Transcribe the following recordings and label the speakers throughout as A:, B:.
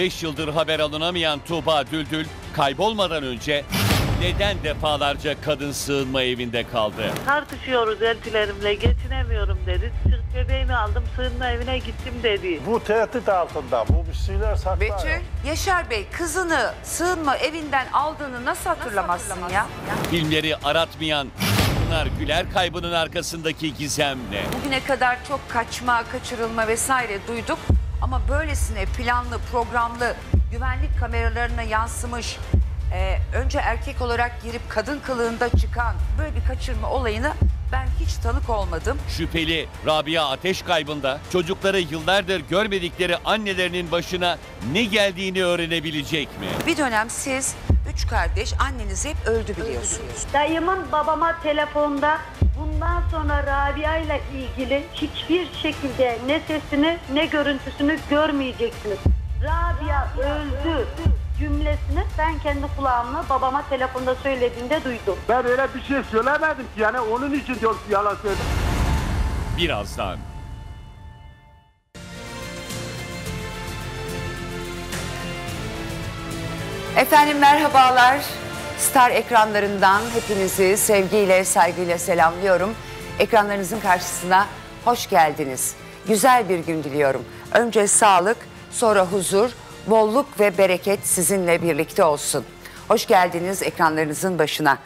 A: 5 yıldır haber alınamayan Tuğba Düldül kaybolmadan önce neden defalarca kadın sığınma evinde kaldı?
B: Tartışıyoruz eltilerimle geçinemiyorum dedi. Çık bebeğimi aldım sığınma evine gittim dedi.
C: Bu tehdit altında. Bu bir şeyler saklar.
D: Betül, Yaşar Bey kızını sığınma evinden aldığını nasıl hatırlamazsın ya?
A: Filmleri aratmayan Pınar Güler kaybının arkasındaki gizem ne?
D: Bugüne kadar çok kaçma, kaçırılma vesaire duyduk. Ama böylesine planlı, programlı, güvenlik kameralarına yansımış, e, önce erkek olarak girip kadın kılığında çıkan böyle bir kaçırma olayını ben hiç tanık olmadım.
A: Şüpheli Rabia Ateş kaybında çocukları yıllardır görmedikleri annelerinin başına ne geldiğini öğrenebilecek mi?
D: Bir dönem siz üç kardeş anneniz hep öldü biliyorsunuz.
E: Dayımın babama telefonda bundan sonra Rabia ile ilgili hiçbir şekilde ne sesini ne görüntüsünü görmeyeceksiniz. Rabia öldü cümlesini ben kendi kulağımla babama telefonda söylediğinde duydum.
F: Ben öyle bir şey söylemedim ki yani onun için diyor yalan söyledim.
A: Birazdan.
D: Efendim merhabalar. Star ekranlarından hepinizi sevgiyle, saygıyla selamlıyorum. Ekranlarınızın karşısına hoş geldiniz. Güzel bir gün diliyorum. Önce sağlık, sonra huzur, bolluk ve bereket sizinle birlikte olsun. Hoş geldiniz ekranlarınızın başına.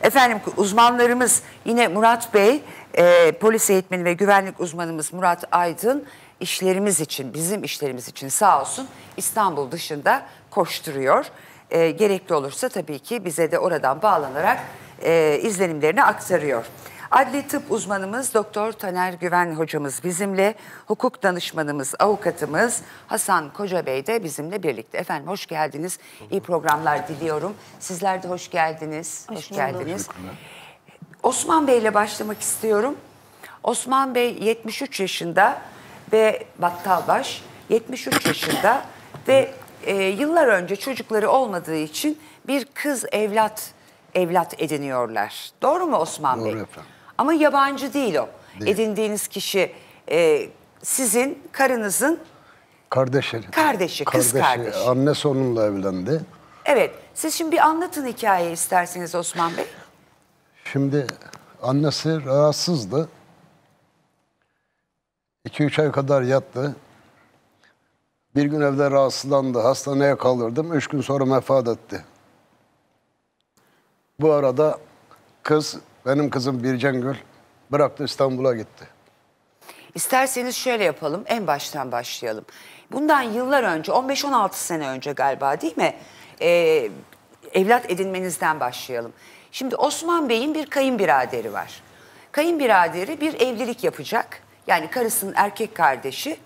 D: Efendim uzmanlarımız yine Murat Bey, e, polis eğitmeni ve güvenlik uzmanımız Murat Aydın işlerimiz için, bizim işlerimiz için sağ olsun İstanbul dışında koşturuyor. E, gerekli olursa tabii ki bize de oradan bağlanarak e, izlenimlerini aktarıyor. Adli tıp uzmanımız Doktor Taner Güven hocamız bizimle, hukuk danışmanımız, avukatımız Hasan Koca Bey de bizimle birlikte. Efendim hoş geldiniz. İyi programlar diliyorum. Sizler de hoş geldiniz. Hoş, geldiniz. Osman Bey ile başlamak istiyorum. Osman Bey 73 yaşında ve Battalbaş 73 yaşında ve e, yıllar önce çocukları olmadığı için bir kız evlat evlat ediniyorlar. Doğru mu Osman Bey?
G: Doğru efendim.
D: Ama yabancı değil o. Edindiğiniz kişi e, sizin karınızın
G: Kardeşi.
D: Kardeşi, kız kardeş.
G: Annesi onunla evlendi.
D: evet. Siz şimdi bir anlatın hikayeyi isterseniz Osman Bey.
G: Şimdi annesi rahatsızdı. 2-3 ay kadar yattı. Bir gün evde rahatsızlandı. Hastaneye kaldırdım. Üç gün sonra vefat etti. Bu arada kız, benim kızım Bircan Gül bıraktı İstanbul'a gitti.
D: İsterseniz şöyle yapalım, en baştan başlayalım. Bundan yıllar önce, 15-16 sene önce galiba değil mi? Ee, evlat edinmenizden başlayalım. Şimdi Osman Bey'in bir kayınbiraderi var. Kayınbiraderi bir evlilik yapacak. Yani karısının erkek kardeşi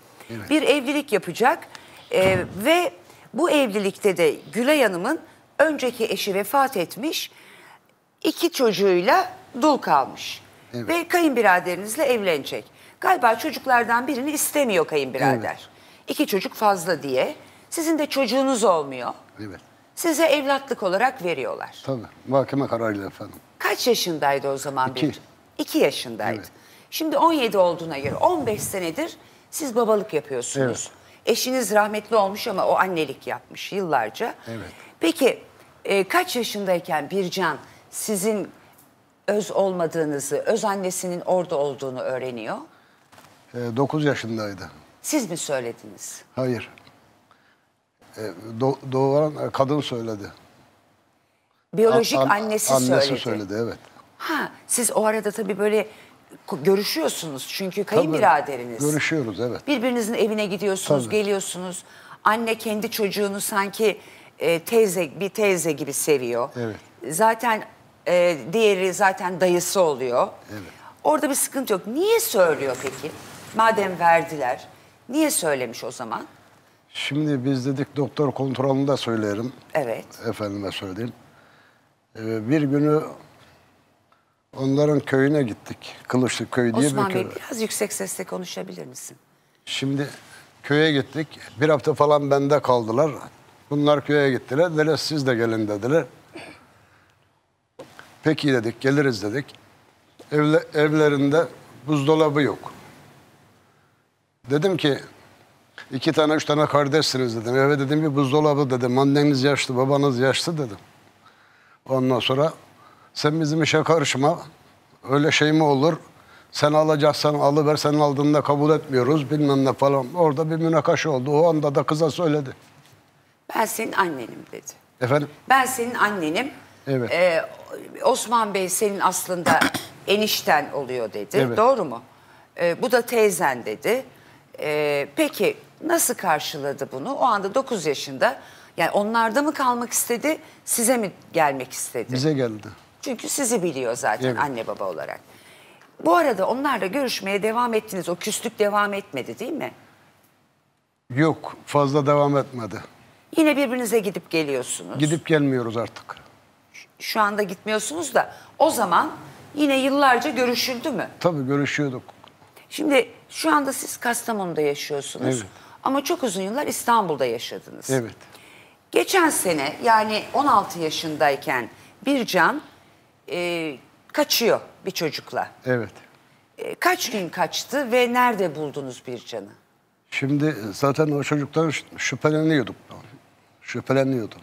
D: bir evlilik yapacak. Ee, ve bu evlilikte de Gülay Hanım'ın önceki eşi vefat etmiş. iki çocuğuyla dul kalmış.
G: Evet.
D: Ve kayınbiraderinizle evlenecek. Galiba çocuklardan birini istemiyor kayınbirader. İki çocuk fazla diye. Sizin de çocuğunuz olmuyor.
G: Evet.
D: Size evlatlık olarak veriyorlar.
G: Tabii. Mahkeme kararıyla efendim.
D: Kaç yaşındaydı o zaman
G: İki.
D: bir? İki yaşındaydı.
G: Evet.
D: Şimdi 17 olduğuna göre 15 senedir siz babalık yapıyorsunuz.
G: Evet.
D: Eşiniz rahmetli olmuş ama o annelik yapmış yıllarca.
G: Evet.
D: Peki e, kaç yaşındayken Bircan sizin öz olmadığınızı, öz annesinin orada olduğunu öğreniyor?
G: 9 yaşındaydı.
D: Siz mi söylediniz?
G: Hayır. E, do- doğuran kadın söyledi.
D: Biyolojik
G: An- an-
D: annesi,
G: annesi
D: söyledi.
G: söyledi. evet.
D: Ha, siz o arada tabii böyle görüşüyorsunuz çünkü kayınbiraderiniz.
G: Görüşüyoruz evet.
D: Birbirinizin evine gidiyorsunuz,
G: Tabii.
D: geliyorsunuz. Anne kendi çocuğunu sanki e, teyze bir teyze gibi seviyor.
G: Evet.
D: Zaten e, diğeri zaten dayısı oluyor.
G: Evet.
D: Orada bir sıkıntı yok. Niye söylüyor peki? Madem verdiler, niye söylemiş o zaman?
G: Şimdi biz dedik doktor kontrolünde söylerim.
D: Evet.
G: Efendime söyleyeyim. Ee, bir günü onların köyüne gittik. Kılıçlı köy diye
D: Osman
G: bir
D: Bey
G: köy.
D: biraz yüksek sesle konuşabilir misin?
G: Şimdi köye gittik. Bir hafta falan bende kaldılar. Bunlar köye gittiler. Dediler siz de gelin dediler. Peki dedik geliriz dedik. Evle, evlerinde buzdolabı yok. Dedim ki İki tane üç tane kardeşsiniz dedim. Eve dedim bir buzdolabı dedim. Anneniz yaşlı babanız yaşlı dedim. Ondan sonra sen bizim işe karışma. Öyle şey mi olur? Sen alacaksan alıver sen aldığında kabul etmiyoruz bilmem ne falan. Orada bir münakaşa oldu. O anda da kıza söyledi.
D: Ben senin annenim dedi.
G: Efendim?
D: Ben senin annenim.
G: Evet.
D: Ee, Osman Bey senin aslında enişten oluyor dedi.
G: Evet.
D: Doğru mu? Ee, bu da teyzen dedi. Ee, peki nasıl karşıladı bunu? O anda 9 yaşında. Yani onlarda mı kalmak istedi, size mi gelmek istedi?
G: Bize geldi.
D: Çünkü sizi biliyor zaten
G: Evet.
D: anne baba olarak. Bu arada onlarla görüşmeye devam ettiniz. O küslük devam etmedi değil mi?
G: Yok fazla devam etmedi.
D: Yine birbirinize gidip geliyorsunuz.
G: Gidip gelmiyoruz artık.
D: Şu anda gitmiyorsunuz da o zaman yine yıllarca görüşüldü mü?
G: Tabii görüşüyorduk.
D: Şimdi şu anda siz Kastamonu'da yaşıyorsunuz.
G: Evet.
D: Ama çok uzun yıllar İstanbul'da yaşadınız.
G: Evet.
D: Geçen sene yani 16 yaşındayken bir can e, kaçıyor bir çocukla.
G: Evet.
D: E, kaç gün kaçtı ve nerede buldunuz bir canı?
G: Şimdi zaten o çocuktan şüpheleniyorduk. Şüpheleniyordum.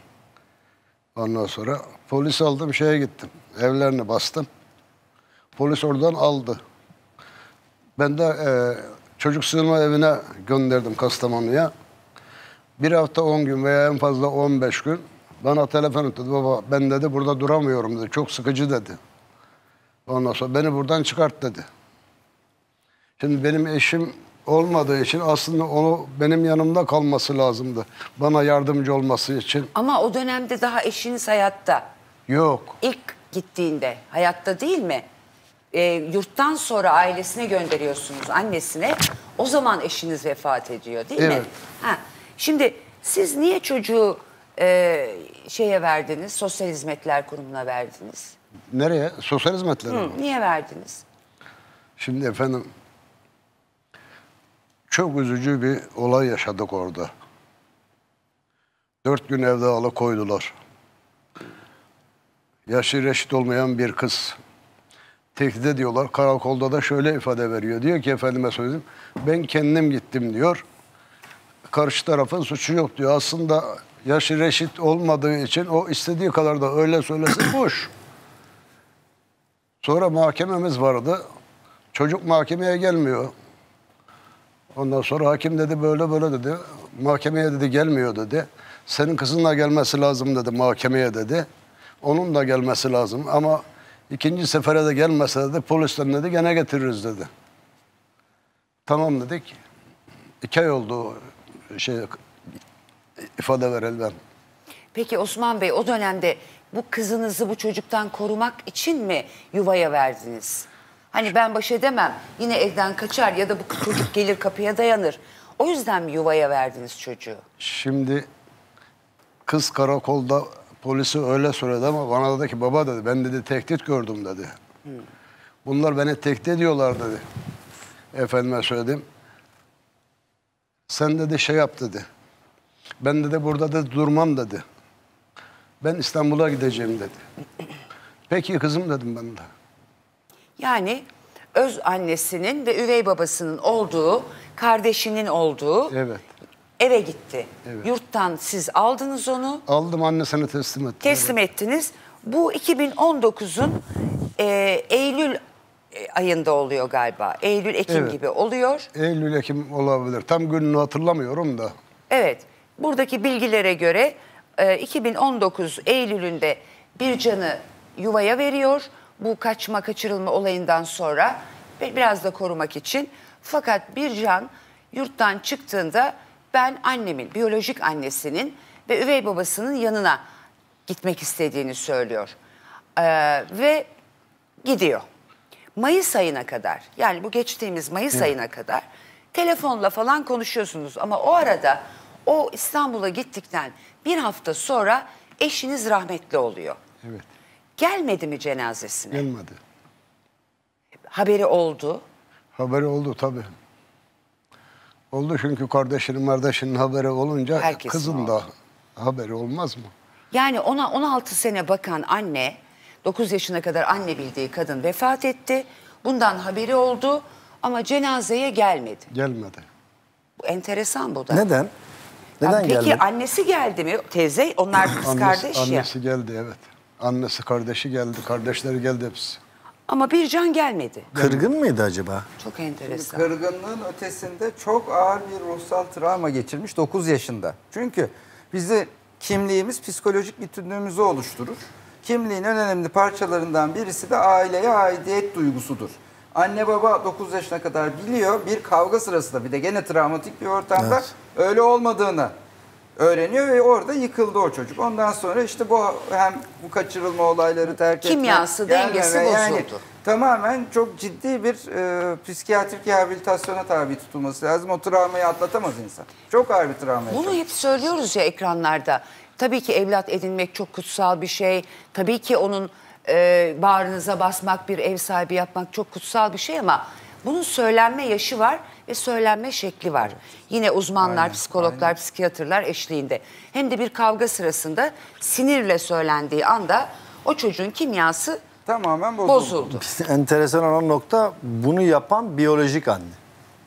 G: Ondan sonra polis aldım şeye gittim. Evlerini bastım. Polis oradan aldı. Ben de e, çocuk sığınma evine gönderdim Kastamonu'ya. Bir hafta 10 gün veya en fazla 15 gün bana telefon etti. Baba ben dedi burada duramıyorum dedi. Çok sıkıcı dedi. Ondan sonra beni buradan çıkart dedi. Şimdi benim eşim olmadığı için aslında onu benim yanımda kalması lazımdı. Bana yardımcı olması için.
D: Ama o dönemde daha eşiniz hayatta.
G: Yok.
D: İlk gittiğinde hayatta değil mi? E, yurttan sonra ailesine gönderiyorsunuz annesine. O zaman eşiniz vefat ediyor değil mi?
G: Evet.
D: Ha, şimdi siz niye çocuğu e, şeye verdiniz? Sosyal Hizmetler Kurumu'na verdiniz.
G: Nereye? Sosyal hizmetlere mi?
D: Hı, niye verdiniz?
G: Şimdi efendim çok üzücü bir olay yaşadık orada. Dört gün evde alıkoydular. Yaşı reşit olmayan bir kız. Tehdit ediyorlar. Karakolda da şöyle ifade veriyor. Diyor ki efendime söyleyeyim ben kendim gittim diyor. Karşı tarafın suçu yok diyor. Aslında yaşı reşit olmadığı için o istediği kadar da öyle söylesin boş. Sonra mahkememiz vardı. Çocuk mahkemeye gelmiyor. Ondan sonra hakim dedi böyle böyle dedi. Mahkemeye dedi gelmiyor dedi. Senin kızınla gelmesi lazım dedi mahkemeye dedi. Onun da gelmesi lazım ama ikinci sefere de gelmese dedi polisten dedi gene getiririz dedi. Tamam dedik. İki ay oldu şey ifade verelim ben.
D: Peki Osman Bey o dönemde bu kızınızı bu çocuktan korumak için mi yuvaya verdiniz? Hani ben baş edemem yine evden kaçar ya da bu çocuk gelir kapıya dayanır. O yüzden mi yuvaya verdiniz çocuğu?
G: Şimdi kız karakolda polisi öyle söyledi ama bana dedi ki baba dedi ben dedi tehdit gördüm dedi. Bunlar beni tehdit ediyorlar dedi. Efendime söyledim. Sen dedi şey yap dedi. Ben dedi burada dedi durmam dedi. Ben İstanbul'a gideceğim dedi. Peki kızım dedim ben de.
D: Yani öz annesinin ve üvey babasının olduğu, kardeşinin olduğu
G: Evet.
D: Eve gitti.
G: Evet.
D: Yurttan siz aldınız onu,
G: Aldım annesine teslim ettim.
D: teslim ettiniz. Bu 2019'un e, Eylül e, ayında oluyor galiba. Eylül, Ekim
G: Evet.
D: gibi oluyor.
G: Eylül Ekim olabilir. Tam gününü hatırlamıyorum da.
D: Evet. Buradaki bilgilere göre e, 2019 Eylül'ünde bir canı yuvaya veriyor. Bu kaçma kaçırılma olayından sonra biraz da korumak için. Fakat bir can yurttan çıktığında ben annemin, biyolojik annesinin ve üvey babasının yanına gitmek istediğini söylüyor. Ee, ve gidiyor. Mayıs ayına kadar yani bu geçtiğimiz Mayıs ayına kadar telefonla falan konuşuyorsunuz ama o arada o İstanbul'a gittikten bir hafta sonra eşiniz rahmetli oluyor.
G: Evet.
D: Gelmedi mi cenazesine?
G: Gelmedi.
D: Haberi oldu.
G: Haberi oldu tabii. Oldu çünkü kardeşinin kardeşinin haberi olunca
D: Herkesin
G: kızın
D: oldu.
G: da haberi olmaz mı?
D: Yani ona 16 sene bakan anne, 9 yaşına kadar anne bildiği kadın vefat etti. Bundan haberi oldu ama cenazeye gelmedi.
G: Gelmedi.
D: Bu enteresan bu da.
H: Neden?
D: Ya
H: Neden
D: Peki
H: gelmedi?
D: annesi geldi mi? Teyze onlar kız
G: Annesi,
D: kardeş ya.
G: annesi geldi evet. Annesi kardeşi geldi. Kardeşleri geldi hepsi.
D: Ama Bircan gelmedi.
H: Kırgın mıydı acaba?
D: Çok enteresan.
I: Kırgınlığın ötesinde çok ağır bir ruhsal travma geçirmiş 9 yaşında. Çünkü bizi kimliğimiz psikolojik bütünlüğümüzü oluşturur. Kimliğin en önemli parçalarından birisi de aileye aidiyet duygusudur. Anne baba 9 yaşına kadar biliyor bir kavga sırasında bir de gene travmatik bir ortamda
H: Evet.
I: öyle olmadığını öğreniyor ve orada yıkıldı o çocuk. Ondan sonra işte bu hem bu kaçırılma olayları terk etme,
D: Kimyası,
I: gelmeme,
D: dengesi
I: yani
D: bozuldu.
I: tamamen çok ciddi bir e, psikiyatrik rehabilitasyona tabi tutulması lazım. O travmayı atlatamaz insan. Çok ağır bir travma.
D: Bunu hep söylüyoruz ya ekranlarda. Tabii ki evlat edinmek çok kutsal bir şey. Tabii ki onun e, bağrınıza basmak, bir ev sahibi yapmak çok kutsal bir şey ama bunun söylenme yaşı var ve söylenme şekli var. Yine uzmanlar, psikologlar, psikiyatrlar eşliğinde. Hem de bir kavga sırasında sinirle söylendiği anda o çocuğun kimyası
I: Tamamen bozuldu.
D: bozuldu.
H: Enteresan olan nokta bunu yapan biyolojik anne.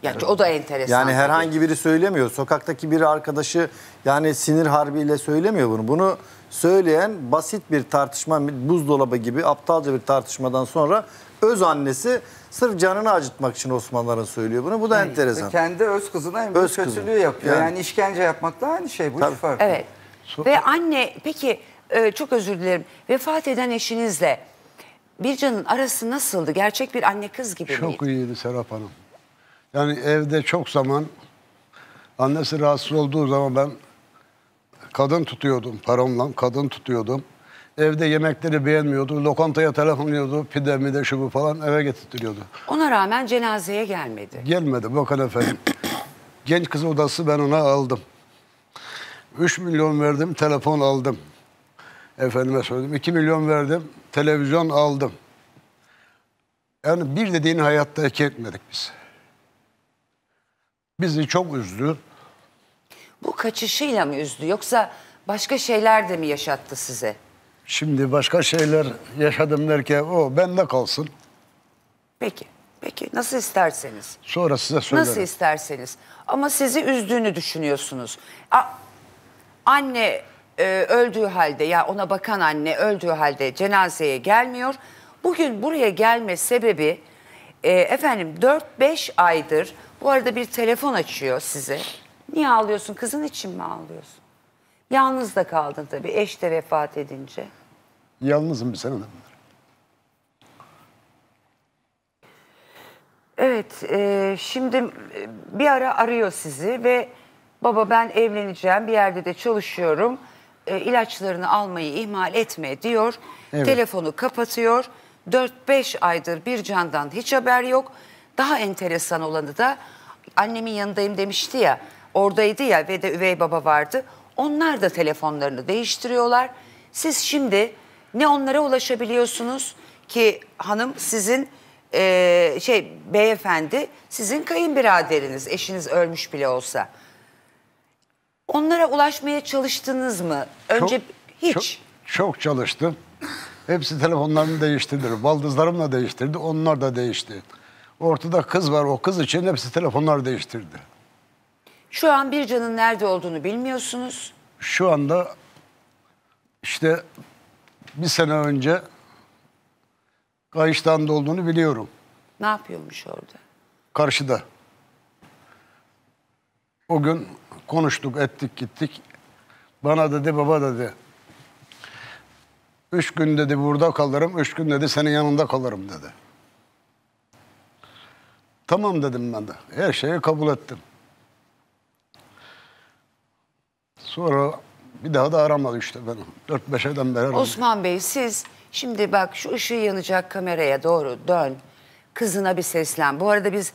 D: Yani o da enteresan.
H: Yani herhangi biri söylemiyor. Sokaktaki bir arkadaşı yani sinir harbiyle söylemiyor bunu. Bunu söyleyen basit bir tartışma, buzdolabı gibi aptalca bir tartışmadan sonra öz annesi sırf canını acıtmak için Osmanlıların söylüyor bunu. Bu da
I: Ve
H: enteresan.
I: kendi öz kızına en
H: Öz kızı.
I: kötülüğü yapıyor.
H: Yani.
I: Yani. işkence yapmakla aynı şey. Bu
H: Tabii.
I: farklı.
D: Evet. Ve anne peki e, çok özür dilerim. Vefat eden eşinizle Bircan'ın arası nasıldı? Gerçek bir anne kız gibi miydi?
G: Çok iyiydi Serap Hanım. Yani evde çok zaman annesi rahatsız olduğu zaman ben kadın tutuyordum paramla kadın tutuyordum. Evde yemekleri beğenmiyordu. Lokantaya telefonluyordu. Pide mide şu bu falan eve getirtiyordu.
D: Ona rağmen cenazeye gelmedi.
G: Gelmedi bakın efendim. Genç kız odası ben ona aldım. 3 milyon verdim telefon aldım. Efendime söyledim 2 milyon verdim televizyon aldım. Yani bir dediğini hayatta hak etmedik biz. Bizi çok üzdü.
D: Bu kaçışıyla mı üzdü yoksa başka şeyler de mi yaşattı size?
G: Şimdi başka şeyler yaşadım derken o bende kalsın.
D: Peki. Peki nasıl isterseniz.
G: Sonra size söylerim.
D: Nasıl isterseniz. Ama sizi üzdüğünü düşünüyorsunuz. A- anne e, öldüğü halde ya ona bakan anne öldüğü halde cenazeye gelmiyor. Bugün buraya gelme sebebi e, efendim 4-5 aydır bu arada bir telefon açıyor size. Niye ağlıyorsun? Kızın için mi ağlıyorsun? Yalnız da kaldın tabii eş de vefat edince.
G: Yalnızım bir sene de.
D: Evet, e, şimdi e, bir ara arıyor sizi ve baba ben evleneceğim, bir yerde de çalışıyorum, e, ilaçlarını almayı ihmal etme diyor.
G: Evet.
D: Telefonu kapatıyor. 4-5 aydır bir candan hiç haber yok. Daha enteresan olanı da annemin yanındayım demişti ya, oradaydı ya ve de üvey baba vardı. Onlar da telefonlarını değiştiriyorlar. Siz şimdi ne onlara ulaşabiliyorsunuz ki hanım sizin e, şey beyefendi sizin kayınbiraderiniz eşiniz ölmüş bile olsa. Onlara ulaşmaya çalıştınız mı? Önce
G: Çok-
D: hiç.
G: Çok, çok çalıştım. Hepsi telefonlarını değiştirdi. Baldızlarım da değiştirdi. Onlar da değişti. Ortada kız var. O kız için hepsi telefonlar değiştirdi.
D: Şu an bir canın nerede olduğunu bilmiyorsunuz.
G: Şu anda işte bir sene önce Kayıştan'da olduğunu biliyorum.
D: Ne yapıyormuş orada?
G: Karşıda. O gün konuştuk, ettik, gittik. Bana dedi, baba dedi. Üç gün dedi burada kalırım, üç gün dedi senin yanında kalırım dedi. Tamam dedim ben de. Her şeyi kabul ettim. Sonra bir daha da aramadı işte. Dört beş aydan beri aramadı.
D: Osman Bey siz şimdi bak şu ışığı yanacak kameraya doğru dön. Kızına bir seslen. Bu arada biz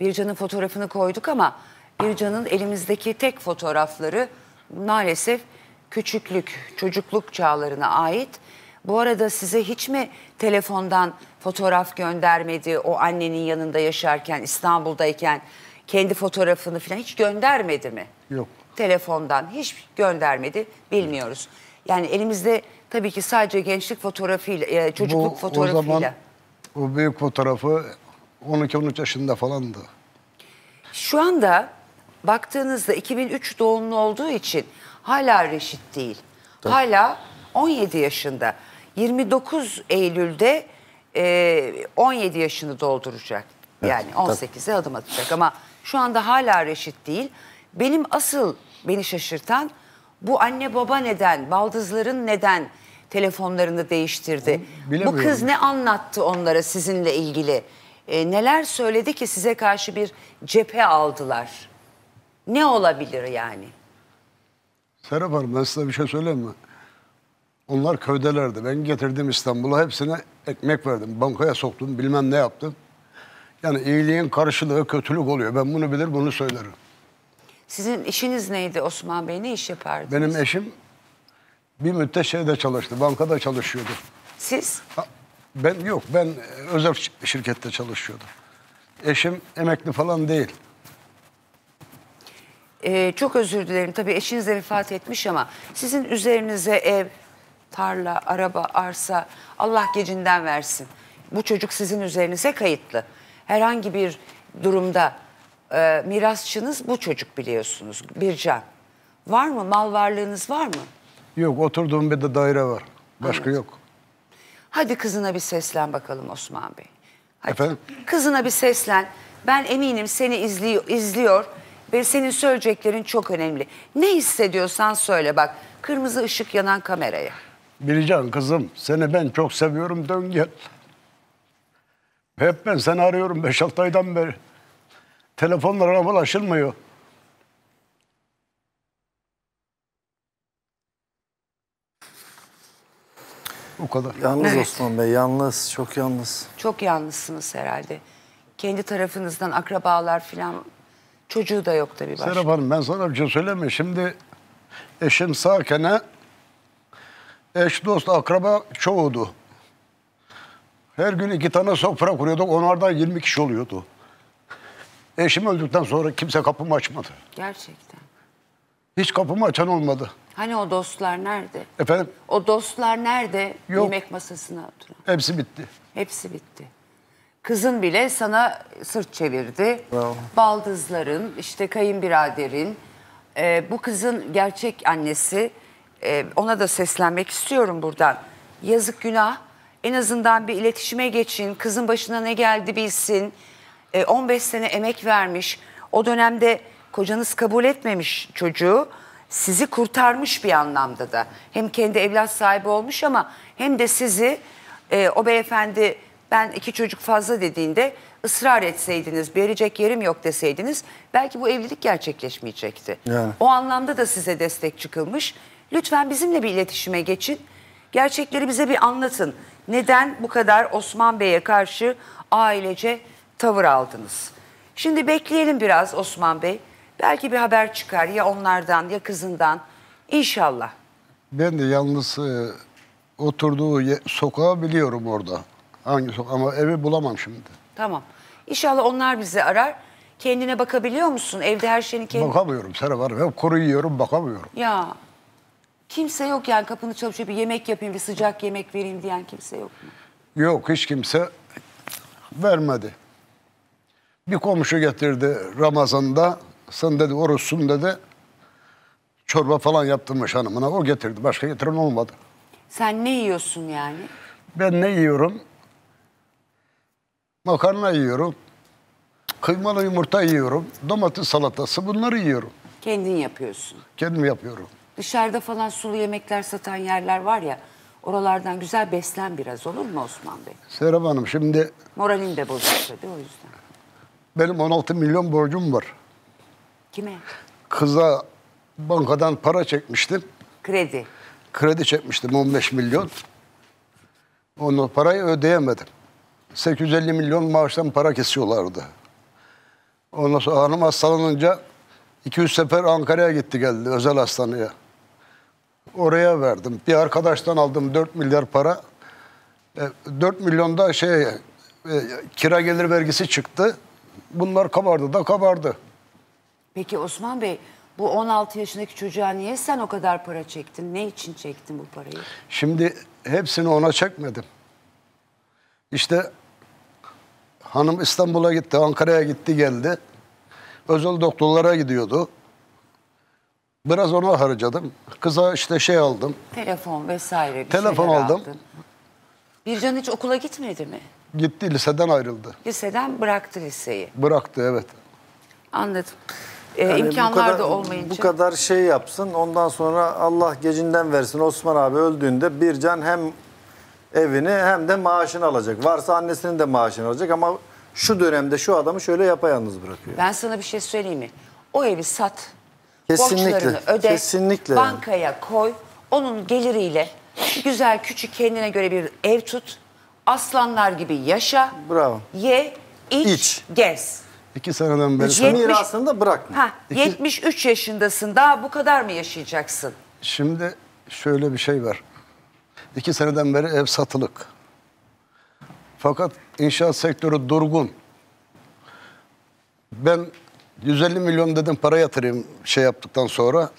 D: Bircan'ın fotoğrafını koyduk ama Bircan'ın elimizdeki tek fotoğrafları maalesef küçüklük, çocukluk çağlarına ait. Bu arada size hiç mi telefondan fotoğraf göndermedi o annenin yanında yaşarken İstanbul'dayken kendi fotoğrafını falan hiç göndermedi mi?
G: Yok.
D: Telefondan hiç göndermedi bilmiyoruz. Yani elimizde tabii ki sadece gençlik fotoğrafıyla, e, çocukluk
G: Bu,
D: fotoğrafıyla.
G: O zaman o büyük fotoğrafı 12-13 yaşında falandı.
D: Şu anda baktığınızda 2003 doğumlu olduğu için hala reşit değil. Hala 17 yaşında. 29 Eylül'de e, 17 yaşını dolduracak. Yani 18'e adım atacak ama şu anda hala reşit değil. Benim asıl beni şaşırtan bu anne baba neden, baldızların neden telefonlarını değiştirdi? Bu kız ne anlattı onlara sizinle ilgili? E, neler söyledi ki size karşı bir cephe aldılar? Ne olabilir yani?
G: Serap Hanım ben size bir şey söyleyeyim mi? Onlar köydelerdi. Ben getirdim İstanbul'a hepsine ekmek verdim. Bankaya soktum bilmem ne yaptım. Yani iyiliğin karşılığı kötülük oluyor. Ben bunu bilir bunu söylerim.
D: Sizin işiniz neydi Osman Bey? Ne iş yapardınız?
G: Benim eşim bir müddet şeyde çalıştı. Bankada çalışıyordu.
D: Siz?
G: Ha, Ben yok ben özel şi- şirkette çalışıyordum. Eşim emekli falan değil.
D: Ee, çok özür dilerim. Tabii eşiniz de vefat etmiş ama sizin üzerinize ev, tarla, araba, arsa Allah gecinden versin. Bu çocuk sizin üzerinize kayıtlı. Herhangi bir durumda e, mirasçınız bu çocuk biliyorsunuz. Bir can. Var mı? Mal varlığınız var mı?
G: Yok oturduğum bir de daire var. Başka yok.
D: Hadi kızına bir seslen bakalım Osman Bey. Hadi.
G: Efendim?
D: Kızına bir seslen. Ben eminim seni izliyor, izliyor ve senin söyleyeceklerin çok önemli. Ne hissediyorsan söyle bak. Kırmızı ışık yanan kameraya.
G: Bircan kızım seni ben çok seviyorum dön gel. Hep ben seni arıyorum 5-6 aydan beri. Telefonlara ulaşılmıyor. O kadar.
H: Yalnız
D: Evet.
H: Osman Bey, yalnız, çok yalnız.
D: Çok yalnızsınız herhalde. Kendi tarafınızdan akrabalar falan çocuğu da yok tabii başka.
G: Serap Hanım ben sana bir şey söyleyeyim mi? Şimdi eşim sağken eş dost akraba çoğudu. Her gün iki tane sofra kuruyorduk. Onlardan 20 kişi oluyordu. Eşim öldükten sonra kimse kapımı açmadı.
D: Gerçekten.
G: Hiç kapımı açan olmadı.
D: Hani o dostlar nerede?
G: Efendim
D: O dostlar nerede?
G: Yok.
D: Yemek masasına oturan.
G: hepsi bitti.
D: Hepsi bitti. Kızın bile sana sırt çevirdi.
H: Bravo.
D: Baldızların, işte kayınbiraderin. Ee, bu kızın gerçek annesi. Ee, ona da seslenmek istiyorum buradan. Yazık günah. En azından bir iletişime geçin. Kızın başına ne geldi bilsin. Ee, 15 sene emek vermiş. O dönemde kocanız kabul etmemiş çocuğu. Sizi kurtarmış bir anlamda da. Hem kendi evlat sahibi olmuş ama hem de sizi e, o beyefendi ben iki çocuk fazla dediğinde ısrar etseydiniz, verecek yerim yok deseydiniz belki bu evlilik gerçekleşmeyecekti.
H: Yani.
D: O anlamda da size destek çıkılmış. Lütfen bizimle bir iletişime geçin. Gerçekleri bize bir anlatın. Neden bu kadar Osman Bey'e karşı ailece tavır aldınız? Şimdi bekleyelim biraz Osman Bey. Belki bir haber çıkar ya onlardan ya kızından. İnşallah.
G: Ben de yalnız e, oturduğu ye- sokağı biliyorum orada. Hangi sokak ama evi bulamam şimdi.
D: Tamam. İnşallah onlar bizi arar. Kendine bakabiliyor musun? Evde her şeyini kendi...
G: Bakamıyorum Serap Hanım. Hep kuru yiyorum bakamıyorum.
D: Ya kimse yok yani kapını çalışıyor bir yemek yapayım bir sıcak yemek vereyim diyen kimse yok mu?
G: Yok hiç kimse vermedi. Bir komşu getirdi Ramazan'da. Sen dedi oruçsun dedi. Çorba falan yaptırmış hanımına. O getirdi. Başka getiren olmadı.
D: Sen ne yiyorsun yani?
G: Ben ne yiyorum? Makarna yiyorum. Kıymalı yumurta yiyorum. Domates salatası bunları yiyorum.
D: Kendin yapıyorsun.
G: Kendim yapıyorum.
D: Dışarıda falan sulu yemekler satan yerler var ya oralardan güzel beslen biraz olur mu Osman Bey?
G: Serap Hanım şimdi
D: Moralin de bozuk tabii o yüzden.
G: Benim 16 milyon borcum var.
D: Kime?
G: Kıza bankadan para çekmiştim.
D: Kredi.
G: Kredi çekmiştim 15 milyon. Onu parayı ödeyemedim. 850 milyon maaştan para kesiyorlardı. Ondan sonra hanım hastalanınca 200 sefer Ankara'ya gitti geldi özel hastaneye. Oraya verdim. Bir arkadaştan aldım 4 milyar para. E, 4 milyonda şey e, kira gelir vergisi çıktı. Bunlar kabardı da kabardı.
D: Peki Osman Bey bu 16 yaşındaki çocuğa niye sen o kadar para çektin? Ne için çektin bu parayı?
G: Şimdi hepsini ona çekmedim. İşte hanım İstanbul'a gitti, Ankara'ya gitti geldi. Özel doktorlara gidiyordu. Biraz ona harcadım. Kıza işte şey aldım.
D: Telefon vesaire bir
G: Telefon aldım.
D: aldın. Bircan hiç okula gitmedi mi?
G: Gitti liseden ayrıldı.
D: Liseden bıraktı liseyi.
G: Bıraktı evet.
D: Anladım. Ee,
H: Yani
D: imkanlar
H: kadar-
D: da olmayınca.
H: Bu kadar şey yapsın ondan sonra Allah gecinden versin Osman abi öldüğünde bir can hem evini hem de maaşını alacak. Varsa annesinin de maaşını alacak ama şu dönemde şu adamı şöyle yapayalnız bırakıyor.
D: Ben sana bir şey söyleyeyim mi? O evi sat.
H: Kesinlikle,
D: Borçlarını öde.
H: kesinlikle.
D: Bankaya koy. Onun geliriyle güzel küçük kendine göre bir ev tut. Aslanlar gibi yaşa.
H: Bravo.
D: Ye, iç,
H: İç.
D: gez.
G: İki seneden beri.
D: Hiç yetmiş-
H: Mirasını da bırakma.
D: Ha, 73 yaşındasın. Daha bu kadar mı yaşayacaksın?
G: Şimdi şöyle bir şey var. İki seneden beri ev satılık. Fakat inşaat sektörü durgun. Ben 150 milyon dedim para yatırayım şey yaptıktan sonra.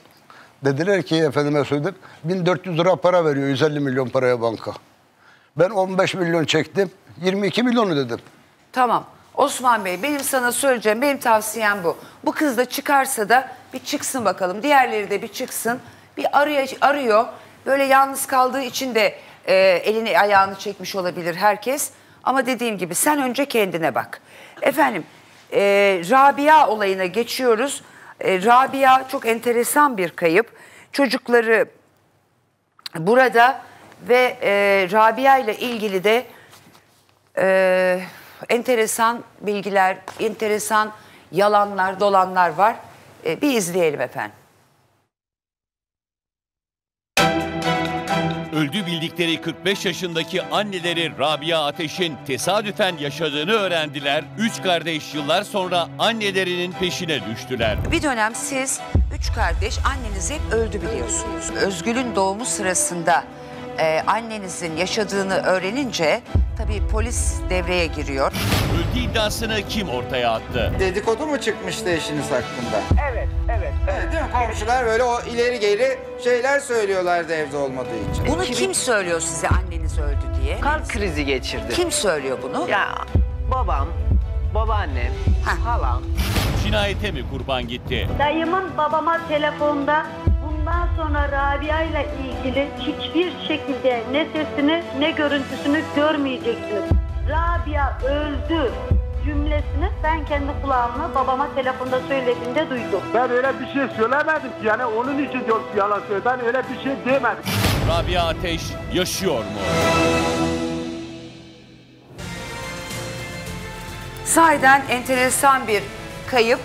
G: Dediler ki efendime söyleyeyim 1400 lira para veriyor 150 milyon paraya banka. Ben 15 milyon çektim 22 milyon ödedim.
D: Tamam. Osman Bey benim sana söyleyeceğim, benim tavsiyem bu. Bu kız da çıkarsa da bir çıksın bakalım. Diğerleri de bir çıksın. Bir arıyor, arıyor. Böyle yalnız kaldığı için de e, elini ayağını çekmiş olabilir herkes. Ama dediğim gibi sen önce kendine bak. Efendim e, Rabia olayına geçiyoruz. E, Rabia çok enteresan bir kayıp. Çocukları burada ve e, Rabia ile ilgili de e, enteresan bilgiler, enteresan yalanlar, dolanlar var. E, bir izleyelim efendim.
A: Öldü bildikleri 45 yaşındaki anneleri Rabia Ateş'in tesadüfen yaşadığını öğrendiler. Üç kardeş yıllar sonra annelerinin peşine düştüler.
D: Bir dönem siz üç kardeş anneniz hep öldü biliyorsunuz. Özgül'ün doğumu sırasında e, annenizin yaşadığını öğrenince tabii polis devreye giriyor.
A: Öldü iddiasını kim ortaya attı?
I: Dedikodu mu çıkmıştı eşiniz hakkında? Evet, evet. değil mi? Komşular böyle o ileri geri şeyler söylüyorlardı evde olmadığı için.
D: Bunu kim söylüyor size anneniz öldü diye?
J: Kalp krizi geçirdi.
D: Kim söylüyor bunu?
J: Ya babam, babaannem,
D: Heh.
J: halam.
A: Cinayete mi kurban gitti?
E: Dayımın babama telefonda bundan sonra Rabia ile ilgili hiçbir şekilde ne sesini ne görüntüsünü görmeyeceksiniz. Rabia öldü cümlesini ben kendi kulağımla babama telefonda söylediğinde duydum.
F: Ben öyle bir şey söylemedim ki yani onun için diyorum ki yalan söylüyor. Ben öyle bir şey demedim.
A: Rabia Ateş yaşıyor mu?
D: Sahiden enteresan bir kayıp.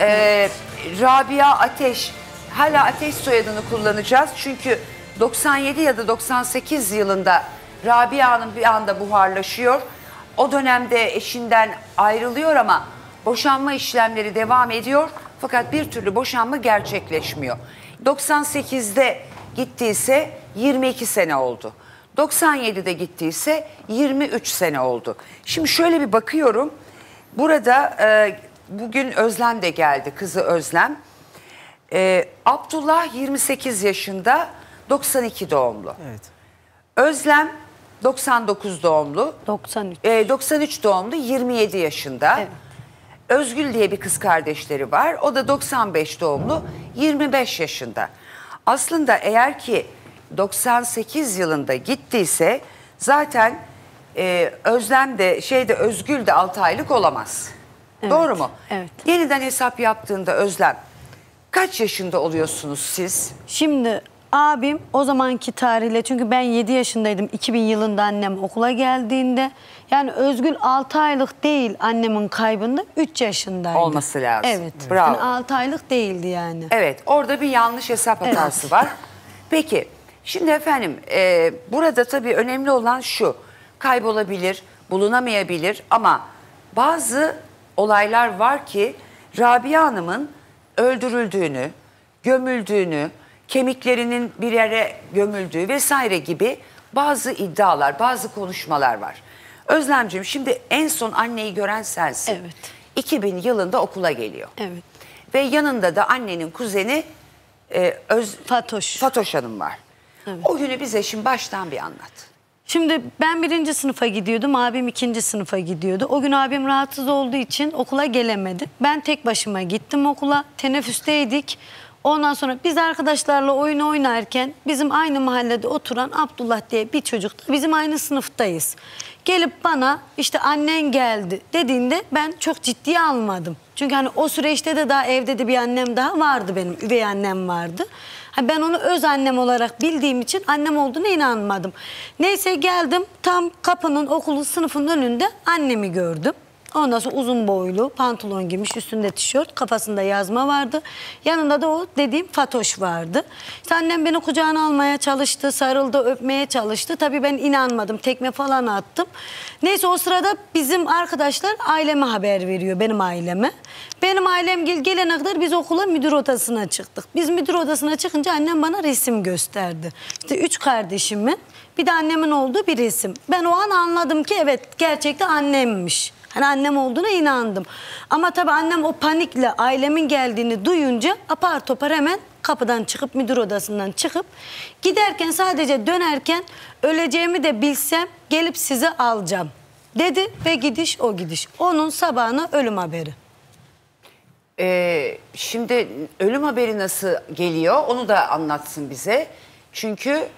D: Ee, Rabia Ateş, hala Ateş soyadını kullanacağız. Çünkü 97 ya da 98 yılında Rabia Hanım bir anda buharlaşıyor. O dönemde eşinden ayrılıyor ama boşanma işlemleri devam ediyor. Fakat bir türlü boşanma gerçekleşmiyor. 98'de gittiyse 22 sene oldu. 97'de gittiyse 23 sene oldu. Şimdi şöyle bir bakıyorum. Burada e, bugün Özlem de geldi, kızı Özlem. E, Abdullah 28 yaşında, 92 doğumlu.
K: Evet.
D: Özlem 99 doğumlu.
K: 93.
D: E, 93 doğumlu, 27 yaşında.
K: Evet.
D: Özgül diye bir kız kardeşleri var. O da 95 doğumlu, 25 yaşında. Aslında eğer ki 98 yılında gittiyse zaten e, Özlem de şeyde Özgül de 6 aylık olamaz.
K: Evet,
D: Doğru mu?
K: evet.
D: Yeniden hesap yaptığında Özlem kaç yaşında oluyorsunuz siz?
K: Şimdi abim o zamanki tarihle çünkü ben 7 yaşındaydım 2000 yılında annem okula geldiğinde. Yani Özgül 6 aylık değil annemin kaybında 3 yaşındaydı.
D: Olması lazım.
K: Evet.
D: Bravo.
K: Yani 6 aylık değildi yani.
D: Evet orada bir yanlış hesap hatası var. Peki şimdi efendim e, burada tabii önemli olan şu kaybolabilir, bulunamayabilir ama bazı olaylar var ki Rabia Hanım'ın öldürüldüğünü, gömüldüğünü, kemiklerinin bir yere gömüldüğü vesaire gibi bazı iddialar, bazı konuşmalar var. Özlemciğim şimdi en son anneyi gören sensin.
K: Evet.
D: 2000 yılında okula geliyor.
K: Evet.
D: Ve yanında da annenin kuzeni e, Öz,
K: Fatoş.
D: Fatoş Hanım var. O günü bize şimdi baştan bir anlat.
K: Şimdi ben birinci sınıfa gidiyordum, abim ikinci sınıfa gidiyordu. O gün abim rahatsız olduğu için okula gelemedi. Ben tek başıma gittim okula, teneffüsteydik. Ondan sonra biz arkadaşlarla oyun oynarken bizim aynı mahallede oturan Abdullah diye bir çocuk bizim aynı sınıftayız. Gelip bana işte annen geldi dediğinde ben çok ciddiye almadım. Çünkü hani o süreçte de daha evde de bir annem daha vardı benim, üvey annem vardı. Ben onu öz annem olarak bildiğim için annem olduğuna inanmadım. Neyse geldim tam kapının okulu sınıfın önünde annemi gördüm. Ondan sonra uzun boylu pantolon giymiş üstünde tişört kafasında yazma vardı. Yanında da o dediğim Fatoş vardı. Annem beni kucağına almaya çalıştı sarıldı öpmeye çalıştı. Tabii ben inanmadım tekme falan attım. Neyse o sırada bizim arkadaşlar aileme haber veriyor benim aileme. Benim ailem gel gelene kadar biz okula müdür odasına çıktık. Biz müdür odasına çıkınca annem bana resim gösterdi. İşte üç kardeşimin bir de annemin olduğu bir resim. Ben o an anladım ki evet gerçekten annemmiş. Hani annem olduğuna inandım. Ama tabii annem o panikle ailemin geldiğini duyunca apar topar hemen kapıdan çıkıp müdür odasından çıkıp giderken sadece dönerken öleceğimi de bilsem gelip sizi alacağım dedi ve gidiş o gidiş. Onun sabahına ölüm haberi.
D: Ee, şimdi ölüm haberi nasıl geliyor onu da anlatsın bize. Çünkü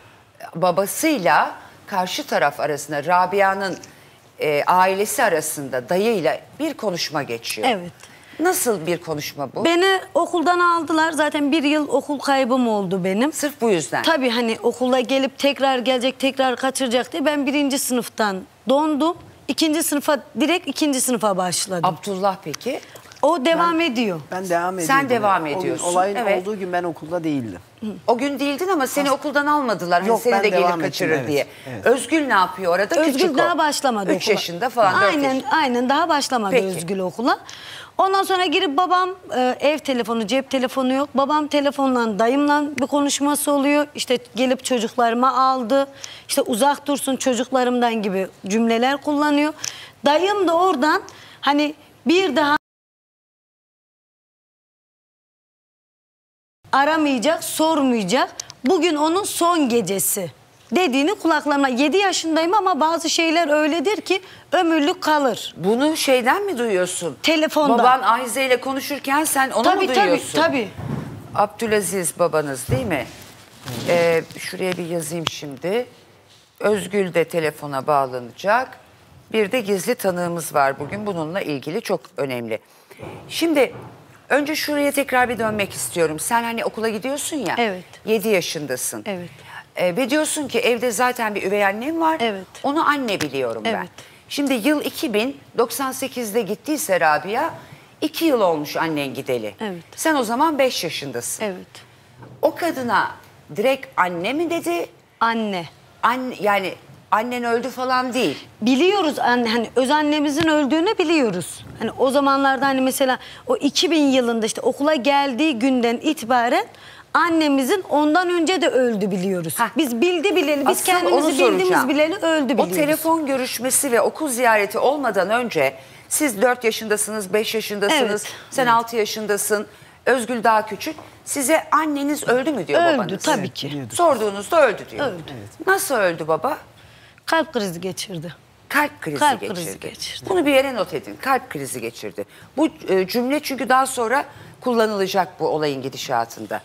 D: babasıyla karşı taraf arasında Rabia'nın e, ailesi arasında dayıyla bir konuşma geçiyor.
K: Evet.
D: Nasıl bir konuşma bu?
K: Beni okuldan aldılar. Zaten bir yıl okul kaybım oldu benim.
D: Sırf bu yüzden.
K: Tabii hani okula gelip tekrar gelecek, tekrar kaçıracak diye ben birinci sınıftan dondum. İkinci sınıfa, direkt ikinci sınıfa başladım.
D: Abdullah peki?
K: O devam ediyor.
L: Ben devam
D: Sen
L: ediyordum.
D: devam
L: O gün
D: ediyorsun,
L: olayın
D: evet.
L: olduğu gün ben okulda değildim.
D: O gün değildin ama seni okuldan almadılar. Hani
L: Yok,
D: seni
L: ben
D: de
L: devam
D: gelir
L: ettim,
D: kaçırır
L: evet,
D: diye.
L: evet.
D: Özgül ne yapıyor orada?
K: Özgül
D: Küçük o.
K: daha başlamadı
D: 3
K: okula.
D: yaşında falan.
K: Aynen,
D: yaşında.
K: aynen daha başlamadı
D: Peki.
K: Özgül okula. Ondan sonra girip babam e, ev telefonu, cep telefonu yok. Babam telefonla dayımla bir konuşması oluyor. İşte gelip çocuklarıma aldı. İşte uzak dursun çocuklarımdan gibi cümleler kullanıyor. Dayım da oradan hani bir daha aramayacak, sormayacak. Bugün onun son gecesi dediğini kulaklarıma 7 yaşındayım ama bazı şeyler öyledir ki ömürlük kalır.
D: Bunu şeyden mi duyuyorsun?
K: Telefonda.
D: Baban Ahize ile konuşurken sen onu
K: tabii
D: mu
K: tabii
D: duyuyorsun?
K: tabii.
D: Abdülaziz babanız değil mi? Ee, şuraya bir yazayım şimdi. Özgül de telefona bağlanacak. Bir de gizli tanığımız var bugün. Bununla ilgili çok önemli. Şimdi önce şuraya tekrar bir dönmek istiyorum. Sen hani okula gidiyorsun ya.
K: Evet.
D: 7 yaşındasın.
K: Evet.
D: Ee, ve diyorsun ki evde zaten bir üvey annem var.
K: Evet.
D: Onu anne biliyorum ben.
K: Evet.
D: Şimdi yıl 2000, 98'de gittiyse Rabia, 2 yıl olmuş annen gideli.
K: Evet.
D: Sen o zaman 5 yaşındasın.
K: Evet.
D: O kadına direkt anne mi dedi?
K: Anne.
D: Anne, yani annen öldü falan değil.
K: Biliyoruz anne, hani öz annemizin öldüğünü biliyoruz. Hani o zamanlarda hani mesela o 2000 yılında işte okula geldiği günden itibaren annemizin ondan önce de öldü biliyoruz. Biz bildi bileli, biz
D: Asıl
K: kendimizi bildiğimiz bileli öldü biliyoruz.
D: O telefon görüşmesi ve okul ziyareti olmadan önce siz 4 yaşındasınız, 5 yaşındasınız,
K: Evet.
D: sen 6 yaşındasın, Özgül daha küçük. Size anneniz öldü mü diyor
K: Öldü,
D: babanız?
K: tabii ki.
D: Sorduğunuzda öldü diyor.
K: Öldü.
D: Nasıl öldü baba?
K: Kalp krizi geçirdi.
D: Kalp krizi
K: Kalp
D: geçirdi.
K: krizi geçirdi.
D: Bunu bir yere not edin. Kalp krizi geçirdi. Bu e, cümle çünkü daha sonra kullanılacak bu olayın gidişatında.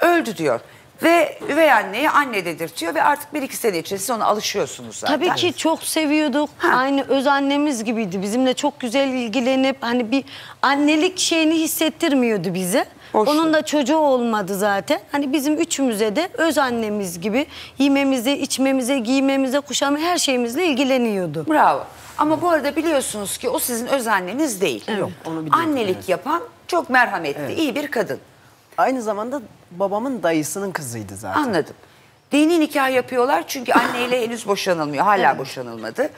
D: Öldü diyor. Ve üvey anneye anne dedirtiyor ve artık bir iki sene siz ona alışıyorsunuz zaten.
K: Tabii ki çok seviyorduk. Aynı öz annemiz gibiydi. Bizimle çok güzel ilgilenip hani bir annelik şeyini hissettirmiyordu bize.
D: Hoştu.
K: Onun da çocuğu olmadı zaten. Hani bizim üçümüze de öz annemiz gibi yememize, içmemize, giymemize, kuşamı her şeyimizle ilgileniyordu.
D: Bravo. Ama bu arada biliyorsunuz ki o sizin öz anneniz değil.
L: Yok, onu biliyorum,
D: Annelik
L: evet.
D: yapan çok merhametli,
L: Evet.
D: iyi bir kadın.
L: Aynı zamanda babamın dayısının kızıydı zaten.
D: Anladım. Dini nikah yapıyorlar çünkü anneyle henüz boşanılmıyor. Hala boşanılmadı.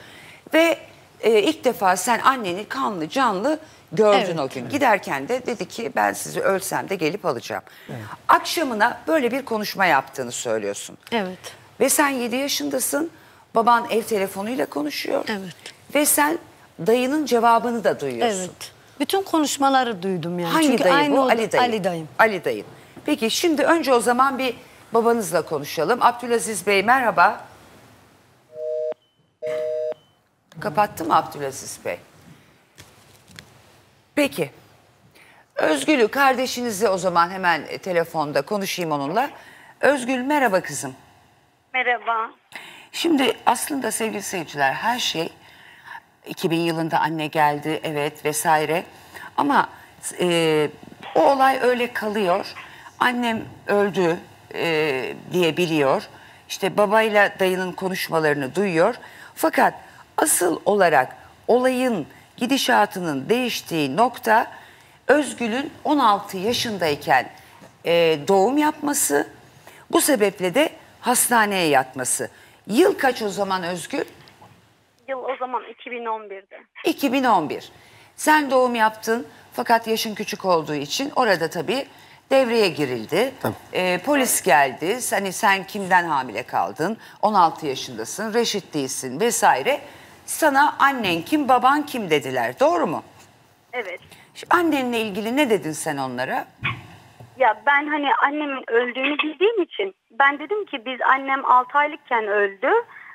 D: Ve e, ilk defa sen anneni kanlı canlı gördün
K: Evet.
D: o gün. Giderken de dedi ki ben sizi ölsem de gelip alacağım. Akşamına böyle bir konuşma yaptığını söylüyorsun.
K: Evet.
D: Ve sen 7 yaşındasın. Baban ev telefonuyla konuşuyor.
K: Evet.
D: Ve sen dayının cevabını da duyuyorsun.
K: Evet. Bütün konuşmaları duydum yani.
D: Hangi
K: Çünkü
D: dayı
K: aynı
D: bu?
K: oldu.
D: Ali dayı.
K: Ali dayım.
D: Ali dayım. Peki şimdi önce o zaman bir babanızla konuşalım. Abdülaziz Bey merhaba. Kapattı mı Abdülaziz Bey? Peki. Özgül'ü kardeşinizi o zaman hemen e, telefonda konuşayım onunla. Özgül merhaba kızım.
E: Merhaba.
D: Şimdi aslında sevgili seyirciler her şey 2000 yılında anne geldi evet vesaire ama e, o olay öyle kalıyor. Annem öldü e, diye biliyor. İşte babayla dayının konuşmalarını duyuyor. Fakat asıl olarak olayın gidişatının değiştiği nokta Özgül'ün 16 yaşındayken e, doğum yapması. Bu sebeple de hastaneye yatması. Yıl kaç o zaman Özgül?
E: Yıl o zaman 2011'de.
D: 2011. Sen doğum yaptın fakat yaşın küçük olduğu için orada tabii devreye girildi. Ee, polis geldi. Hani sen kimden hamile kaldın? 16 yaşındasın, reşit değilsin vesaire. Sana annen kim, baban kim dediler. Doğru mu?
E: Evet.
D: Şimdi annenle ilgili ne dedin sen onlara?
E: Ya ben hani annemin öldüğünü bildiğim için ben dedim ki biz annem 6 aylıkken öldü.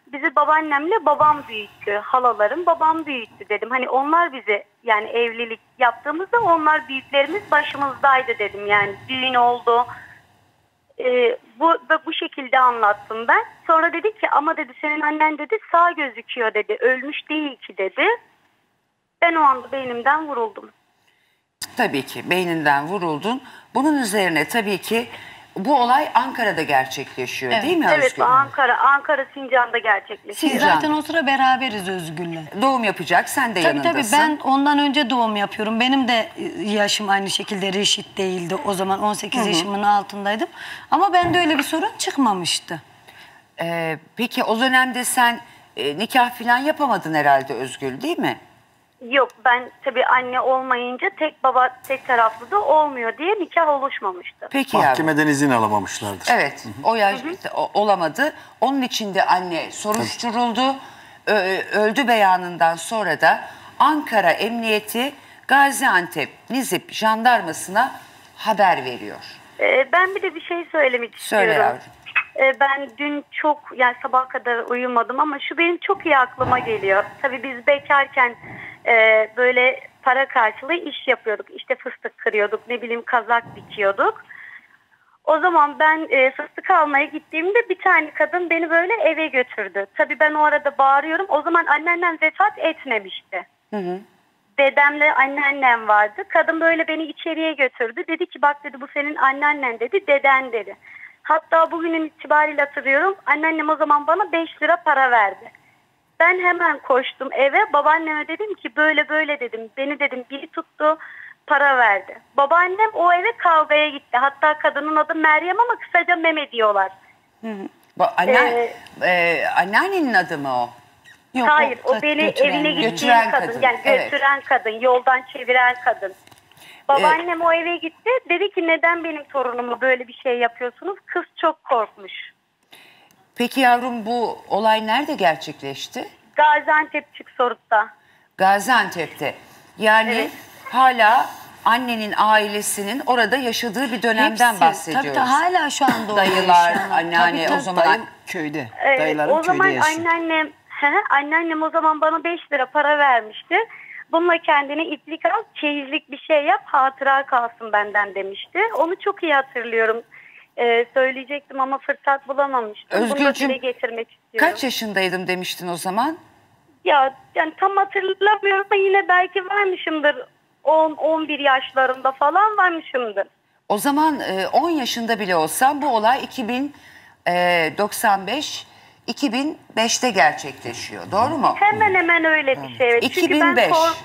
E: Bizi babaannemle babam büyüttü. Halalarım babam büyüttü dedim. Hani onlar bizi yani evlilik yaptığımızda onlar büyüklerimiz başımızdaydı dedim. Yani düğün oldu. Ee, bu bu şekilde anlattım ben. Sonra dedi ki ama dedi senin annen dedi sağ gözüküyor dedi. Ölmüş değil ki dedi. Ben o anda beynimden vuruldum.
D: Tabii ki beyninden vuruldun. Bunun üzerine tabii ki bu olay Ankara'da gerçekleşiyor değil mi
E: Evet
D: Özgül?
E: Ankara, Ankara Sincan'da gerçekleşiyor.
K: Biz zaten o sıra beraberiz Özgül'le.
D: Doğum yapacak sen de
K: Tabii tabii
D: yanındasın.
K: ben ondan önce doğum yapıyorum. Benim de e, yaşım aynı şekilde reşit değildi. O zaman 18
D: Hı hı.
K: yaşımın altındaydım. Ama bende öyle bir sorun çıkmamıştı.
D: Ee, peki o dönemde sen e, nikah falan yapamadın herhalde Özgül değil mi?
E: Yok ben tabii anne olmayınca tek baba tek taraflı da olmuyor diye nikah oluşmamıştı.
D: Peki yavrum.
H: Mahkemeden izin alamamışlardır.
D: Evet o yaş o- olamadı. Onun için de anne soruşturuldu. Ö- öldü beyanından sonra da Ankara Emniyeti Gaziantep Nizip jandarmasına haber veriyor.
E: Ee, ben bir de bir şey söylemek
D: Söyle
E: istiyorum.
D: yavrum.
E: Ee, ben dün çok yani sabah kadar uyumadım ama şu benim çok iyi aklıma geliyor. Tabii biz bekarken e, böyle para karşılığı iş yapıyorduk. İşte fıstık kırıyorduk, ne bileyim kazak dikiyorduk. O zaman ben e, fıstık almaya gittiğimde bir tane kadın beni böyle eve götürdü. Tabii ben o arada bağırıyorum. O zaman anneannem vefat etmemişti.
D: Hı hı.
E: Dedemle anneannem vardı. Kadın böyle beni içeriye götürdü. Dedi ki bak dedi bu senin anneannen dedi, deden dedi. Hatta bugünün itibariyle hatırlıyorum. Anneannem o zaman bana 5 lira para verdi. Ben hemen koştum eve. Babaanneme dedim ki böyle böyle dedim. Beni dedim biri tuttu para verdi. Babaannem o eve kavgaya gitti. Hatta kadının adı Meryem ama kısaca Meme diyorlar.
D: Bu anne,
E: Ee,
D: e, anneannenin adı mı o?
E: Hayır o beni evine gittiğim
D: Götüren
E: kadın.
D: kadın,
E: Yani
D: evet.
E: götüren kadın, yoldan çeviren kadın. Babaannem o eve gitti. Dedi ki neden benim torunumu böyle bir şey yapıyorsunuz? Kız çok korkmuş.
D: Peki yavrum bu olay nerede gerçekleşti?
E: Gaziantep Çıksorut'ta.
D: Gaziantep'te. Yani hala annenin ailesinin orada yaşadığı bir dönemden
K: Hepsi,
D: bahsediyoruz.
K: tabii, tabii, hala şu anda orada
D: Dayılar,
K: yaşıyorlar.
D: anneanne
K: Tabii, tabii.
D: o zaman
K: Dayım
L: köyde.
E: Evet,
L: Dayılarım
E: o
L: köyde
E: zaman
L: yaşıyor.
E: anneannem, he, anneannem o zaman bana 5 lira para vermişti. Bununla kendine iplik al, çeyizlik bir şey yap, hatıra kalsın benden demişti. Onu çok iyi hatırlıyorum. Ee, söyleyecektim ama fırsat bulamamıştım. Bunu
D: Özgürcüm,
E: dile getirmek istiyorum.
D: Kaç yaşındaydım demiştin o zaman?
E: Ya yani tam hatırlamıyorum ama yine belki varmışımdır. 10-11 yaşlarında falan varmışımdır.
D: O zaman e, 10 yaşında bile olsam bu olay 2095 2005'te gerçekleşiyor. Doğru mu?
E: Hemen hemen öyle bir şey. Evet. Çünkü
D: 2005.
E: ben kork-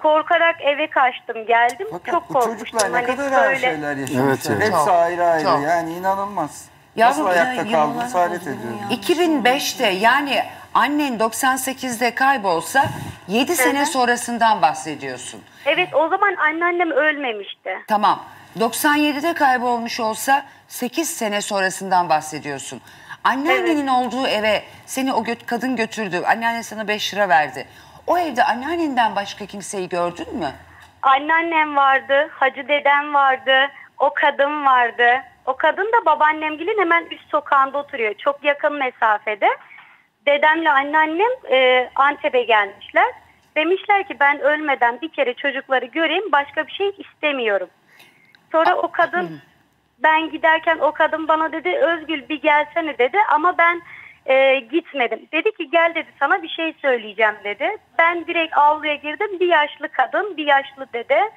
E: korkarak eve kaçtım geldim. çok
I: Bu
E: korkmuştum.
I: çocuklar ne
E: Hani
I: kadar ağır
E: böyle-
I: şeyler yaşamışlar.
H: Evet, evet.
I: Hepsi
D: Çok,
I: ayrı ayrı
D: çok.
I: yani inanılmaz.
D: Yavrum,
I: Nasıl
D: ya,
I: ayakta
K: yıllar
I: hayret
K: oldu
I: ediyorum.
D: 2005'te yani annen 98'de kaybolsa 7 sene sonrasından bahsediyorsun.
E: Evet o zaman anneannem ölmemişti.
D: Tamam. 97'de kaybolmuş olsa 8 sene sonrasından bahsediyorsun. Anneannenin olduğu eve seni o gö- kadın götürdü. Anneannen sana 5 lira verdi. O evde anneannenden başka kimseyi gördün mü?
E: Anneannem vardı, hacı dedem vardı, o kadın vardı. O kadın da babaannemgilin hemen üst sokağında oturuyor. Çok yakın mesafede. dedemle anneannem e, Antep'e gelmişler. Demişler ki ben ölmeden bir kere çocukları göreyim başka bir şey istemiyorum. Sonra o kadın ben giderken o kadın bana dedi Özgül bir gelsene dedi ama ben e, gitmedim. Dedi ki gel dedi sana bir şey söyleyeceğim dedi. Ben direkt avluya girdim bir yaşlı kadın bir yaşlı dede.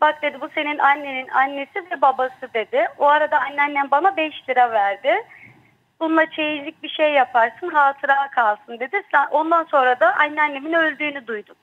E: Bak dedi bu senin annenin annesi ve babası dedi. O arada anneannem bana 5 lira verdi. Bununla çeyizlik bir şey yaparsın hatıra kalsın dedi. Ondan sonra da anneannemin öldüğünü duyduk.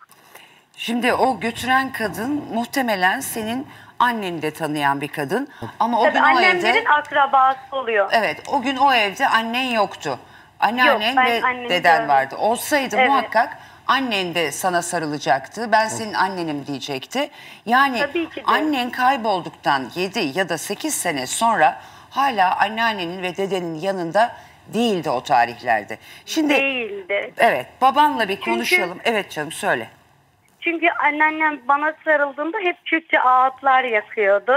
D: Şimdi o götüren kadın muhtemelen senin anneni de tanıyan bir kadın. Ama o
E: Tabii
D: gün o
E: annemlerin
D: evde...
E: akrabası oluyor.
D: Evet o gün o evde annen yoktu. Anneannen
E: Yok, ben
D: ve
E: annemi
D: deden
E: görmedim.
D: vardı. Olsaydı
E: Evet.
D: muhakkak annen de sana sarılacaktı. Ben senin annenim diyecekti. Yani
E: Tabii ki de.
D: annen kaybolduktan 7 ya da 8 sene sonra hala anneannenin ve dedenin yanında değildi o tarihlerde. Şimdi
E: Değildi.
D: evet babanla bir
E: Çünkü-
D: konuşalım. Evet canım söyle.
E: Çünkü anneannem bana sarıldığında hep Kürtçe ağıtlar yakıyordu.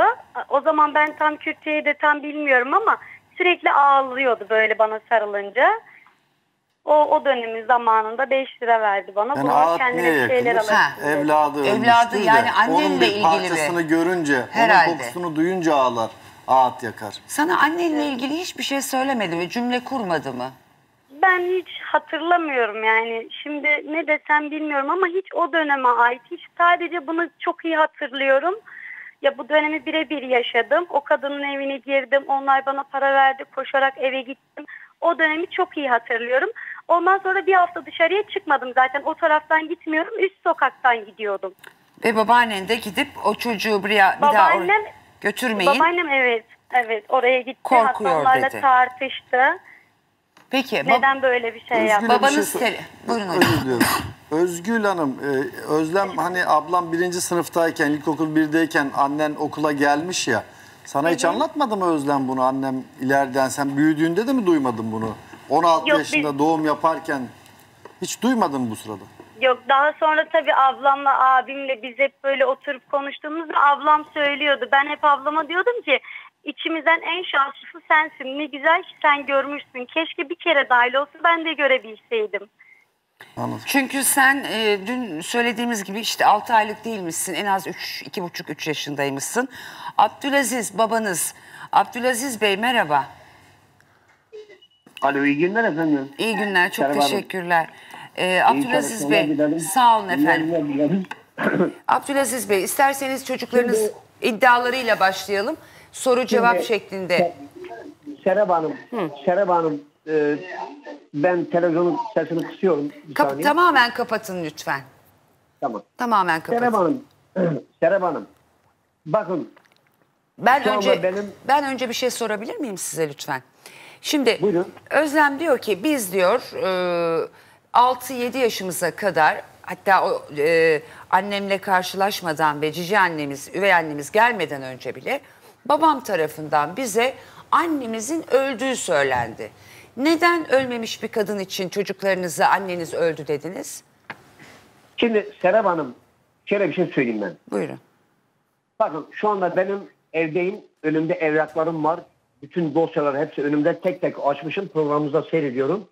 E: O zaman ben tam Kürtçeyi de tam bilmiyorum ama sürekli ağlıyordu böyle bana sarılınca. O, o dönemin zamanında 5 lira verdi bana.
H: Yani
E: Bunu kendine bir şeyler alırsın.
H: Evladı ölmüştür
D: Evladı
H: de,
D: yani annenle
H: onun bir
D: ilgili
H: parçasını görünce,
D: Herhalde.
H: onun kokusunu duyunca ağlar, ağıt yakar.
D: Sana annenle ilgili hiçbir şey söylemedi mi? Cümle kurmadı mı?
E: Ben hiç hatırlamıyorum yani. Şimdi ne desem bilmiyorum ama hiç o döneme ait. Hiç sadece bunu çok iyi hatırlıyorum. Ya bu dönemi birebir yaşadım. O kadının evine girdim. Onlar bana para verdi. Koşarak eve gittim. O dönemi çok iyi hatırlıyorum. Ondan sonra bir hafta dışarıya çıkmadım zaten. O taraftan gitmiyorum. Üst sokaktan gidiyordum.
D: Ve babaannen de gidip o çocuğu buraya bir daha or- götürmeyin.
E: babaannem evet. Evet oraya gitti.
D: Korkuyor dedi.
E: tartıştı.
D: Peki bab-
E: Neden böyle bir şey
H: Özgül'e
E: yaptı?
H: bir
D: babanız
H: şey
D: tele- Buyurun hocam.
H: Özür diliyorum. Özgül Hanım, e, Özlem hani ablam birinci sınıftayken, ilkokul birdeyken annen okula gelmiş ya. Sana hiç anlatmadı mı Özlem bunu annem ileriden? Sen büyüdüğünde de mi duymadın bunu? 16
E: Yok,
H: yaşında
E: biz-
H: doğum yaparken hiç duymadın mı bu sırada?
E: Yok daha sonra tabii ablamla abimle biz hep böyle oturup konuştuğumuzda ablam söylüyordu. Ben hep ablama diyordum ki içimizden en şanslısı sensin. Ne güzel ki sen görmüşsün. Keşke bir kere dahil olsa ben de görebilseydim.
H: Anladım.
D: Çünkü sen e, dün söylediğimiz gibi işte 6 aylık değilmişsin. En az 3 buçuk 3 yaşındaymışsın. Abdülaziz babanız. Abdülaziz Bey merhaba.
M: Alo iyi günler efendim.
D: İyi günler. Çok
M: Merhaba.
D: teşekkürler. E, Abdülaziz Bey sağ olun efendim. Abdülaziz Bey isterseniz çocuklarınız iddialarıyla başlayalım. Soru cevap
M: Şimdi-
D: şeklinde.
M: Serap Hanım, Serap Hanım e, ben televizyonun sesini kısıyorum. Bir
D: Kap-
M: saniye.
D: tamamen kapatın lütfen.
M: Tamam.
D: Tamamen kapatın.
M: Serap Hanım, Serap Hanım. Bakın
D: Ben önce
M: benim-
D: ben önce bir şey sorabilir miyim size lütfen? Şimdi
M: Buyurun.
D: Özlem diyor ki biz diyor e, 6-7 yaşımıza kadar hatta o e, annemle karşılaşmadan ve cici annemiz, üvey annemiz gelmeden önce bile babam tarafından bize annemizin öldüğü söylendi. Neden ölmemiş bir kadın için çocuklarınıza anneniz öldü dediniz?
M: şimdi Serap Hanım şöyle bir şey söyleyeyim ben.
D: Buyurun.
M: Bakın şu anda benim evdeyim. Önümde evraklarım var. Bütün dosyalar hepsi önümde tek tek açmışım. Programımızda seyrediyorum.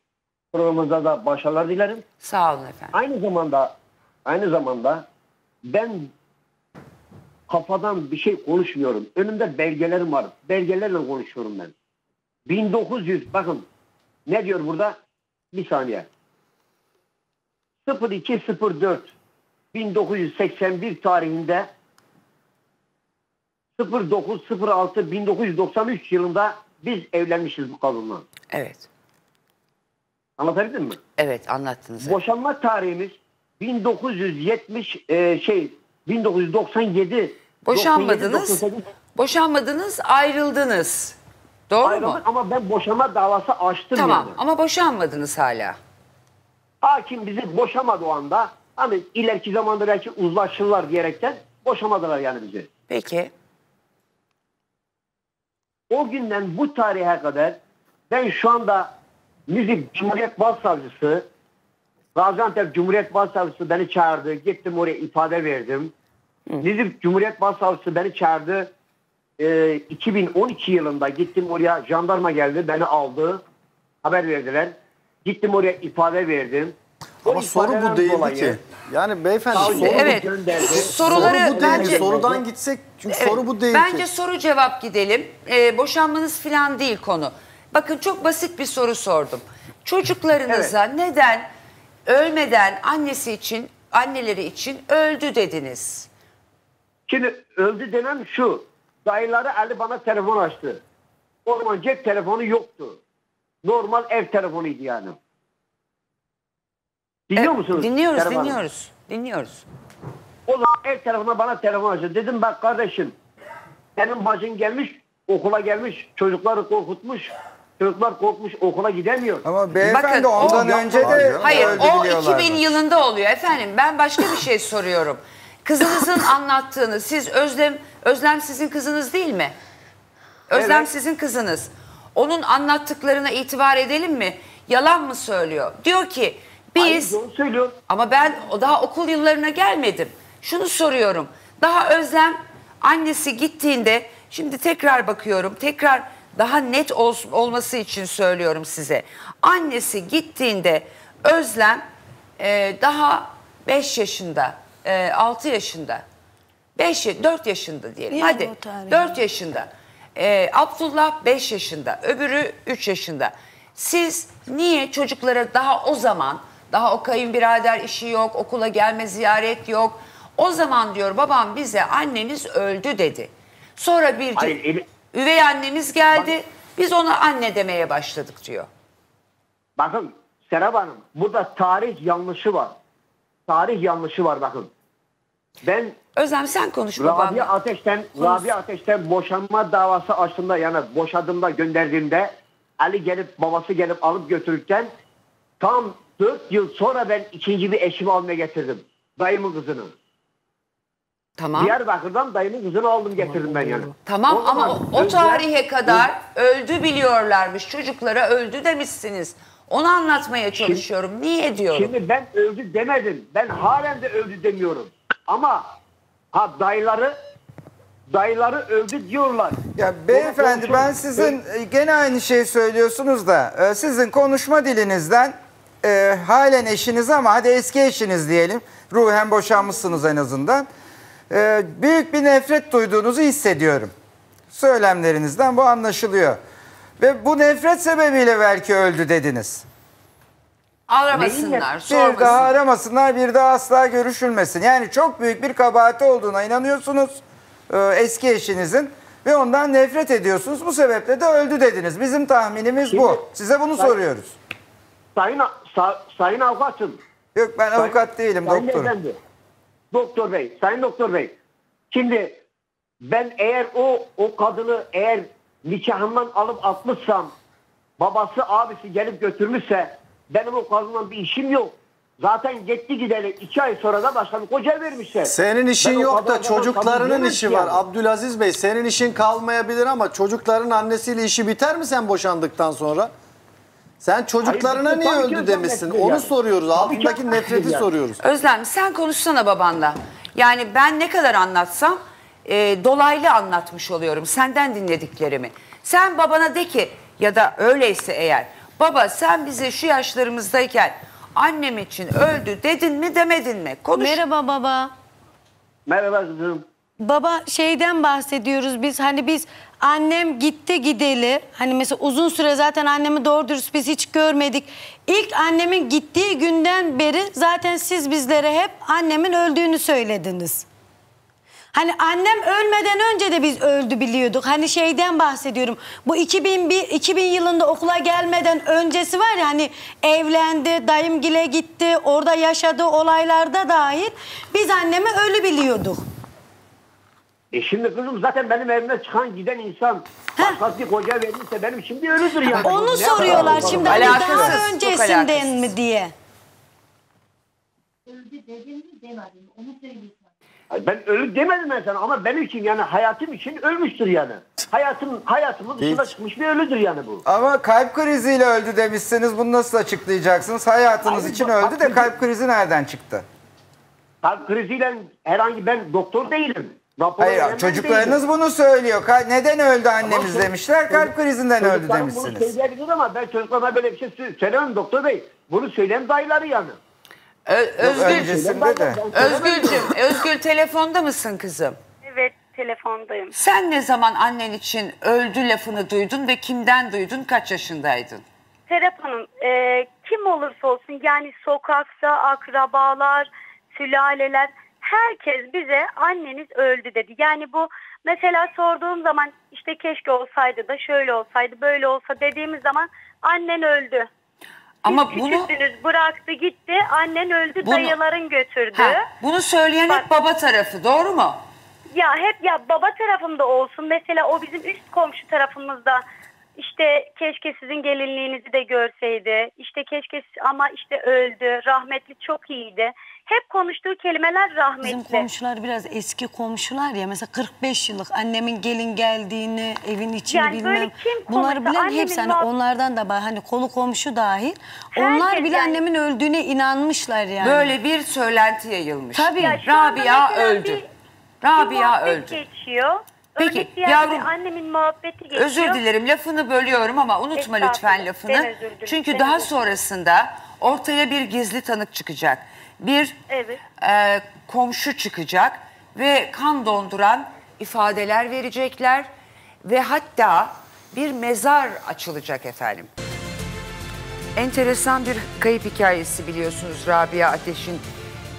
M: Programımızda da başarılar dilerim.
D: Sağ olun efendim.
M: Aynı zamanda aynı zamanda ben kafadan bir şey konuşmuyorum. Önümde belgelerim var. Belgelerle konuşuyorum ben. 1900 bakın ne diyor burada? Bir saniye. 0204 1981 tarihinde 0906 1993 yılında biz evlenmişiz bu kadınla.
D: Evet.
M: Anlatabildim mi?
D: Evet anlattınız.
M: Boşanma tarihimiz 1970 e, şey 1997
D: Boşanmadınız.
M: 97, 98
D: Boşanmadınız, ayrıldınız. Doğru mu?
M: ayrıldık ama ben boşanma davası açtım
D: Tamam
M: yani.
D: ama boşanmadınız hala.
M: Hakim bizi boşamadı o anda. Hani ileriki zamanda belki uzlaşırlar diyerekten boşamadılar yani bizi.
D: Peki.
M: O günden bu tarihe kadar ben şu anda Müzik Cumhuriyet Başsavcısı Gaziantep Cumhuriyet Başsavcısı beni çağırdı. Gittim oraya ifade verdim. Nizip Cumhuriyet Başsavcısı beni çağırdı. Ee, 2012 yılında gittim oraya jandarma geldi beni aldı. Haber verdiler. Gittim oraya ifade verdim. O
H: Ama soru bu değildi
M: dolayı-
H: ki. Yani beyefendi soru
D: Evet.
M: gönderdi.
D: Soruları
H: soru bu değil.
D: bence
H: Sorudan gitsek çünkü
D: Evet,
H: soru bu değil
D: Bence
H: ki.
D: soru cevap gidelim. Ee, boşanmanız falan değil konu. Bakın çok basit bir soru sordum. Çocuklarınıza neden ölmeden annesi için, anneleri için öldü dediniz?
M: Şimdi öldü denen şu. Dayıları Ali bana telefon açtı. O zaman cep telefonu yoktu. Normal ev telefonuydu yani. Dinliyor
D: E,
M: musunuz?
D: Dinliyoruz,
M: Hanım?
D: dinliyoruz. Dinliyoruz.
M: O zaman ev telefonuna bana telefon açtı. Dedim bak kardeşim senin bacın gelmiş okula gelmiş çocukları korkutmuş. Çocuklar korkmuş okula gidemiyor.
I: Ama beyefendi
D: Bakın,
I: ondan
D: o-
I: önce de
D: Hayır o
I: biliyorlardı.
D: 2000 yılında oluyor efendim. Ben başka bir şey soruyorum. Kızınızın anlattığını siz Özlem Özlem sizin kızınız değil mi? Özlem
M: Evet.
D: sizin kızınız. Onun anlattıklarına itibar edelim mi? Yalan mı söylüyor? Diyor ki biz
M: doğru söylüyor.
D: ama ben o daha okul yıllarına gelmedim. Şunu soruyorum. Daha Özlem annesi gittiğinde şimdi tekrar bakıyorum. Tekrar daha net ol- olması için söylüyorum size. Annesi gittiğinde Özlem e, daha 5 yaşında, e, 6 yaşında. 5 4 yaşında diyelim.
K: Yani
D: Hadi.
K: o tarih.
D: 4 yaşında. Ee, Abdullah 5 yaşında. Öbürü 3 yaşında. Siz niye çocuklara daha o zaman daha o kayınbirader işi yok, okula gelme ziyaret yok. O zaman diyor babam bize anneniz öldü dedi. Sonra bir
M: Hayır, eli-
D: üvey annemiz geldi. Biz ona anne demeye başladık diyor.
M: Bakın Serap Hanım burada tarih yanlışı var. Tarih yanlışı var bakın. Ben
D: Özlem sen konuş
M: Rabia
D: babamla.
M: Ateş'ten Rabia Ateş'ten boşanma davası açtığımda yani boşadığımda gönderdiğimde Ali gelip babası gelip alıp götürürken tam 4 yıl sonra ben ikinci bir eşimi almaya getirdim. Dayımın kızını.
D: Tamam.
M: Diyarbakır'dan dayımın kızını aldım getirdim ben yani.
D: Tamam
M: O
D: ama o, o tarihe kadar öldü biliyorlarmış. Çocuklara öldü demişsiniz. Onu anlatmaya çalışıyorum. Niye diyorum?
M: Şimdi ben öldü demedim. Ben halen de öldü demiyorum. Ama ha dayıları dayıları öldü diyorlar.
I: Ya beyefendi ben sizin e, gene aynı şeyi söylüyorsunuz da e, sizin konuşma dilinizden e, halen eşiniz ama hadi eski eşiniz diyelim. Ruhen boşanmışsınız en azından. E, büyük bir nefret duyduğunuzu hissediyorum. Söylemlerinizden bu anlaşılıyor. Ve bu nefret sebebiyle belki öldü dediniz.
D: Aramasınlar,
I: Bir daha
D: sormasınlar.
I: aramasınlar, bir daha asla görüşülmesin. Yani çok büyük bir kabahati olduğuna inanıyorsunuz e, eski eşinizin ve ondan nefret ediyorsunuz. Bu sebeple de öldü dediniz. Bizim tahminimiz bu. Size bunu
M: Sayın-
I: soruyoruz.
M: Sayın sa- sayın avukatım.
I: Yok ben avukat değilim,
M: Sayın
I: doktorum.
M: Efendi, Doktor bey, sayın doktor bey. Şimdi ben eğer o o kadını eğer nikahından alıp atmışsam babası abisi gelip götürmüşse benim o kadından bir işim yok. Zaten gitti gideli iki ay sonra da başka bir koca vermişler.
H: Senin işin
M: Ben
H: yok da çocuklarının işi var.
M: yani.
H: Abdülaziz Bey senin işin kalmayabilir ama çocukların annesiyle işi biter mi sen boşandıktan sonra? Sen çocuklarına
M: Hayır,
H: niye öldü demişsin? Onu
M: yani.
H: soruyoruz.
M: Tabii
H: Altındaki nefreti
M: yani.
H: soruyoruz.
D: Özlem sen konuşsana babanla. Yani ben ne kadar anlatsam e, dolaylı anlatmış oluyorum senden dinlediklerimi. Sen babana de ki ya da öyleyse eğer baba sen bize şu yaşlarımızdayken annem için öldü dedin mi demedin mi? Konuş.
K: Merhaba baba.
M: Merhaba kızım.
K: Baba şeyden bahsediyoruz biz hani biz annem gitti gideli hani mesela uzun süre zaten annemi doğru dürüst biz hiç görmedik. İlk annemin gittiği günden beri zaten siz bizlere hep annemin öldüğünü söylediniz. Hani annem ölmeden önce de biz öldü biliyorduk. Hani şeyden bahsediyorum. Bu 2001 2000 yılında okula gelmeden öncesi var ya hani evlendi, dayımgile gitti, orada yaşadığı olaylarda dahil biz annemi ölü biliyorduk.
M: E şimdi kızım zaten benim evime çıkan giden insan başkası bir koca verirse benim şimdi ölüdür yani.
K: Onu
M: Ne
K: soruyorlar şimdi hani daha öncesinden mi diye.
M: Ay Ben ölü demedim ben sana ama benim için yani hayatım için ölmüştür yani. Hayatım hayatımın dışına
I: Hiç.
M: çıkmış bir ölüdür yani bu.
I: Ama kalp kriziyle öldü demişsiniz. Bunu nasıl açıklayacaksınız? Hayatınız
M: Hayır,
I: için
M: bak-
I: öldü de
M: bak-
I: kalp krizi nereden çıktı?
M: Kalp kriziyle herhangi ben doktor değilim. Raporu
I: Hayır çocuklarınız
M: değilim.
I: bunu söylüyor. Neden öldü annemiz
M: Ama
I: demişler. Kalp
M: çocuk-
I: krizinden öldü demişsiniz.
M: Bunu söyleyebilir ama ben çocuklarıma böyle bir şey sö- söylemem doktor bey. Bunu söyleyen dayıları yani.
D: Ö- Özgül,
I: öncesinde de.
D: Özgülcüm, Özgül telefonda mısın kızım?
E: Evet telefondayım.
D: Sen ne zaman annen için öldü lafını duydun ve kimden duydun? Kaç yaşındaydın?
E: Serap Hanım e, kim olursa olsun yani sokakta akrabalar, sülaleler herkes bize anneniz öldü dedi. Yani bu mesela sorduğum zaman işte keşke olsaydı da şöyle olsaydı böyle olsa dediğimiz zaman annen öldü.
D: Ama
E: Siz
D: bunu
E: küçüktünüz, bıraktı gitti annen öldü
D: Bunu-
E: dayıların götürdü.
D: ha, bunu söyleyen hep baba tarafı doğru mu?
E: Ya hep ya baba tarafımda olsun. Mesela o bizim üst komşu tarafımızda işte keşke sizin gelinliğinizi de görseydi. İşte keşke ama işte öldü. Rahmetli çok iyiydi. Hep konuştuğu kelimeler rahmetli.
K: Bizim komşular biraz eski komşular ya. Mesela 45 yıllık annemin gelin geldiğini, evin içini
E: Yani böyle
K: bilmem.
E: kim
K: Bunları
E: konuşsa
K: bilen
E: annemin
K: hepsi hani
E: muhab-
K: onlardan da. Hani kolu komşu dahil. Onlar
E: Herkes
K: bile
E: yani-
K: annemin öldüğüne inanmışlar yani.
D: Böyle bir söylenti yayılmış.
K: Tabii.
E: Ya şu anda
D: Rabia
E: mesela
D: öldü.
E: bir- bir
D: Rabia
E: muhabbet
D: öldü.
E: geçiyor.
D: Peki,
E: Örnek bir yerde
D: yavrum,
E: annemin muhabbeti geçiyor.
D: Özür dilerim lafını bölüyorum ama unutma
E: Estağfurullah,
D: lütfen lafını.
E: ben özür dilerim,
D: Çünkü
E: ben
D: daha
E: özür dilerim.
D: sonrasında ortaya bir gizli tanık çıkacak. Bir
E: Evet.
D: e, komşu çıkacak ve kan donduran ifadeler verecekler ve hatta bir mezar açılacak efendim. Enteresan bir kayıp hikayesi biliyorsunuz Rabia Ateş'in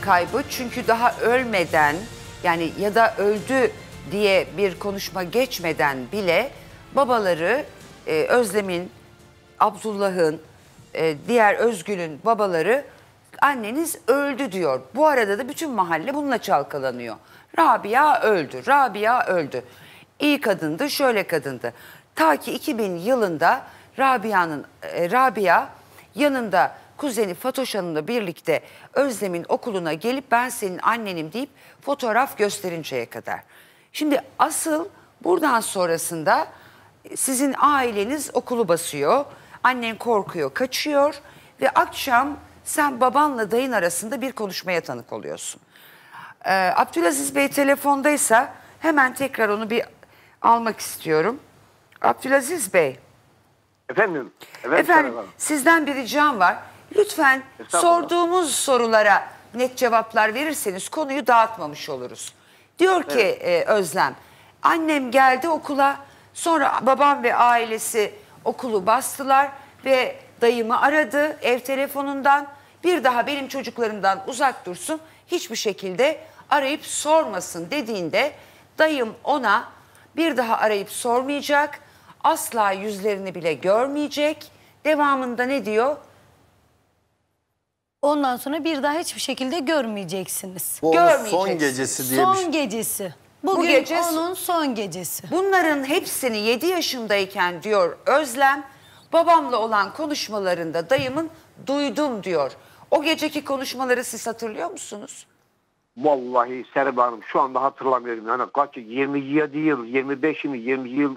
D: kaybı. Çünkü daha ölmeden yani ya da öldü diye bir konuşma geçmeden bile babaları e, Özlem'in, Abdullah'ın, e, diğer Özgül'ün babaları anneniz öldü diyor. Bu arada da bütün mahalle bununla çalkalanıyor. Rabia öldü, Rabia öldü. İyi kadındı, şöyle kadındı. Ta ki 2000 yılında Rabia'nın e, Rabia yanında kuzeni Fatoş Hanım'la birlikte Özlem'in okuluna gelip ben senin annenim deyip fotoğraf gösterinceye kadar. Şimdi asıl buradan sonrasında sizin aileniz okulu basıyor. Annen korkuyor, kaçıyor ve akşam sen babanla dayın arasında bir konuşmaya tanık oluyorsun. Ee, Abdülaziz Bey telefondaysa hemen tekrar onu bir almak istiyorum. Abdülaziz Bey.
M: Efendim?
D: Efendim
M: Hanım.
D: sizden bir ricam var. Lütfen sorduğumuz sorulara net cevaplar verirseniz konuyu dağıtmamış oluruz. Diyor ki e, Özlem, annem geldi okula sonra babam ve ailesi okulu bastılar ve dayımı aradı ev telefonundan. Bir daha benim çocuklarımdan uzak dursun hiçbir şekilde arayıp sormasın dediğinde dayım ona bir daha arayıp sormayacak asla yüzlerini bile görmeyecek. Devamında ne diyor?
K: Ondan sonra bir daha hiçbir şekilde görmeyeceksiniz.
H: Bu onun son
D: Görmeyeceksin.
H: gecesi diye bir
K: Son
H: şey.
K: gecesi. Bugün
D: gece-
K: onun son gecesi.
D: Bunların hepsini 7 yaşındayken diyor Özlem babamla olan konuşmalarında dayımın duydum diyor. O geceki konuşmaları siz hatırlıyor musunuz?
M: Vallahi Serap Hanım şu anda hatırlamıyorum. Yani kaç yıl? 27 yıl, 25 mi, 20 yıl,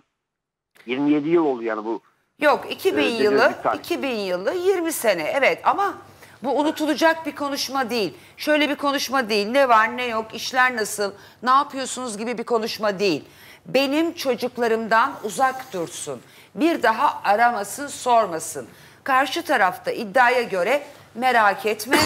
M: 27 yıl oldu yani bu.
D: Yok 2000
M: Evet,
D: yılı,
M: bir tarih.
D: 2000 yılı 20 sene evet ama bu unutulacak bir konuşma değil. Şöyle bir konuşma değil. Ne var ne yok, işler nasıl, ne yapıyorsunuz gibi bir konuşma değil. Benim çocuklarımdan uzak dursun. Bir daha aramasın, sormasın. Karşı tarafta iddiaya göre merak etme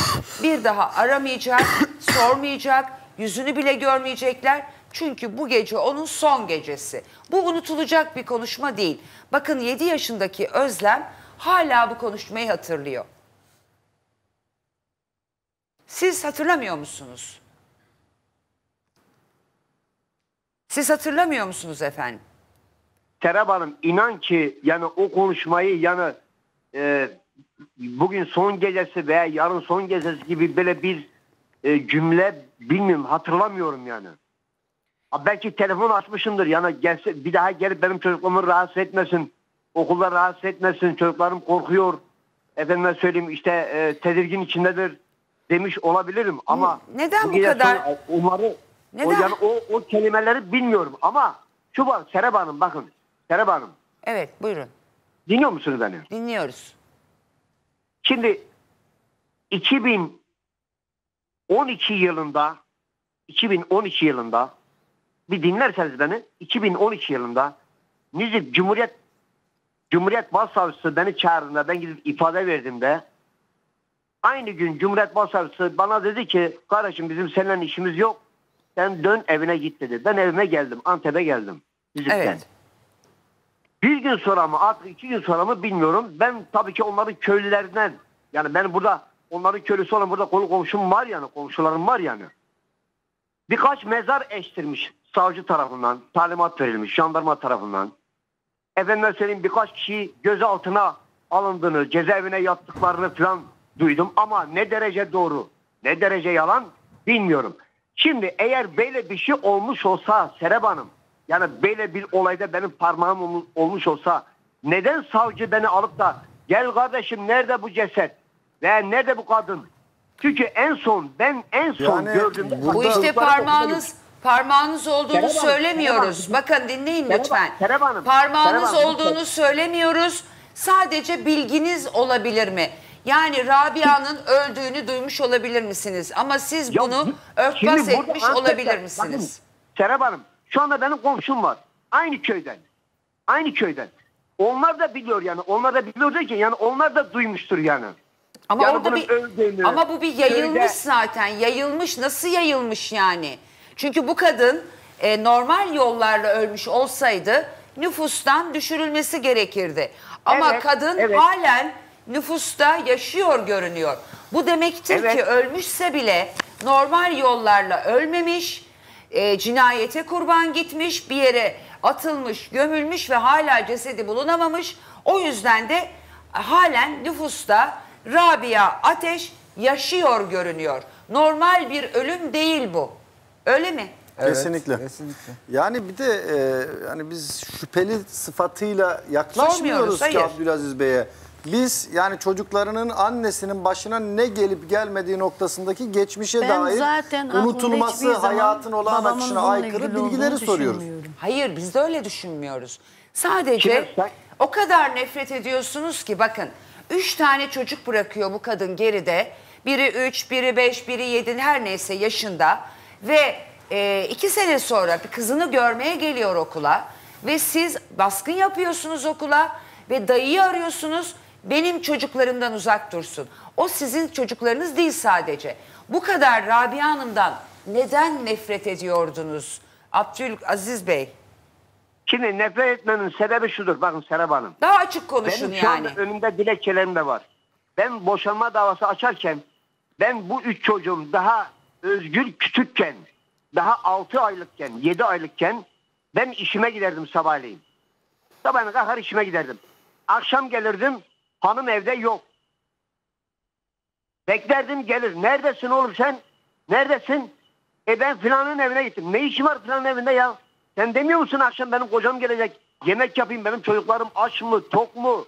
D: bir daha aramayacak, sormayacak, yüzünü bile görmeyecekler. Çünkü bu gece onun son gecesi. Bu unutulacak bir konuşma değil. Bakın 7 yaşındaki Özlem hala bu konuşmayı hatırlıyor. Siz hatırlamıyor musunuz? Siz hatırlamıyor musunuz efendim?
M: Serap Hanım inan ki yani o konuşmayı yani e, bugün son gecesi veya yarın son gecesi gibi böyle bir e, cümle bilmiyorum hatırlamıyorum yani. Ha, belki telefon açmışımdır yani gelse, bir daha gelip benim çocuklarımı rahatsız etmesin. Okulda rahatsız etmesin. Çocuklarım korkuyor. Efendime söyleyeyim işte e, tedirgin içindedir demiş olabilirim ama
D: Neden bu kadar-
M: sonra Umarı o,
D: Neden?
M: yani o, o kelimeleri bilmiyorum ama şu var Serap Hanım bakın Serap Hanım
D: Evet buyurun
M: dinliyor musunuz beni?
D: dinliyoruz.
M: Şimdi 2012 yılında 2012 yılında bir dinlerseniz beni 2012 yılında Nizip Cumhuriyet Cumhuriyet Başsavcısı beni çağırdığında ben gidip ifade verdiğimde aynı gün Cumhuriyet Başsavcısı bana dedi ki kardeşim bizim seninle işimiz yok. Sen dön evine git dedi. Ben evime geldim. Antep'e geldim. Nizip'ten.
D: Evet.
M: Bir gün sonra mı artık iki gün sonra mı bilmiyorum. Ben tabii ki onların köylülerinden yani ben burada onların köylüsü olan burada konu komşum var yani komşularım var yani. Birkaç mezar eştirmiş savcı tarafından talimat verilmiş jandarma tarafından. Efendime söyleyeyim birkaç kişi gözaltına alındığını cezaevine yattıklarını falan duydum ama ne derece doğru ne derece yalan bilmiyorum. Şimdi eğer böyle bir şey olmuş olsa Serap Hanım yani böyle bir olayda benim parmağım olmu- olmuş olsa neden savcı beni alıp da gel kardeşim nerede bu ceset ve nerede bu kadın? Çünkü en son ben en son
H: Yani
M: gördüğümde
D: Bu işte parmağınız parmağınız olduğunu
M: Hanım,
D: söylemiyoruz.
M: Serap
D: Bakın dinleyin
M: Serap-
D: lütfen.
M: Serap Hanım,
D: Parmağınız
M: Hanım,
D: olduğunu
M: lütfen.
D: söylemiyoruz. Sadece bilginiz olabilir mi? Yani Rabia'nın öldüğünü duymuş olabilir misiniz? Ama siz
M: Ya
D: bunu
M: bu-
D: örtbas etmiş olabilir misiniz?
M: Bakın, Serap Hanım şu anda benim komşum var. Aynı köyden. Aynı köyden. Onlar da biliyor yani. Onlar da biliyor ki yani onlar da duymuştur yani.
D: Ama
M: Yani
D: orada bir
M: öldüğünü,
D: ama bu bir yayılmış
M: köyde-
D: zaten. Yayılmış. Nasıl yayılmış yani? Çünkü bu kadın e, normal yollarla ölmüş olsaydı nüfustan düşürülmesi gerekirdi. Ama
M: Evet,
D: kadın
M: evet.
D: halen nüfusta yaşıyor görünüyor. Bu demektir
M: Evet.
D: ki ölmüşse bile normal yollarla ölmemiş, e, cinayete kurban gitmiş, bir yere atılmış, gömülmüş ve hala cesedi bulunamamış. O yüzden de halen nüfusta Rabia Ateş yaşıyor görünüyor. Normal bir ölüm değil bu. Öyle mi?
I: Evet,
H: Kesinlikle.
I: kesinlikle.
H: Yani bir de e, yani biz şüpheli sıfatıyla yaklaşmıyoruz ki. Abdülaziz Bey'e. Biz yani çocuklarının annesinin başına ne gelip gelmediği noktasındaki geçmişe
K: Ben
H: dair
K: zaten
H: unutulması, hayatın olağan akışına aykırı bilgileri soruyoruz.
D: Hayır biz de öyle düşünmüyoruz. Sadece o kadar nefret ediyorsunuz ki bakın üç tane çocuk bırakıyor bu kadın geride. Biri üç, biri beş, biri yedi her neyse yaşında. Ve e, iki sene sonra bir kızını görmeye geliyor okula. Ve siz baskın yapıyorsunuz okula ve dayıyı arıyorsunuz. Benim çocuklarımdan uzak dursun. O sizin çocuklarınız değil sadece. Bu kadar Rabia Hanım'dan neden nefret ediyordunuz? Abdülaziz Bey.
M: Şimdi nefret etmemin sebebi şudur. Bakın Serap Hanım.
D: Daha açık konuşun
M: Benim şu anda
D: yani.
M: önümde dilekçelerim de var. Ben boşanma davası açarken ben bu üç çocuğum daha özgür küçükken, daha 6 aylıkken, 7 aylıkken ben işime giderdim sabahleyin. Sabahleyin kalkar işime giderdim. Akşam gelirdim, hanım evde yok. Beklerdim gelir. Neredesin oğlum sen? Neredesin? E ben filanın evine gittim. Ne işin var filanın evinde ya? Sen demiyor musun akşam benim kocam gelecek. Yemek yapayım benim çocuklarım aç mı tok mu?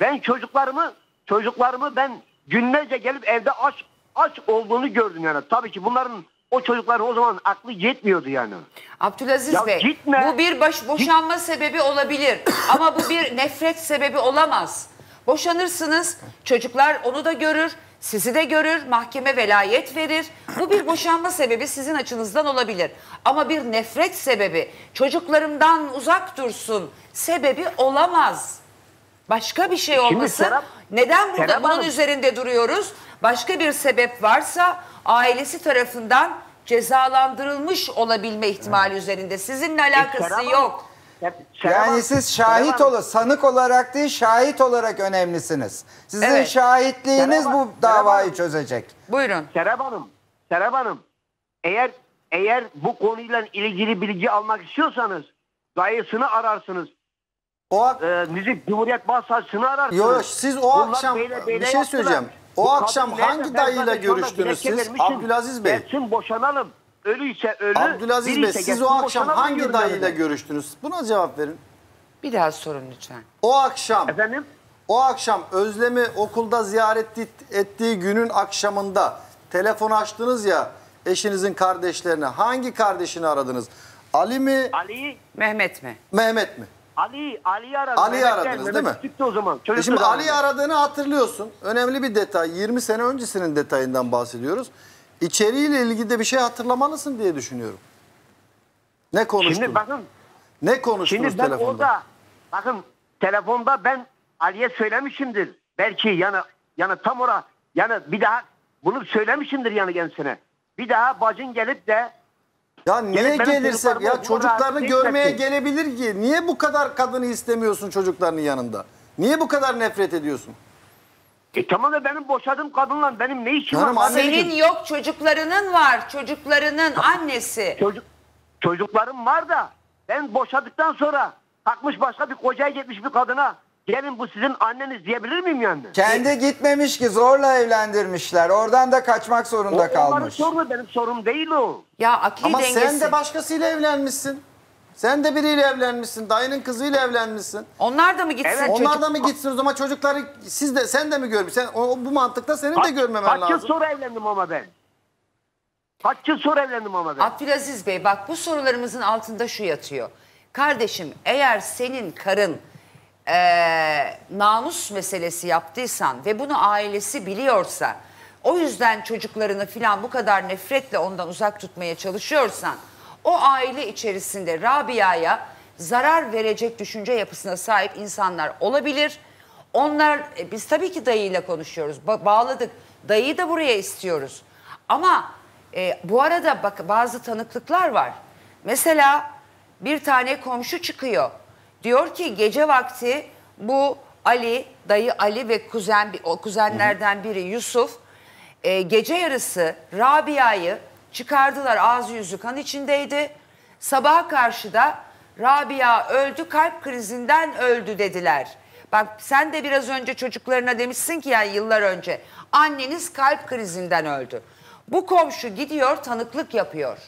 M: Ben çocuklarımı çocuklarımı ben günlerce gelip evde aç aç olduğunu gördüm yani. Tabii ki bunların o çocukların o zaman aklı yetmiyordu yani.
D: Abdülaziz
M: Ya
D: Bey
M: gitme.
D: bu bir baş, boşanma sebebi olabilir ama bu bir nefret sebebi olamaz. Boşanırsınız çocuklar onu da görür sizi de görür mahkeme velayet verir. Bu bir boşanma sebebi sizin açınızdan olabilir. Ama bir nefret sebebi çocuklarımdan uzak dursun sebebi olamaz. Başka bir şey
M: Şimdi
D: olmasın.
M: Serap-
D: Neden burada
M: Serap
D: bunun
M: Hanım-
D: üzerinde duruyoruz? Başka bir sebep varsa ailesi tarafından cezalandırılmış olabilme ihtimali üzerinde. Sizinle alakası
M: Serap Hanım-
D: yok.
I: Yani siz şahit olun, sanık olarak değil şahit olarak önemlisiniz. Sizin
D: Evet.
I: şahitliğiniz
M: Serap-
I: bu davayı
M: Hanım-
I: çözecek.
D: Buyurun.
M: Serap Hanım, Serap Hanım eğer eğer bu konuyla ilgili bilgi almak istiyorsanız dayısını ararsınız.
H: O ak-
M: Ee, Nizip Cumhuriyet Başsavcısını ararsınız.
H: Yo, yo, siz o
M: Bunlar
H: akşam
M: böyle böyle
H: bir şey
M: yaptılar.
H: söyleyeceğim. O
M: Bu
H: akşam
M: kadın
H: hangi dayıyla görüştünüz siz?
M: vermişim.
H: Abdülaziz Bey.
M: Gelsin boşanalım. Ölüyse ölü.
H: Abdülaziz Bey
M: biriyse
H: siz
M: gelsin
H: o akşam
M: boşanalım
H: hangi
M: diyorum
H: dayıyla
M: yani.
H: görüştünüz? Buna cevap verin.
D: Bir daha sorun lütfen.
H: O akşam
M: Efendim?
H: o akşam Özlem'i okulda ziyaret et- ettiği günün akşamında telefon açtınız ya eşinizin kardeşlerine. Hangi kardeşini aradınız? Ali mi,
M: Ali'yi
D: Mehmet mi?
H: Mehmet mi?
M: Ali Ali'yi aradım. Mehmet
H: aradınız değil mi?
M: Çıktı o zaman.
H: E şimdi
M: aradı.
H: aradığını hatırlıyorsun. Önemli bir detay. 20 sene öncesinin detayından bahsediyoruz. İçeriğiyle ilgili de bir şey hatırlamalısın diye düşünüyorum. Ne konuştun?
M: Şimdi bakın
H: ne konuştunuz
M: Şimdi ben
H: telefonda?
M: orada bakın telefonda ben Ali'ye söylemişimdir. Belki yani yani tam ora yani bir daha bunu söylemişimdir yani kendisine. Bir daha bacın gelip de
H: Ya niye
M: benim
H: gelirse ya çocuklarını görmeye
M: etmesin.
H: gelebilir ki. Niye bu kadar kadını istemiyorsun çocuklarının yanında? Niye bu kadar nefret ediyorsun?
M: E tamam da benim boşadığım kadınla benim ne işim
H: Canım
M: var?
H: anneciğim.
D: Senin yok çocuklarının var. Çocuklarının annesi.
M: Çocuk, çocuklarım var da ben boşadıktan sonra kalkmış başka bir kocaya gitmiş bir kadına gelin bu sizin anneniz diyebilir miyim yani?
I: Kendi gitmemiş ki zorla evlendirmişler. Oradan da kaçmak
M: O
I: zorunda
M: onların
I: kalmış.
M: sorunu benim sorum değil o.
D: Ya akli
H: Ama
D: dengesi.
H: sen de başkasıyla evlenmişsin. Sen de biriyle evlenmişsin. Dayının kızıyla evlenmişsin.
D: Onlar da mı gitsin
M: Evet,
D: çocuk?
H: Onlar da mı gitsin o zaman çocukları siz de sen de mi görmüş? Sen o, bu mantıkta senin de
M: Kaç-
H: görmemen
M: Kaç yıl
H: lazım.
M: sonra evlendim ama ben. Kaç yıl sonra evlendim ama ben.
D: Abdülaziz Bey bak bu sorularımızın altında şu yatıyor. Kardeşim eğer senin karın eee, namus meselesi yaptıysan ve bunu ailesi biliyorsa o yüzden çocuklarını filan bu kadar nefretle ondan uzak tutmaya çalışıyorsan o aile içerisinde Rabia'ya zarar verecek düşünce yapısına sahip insanlar olabilir. Onlar e, biz tabii ki dayıyla konuşuyoruz. Ba- bağladık. Dayıyı da buraya istiyoruz. Ama e, bu arada bak bazı tanıklıklar var. Mesela bir tane komşu çıkıyor. Diyor ki gece vakti bu Ali, dayı Ali ve kuzen o kuzenlerden biri Yusuf e, gece yarısı Rabia'yı çıkardılar ağzı yüzü kan içindeydi. Sabaha karşı da Rabia öldü kalp krizinden öldü dediler. Bak sen de biraz önce çocuklarına demişsin ki ya yıllar önce anneniz kalp krizinden öldü. Bu komşu gidiyor tanıklık yapıyor.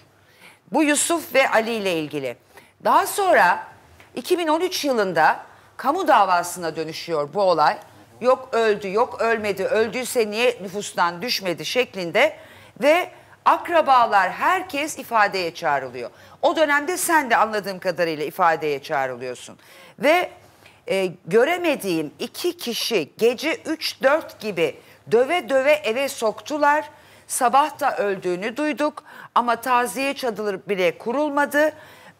D: Bu Yusuf ve Ali ile ilgili. Daha sonra 2013 yılında kamu davasına dönüşüyor bu olay. Yok öldü, yok ölmedi, öldüyse niye nüfustan düşmedi şeklinde ve akrabalar herkes ifadeye çağrılıyor. O dönemde sen de anladığım kadarıyla ifadeye çağrılıyorsun. Ve e, göremediğim iki kişi gece 3-4 gibi döve döve eve soktular. Sabah da öldüğünü duyduk ama taziye çadırı bile kurulmadı.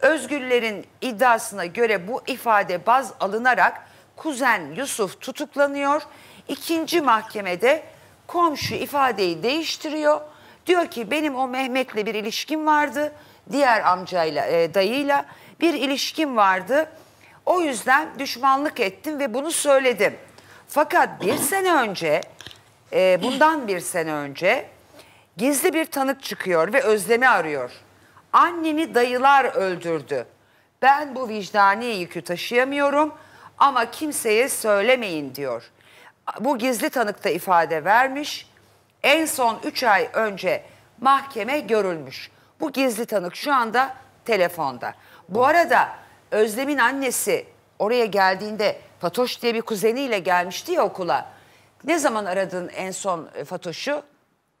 D: Özgürlerin iddiasına göre bu ifade baz alınarak kuzen Yusuf tutuklanıyor. İkinci mahkemede komşu ifadeyi değiştiriyor. Diyor ki benim o Mehmet'le bir ilişkim vardı. Diğer amcayla, e, dayıyla bir ilişkim vardı. O yüzden düşmanlık ettim ve bunu söyledim. Fakat bir sene önce, e, bundan bir sene önce gizli bir tanık çıkıyor ve Özlem'i arıyor. Anneni dayılar öldürdü. Ben bu vicdani yükü taşıyamıyorum ama kimseye söylemeyin diyor. Bu gizli tanıkta ifade vermiş. En son 3 ay önce mahkeme görülmüş. Bu gizli tanık şu anda telefonda. Bu arada Özlem'in annesi oraya geldiğinde Fatoş diye bir kuzeniyle gelmişti ya okula. Ne zaman aradın en son Fatoş'u?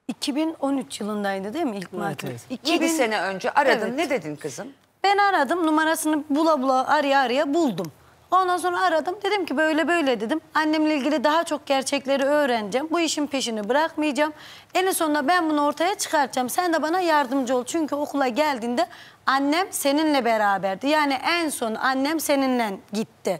K: 2013 yılındaydı değil mi ilk mahkeme?
D: 7 sene önce aradın.
K: Evet.
D: Ne dedin kızım?
K: Ben aradım numarasını bula bula araya araya buldum. Ondan sonra aradım dedim ki böyle böyle dedim. Annemle ilgili daha çok gerçekleri öğreneceğim. Bu işin peşini bırakmayacağım. En sonunda ben bunu ortaya çıkartacağım. Sen de bana yardımcı ol. Çünkü okula geldiğinde annem seninle beraberdi. Yani en son annem seninle gitti.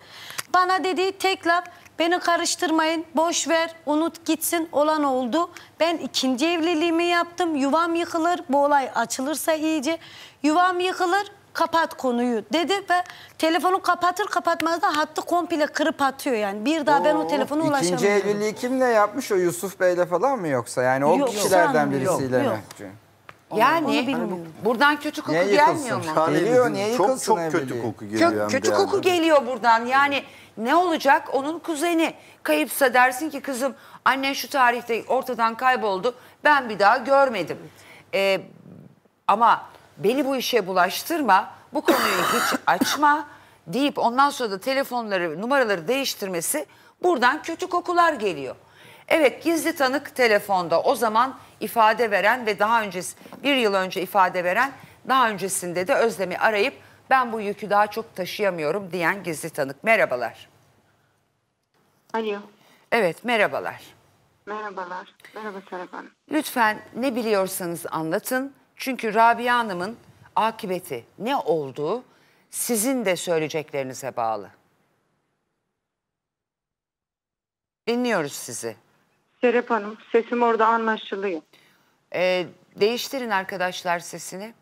K: Bana dediği tek laf beni karıştırmayın, boş ver, unut gitsin olan oldu. Ben ikinci evliliğimi yaptım. Yuvam yıkılır, bu olay açılırsa iyice. Yuvam yıkılır, kapat konuyu dedi ve telefonu kapatır kapatmaz da hattı komple kırıp atıyor yani. Bir daha ben o telefona
I: İkinci
K: ulaşamıyorum.
I: evliliği kimle yapmış o Yusuf Bey'le falan mı yoksa? Yani o
K: Yok,
I: kişilerden
K: sanmıyorum.
I: birisiyle
K: Yok,
I: mi?
D: Yani
K: Onu bilmiyorum.
D: buradan kötü koku
I: Niye
D: gelmiyor mu?
H: Yani
I: Geliyor, niye
H: çok
I: yıkılsın
H: çok kötü
I: evliliği?
H: koku geliyor.
D: Kö- kötü koku
H: yani.
D: geliyor buradan. Yani ne olacak? Onun kuzeni kayıpsa dersin ki kızım annen şu tarihte ortadan kayboldu. Ben bir daha görmedim. Ee, ama beni bu işe bulaştırma. Bu konuyu hiç açma deyip ondan sonra da telefonları, numaraları değiştirmesi buradan kötü kokular geliyor. Evet gizli tanık telefonda o zaman ifade veren ve daha öncesi bir yıl önce ifade veren daha öncesinde de Özlem'i arayıp ben bu yükü daha çok taşıyamıyorum diyen gizli tanık. Merhabalar.
N: Alo.
D: Evet merhabalar.
N: Merhabalar. Merhaba Serap Hanım.
D: Lütfen ne biliyorsanız anlatın. Çünkü Rabia Hanım'ın akıbeti ne olduğu sizin de söyleyeceklerinize bağlı. Dinliyoruz sizi.
N: Serap Hanım sesim orada anlaşılıyor.
D: Ee, değiştirin arkadaşlar sesini.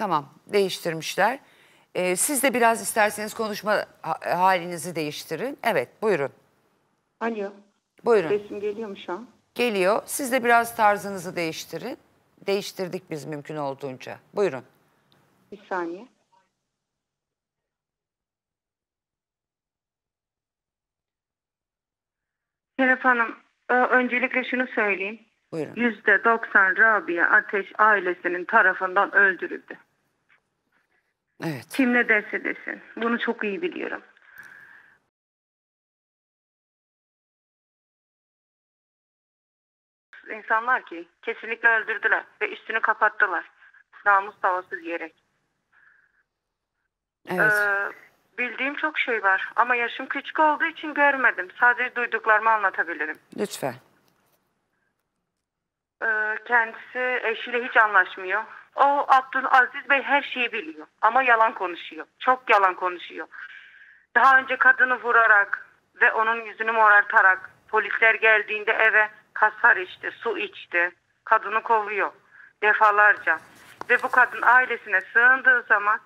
D: Tamam, değiştirmişler. Ee, siz de biraz isterseniz konuşma ha- halinizi değiştirin. Evet, buyurun.
N: Alo.
D: Buyurun.
N: Sesim geliyor mu şu an?
D: Geliyor. Siz de biraz tarzınızı değiştirin. Değiştirdik biz mümkün olduğunca. Buyurun.
N: Bir saniye. Serap Hanım, öncelikle şunu söyleyeyim.
D: Buyurun.
N: Yüzde doksan Rabia Ateş ailesinin tarafından öldürüldü.
D: Evet.
N: Kim ne derse desin. Bunu çok iyi biliyorum. İnsanlar ki kesinlikle öldürdüler ve üstünü kapattılar. Namus davası diyerek.
D: Evet.
N: Ee, bildiğim çok şey var ama yaşım küçük olduğu için görmedim. Sadece duyduklarımı anlatabilirim.
D: Lütfen.
N: Ee, kendisi eşiyle hiç anlaşmıyor. O Abdülaziz Bey her şeyi biliyor ama yalan konuşuyor. Çok yalan konuşuyor. Daha önce kadını vurarak ve onun yüzünü morartarak polisler geldiğinde eve kasar içti, su içti. Kadını kovuyor defalarca. Ve bu kadın ailesine sığındığı zaman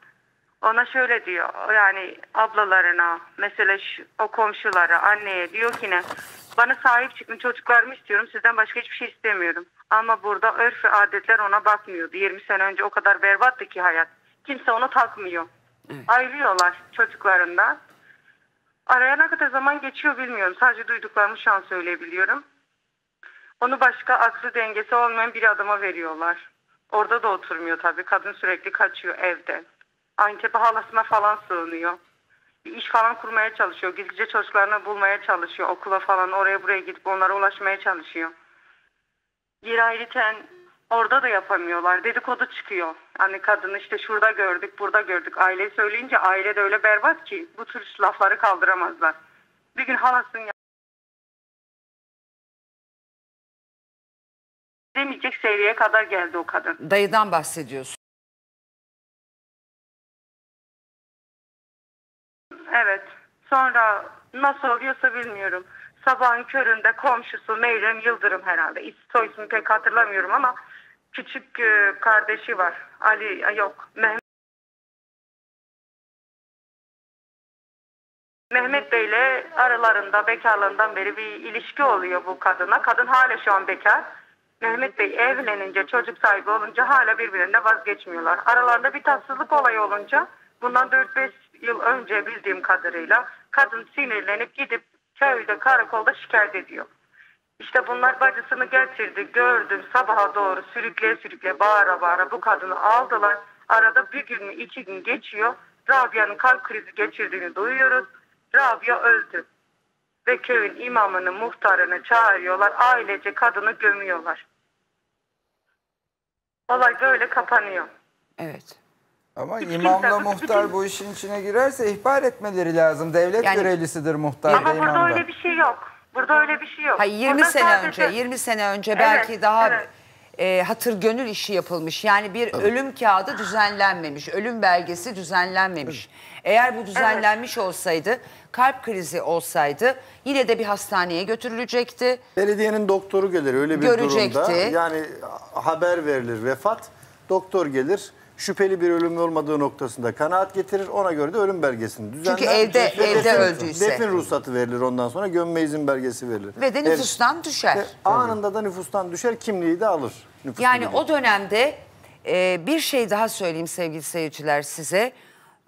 N: ona şöyle diyor yani ablalarına mesela şu, o komşulara anneye diyor ki ne bana sahip çıkın çocuklarımı istiyorum sizden başka hiçbir şey istemiyorum. Ama burada örf ve adetler ona bakmıyordu. 20 sene önce o kadar berbattı ki hayat. Kimse onu takmıyor. Ayrılıyorlar çocuklarından. Araya ne kadar zaman geçiyor bilmiyorum. Sadece duyduklarımı şu an söyleyebiliyorum. Onu başka aklı dengesi olmayan bir adama veriyorlar. Orada da oturmuyor tabii. Kadın sürekli kaçıyor evden. Antep'e halasına falan sığınıyor. Bir iş falan kurmaya çalışıyor. Gizlice çocuklarını bulmaya çalışıyor. Okula falan oraya buraya gidip onlara ulaşmaya çalışıyor. Bir ayrıca orada da yapamıyorlar. Dedikodu çıkıyor. Hani kadını işte şurada gördük, burada gördük. Aile söyleyince aile de öyle berbat ki bu tür lafları kaldıramazlar. Bir gün halasının demeyecek seviyeye kadar geldi o kadın.
D: Dayıdan bahsediyorsun.
N: Evet. Sonra nasıl oluyorsa bilmiyorum. Sabahın köründe komşusu Meyrem Yıldırım herhalde. İs- Soy ismini pek hatırlamıyorum ama küçük e, kardeşi var. Ali ay yok. Mehmet Mehmet Bey'le aralarında bekarlığından beri bir ilişki oluyor bu kadına. Kadın hala şu an bekar. Mehmet Bey evlenince çocuk sahibi olunca hala birbirinden vazgeçmiyorlar. Aralarında bir tatsızlık olayı olunca bundan 4-5 yıl önce bildiğim kadarıyla kadın sinirlenip gidip köyde karakolda şikayet ediyor. İşte bunlar bacısını getirdi gördüm sabaha doğru sürükle sürükle bağıra bağıra bu kadını aldılar. Arada bir gün iki gün geçiyor. Rabia'nın kalp krizi geçirdiğini duyuyoruz. Rabia öldü. Ve köyün imamını muhtarını çağırıyorlar. Ailece kadını gömüyorlar. Olay böyle kapanıyor.
D: Evet.
I: Ama imamla muhtar bu işin içine girerse ihbar etmeleri lazım. Devlet
D: Yani-
I: görevlisidir muhtar
N: Ama
I: da
N: burada
I: imam da.
N: öyle bir şey yok. Burada öyle bir şey yok.
D: Hayır 20
N: Burada
D: sene
N: sadece-
D: önce, 20 sene önce
N: Evet,
D: belki daha
N: evet.
D: e, hatır gönül işi yapılmış. Yani bir ölüm kağıdı düzenlenmemiş, ölüm belgesi düzenlenmemiş. Eğer bu düzenlenmiş olsaydı, kalp krizi olsaydı yine de bir hastaneye götürülecekti.
H: Belediyenin doktoru gelir öyle bir
D: Görecekti.
H: durumda. Yani haber verilir vefat. Doktor gelir. Şüpheli bir ölüm olmadığı noktasında kanaat getirir. Ona göre de ölüm belgesini düzenler.
D: Çünkü evde-
H: Ve
D: evde
H: defin-
D: öldüyse.
H: Defin ruhsatı verilir ondan sonra. Gömme izin belgesi verilir.
D: Ve de nüfustan düşer.
H: Ve anında da nüfustan düşer. Kimliği de alır. Nüfus
D: Yani
H: kimliği.
D: o dönemde e, bir şey daha söyleyeyim sevgili seyirciler size.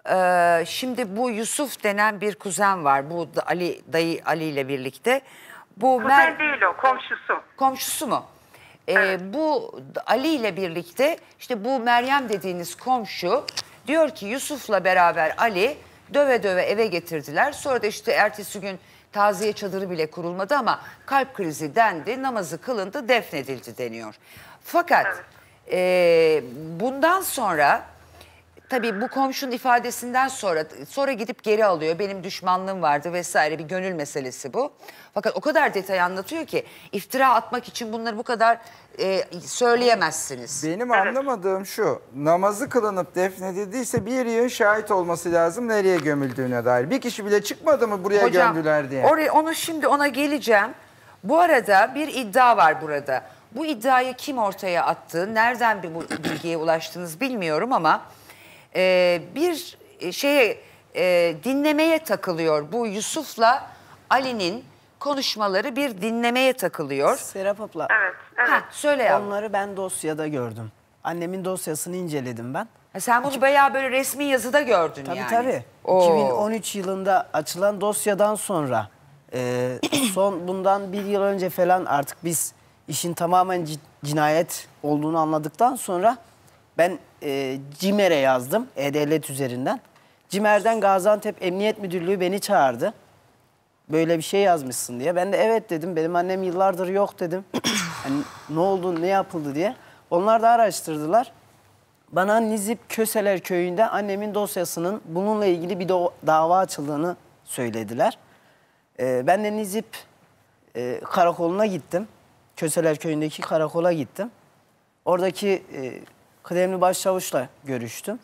D: E, şimdi bu Yusuf denen bir kuzen var. Bu da Ali dayı Ali ile birlikte. Bu Mer-
N: Kuzen değil o komşusu.
D: komşusu mu? E, Bu Ali ile birlikte işte bu Meryem dediğiniz komşu diyor ki Yusuf'la beraber Ali döve döve eve getirdiler. Sonra da işte ertesi gün taziye çadırı bile kurulmadı ama kalp krizi dendi, namazı kılındı, defnedildi deniyor. Fakat e, bundan sonra tabii bu komşunun ifadesinden sonra sonra gidip geri alıyor. Benim düşmanlığım vardı vesaire bir gönül meselesi bu. Fakat o kadar detay anlatıyor ki iftira atmak için bunları bu kadar e, söyleyemezsiniz.
I: Benim anlamadığım şu. Namazı kılınıp defnedildiyse bir yığın şahit olması lazım nereye gömüldüğüne dair. Bir kişi bile çıkmadı mı buraya
D: Hocam
I: gömdüler diye.
D: oraya, onu şimdi ona geleceğim. Bu arada bir iddia var burada. Bu iddiayı kim ortaya attı? Nereden bir bu bilgiye ulaştınız bilmiyorum ama e, bir şeye e, dinlemeye takılıyor. Bu Yusuf'la Ali'nin konuşmaları bir dinlemeye takılıyor.
L: Serap abla.
B: Evet, evet.
D: Ha, söyle yavrum.
L: Onları ben dosyada gördüm. Annemin dosyasını inceledim ben.
D: Ha, sen bunu bayağı böyle resmi yazıda gördün
L: Tabii
D: yani.
L: tabii.
D: Oo.
L: 2013 yılında açılan dosyadan sonra e, son bundan bir yıl önce falan artık biz işin tamamen ci- cinayet olduğunu anladıktan sonra ben e, CİMER'e yazdım E-Devlet üzerinden. CİMER'den Gaziantep Emniyet Müdürlüğü beni çağırdı. Böyle bir şey yazmışsın diye. Ben de evet dedim. Benim annem yıllardır yok dedim. Hani ne oldu, ne yapıldı diye. Onlar da araştırdılar. Bana Nizip Köseler köyünde annemin dosyasının bununla ilgili bir dava açıldığını söylediler. Ee, ben de Nizip e, karakoluna gittim. Köseler köyündeki karakola gittim. Oradaki e, kıdemli başçavuşla görüştüm.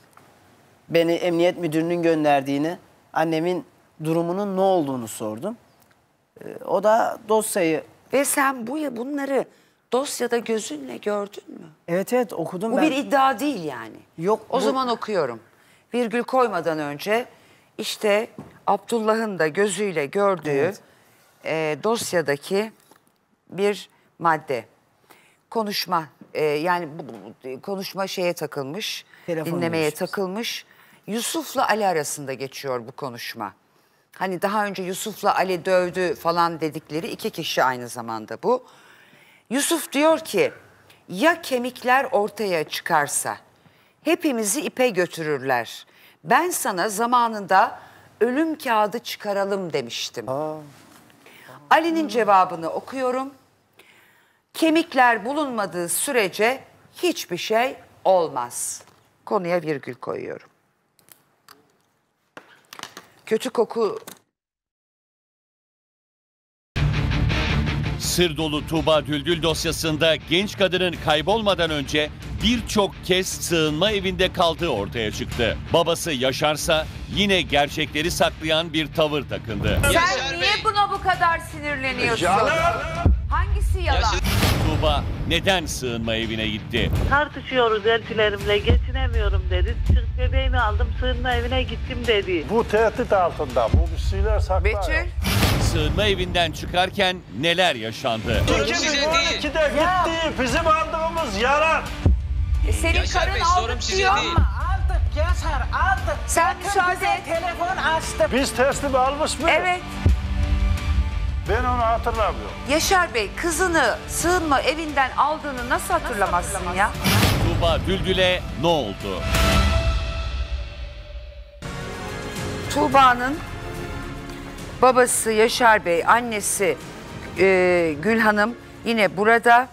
L: Beni emniyet müdürünün gönderdiğini, annemin durumunun ne olduğunu sordum. Ee, o da dosyayı...
D: Ve sen bu bunları dosyada gözünle gördün mü?
L: Evet evet okudum
D: Bu
L: ben.
D: bir iddia değil yani.
L: Yok.
D: O
L: bu-
D: zaman okuyorum. Virgül koymadan önce işte Abdullah'ın da gözüyle gördüğü e, dosyadaki bir madde. Konuşma e, yani bu, bu- konuşma şeye takılmış,
L: Telefon
D: dinlemeye
L: görüşmesi.
D: takılmış. Yusuf'la Ali arasında geçiyor bu konuşma. Hani daha önce Yusuf'la Ali dövdü falan dedikleri iki kişi aynı zamanda bu. Yusuf diyor ki ya kemikler ortaya çıkarsa hepimizi ipe götürürler. Ben sana zamanında ölüm kağıdı çıkaralım demiştim. Ali'nin cevabını okuyorum. Kemikler bulunmadığı sürece hiçbir şey olmaz. Konuya virgül koyuyorum. Kötü koku
A: Sır dolu Tuğba Düldül dosyasında genç kadının kaybolmadan önce birçok kez sığınma evinde kaldığı ortaya çıktı. Babası Yaşarsa yine gerçekleri saklayan bir tavır takındı.
D: Sen niye buna bu kadar sinirleniyorsun?
C: Yalan.
D: Hangisi yalan?
A: Tuğba neden sığınma evine gitti?
B: Tartışıyoruz elçilerimle geçinemiyorum dedi. Çık bebeğimi aldım sığınma evine gittim dedi.
C: Bu tehdit altında. Bu bir şeyler saklıyor.
D: Betül
A: Sığınma evinden çıkarken neler yaşandı?
C: 2012'de gitti. Bizim aldığımız yalan.
D: e, senin karın aldık diyor.
O: Aldık Yaşar aldık.
D: Sen müsaade et.
O: telefon açtı.
C: Biz teslim almış mıyız?
D: Evet.
C: Ben onu hatırlamıyorum.
D: Yaşar Bey kızını sığınma evinden aldığını nasıl hatırlamazsın ya?
A: Tuğba Düldül'e ne oldu?
D: Tuğba'nın babası Yaşar Bey, annesi e, Gül Hanım yine burada.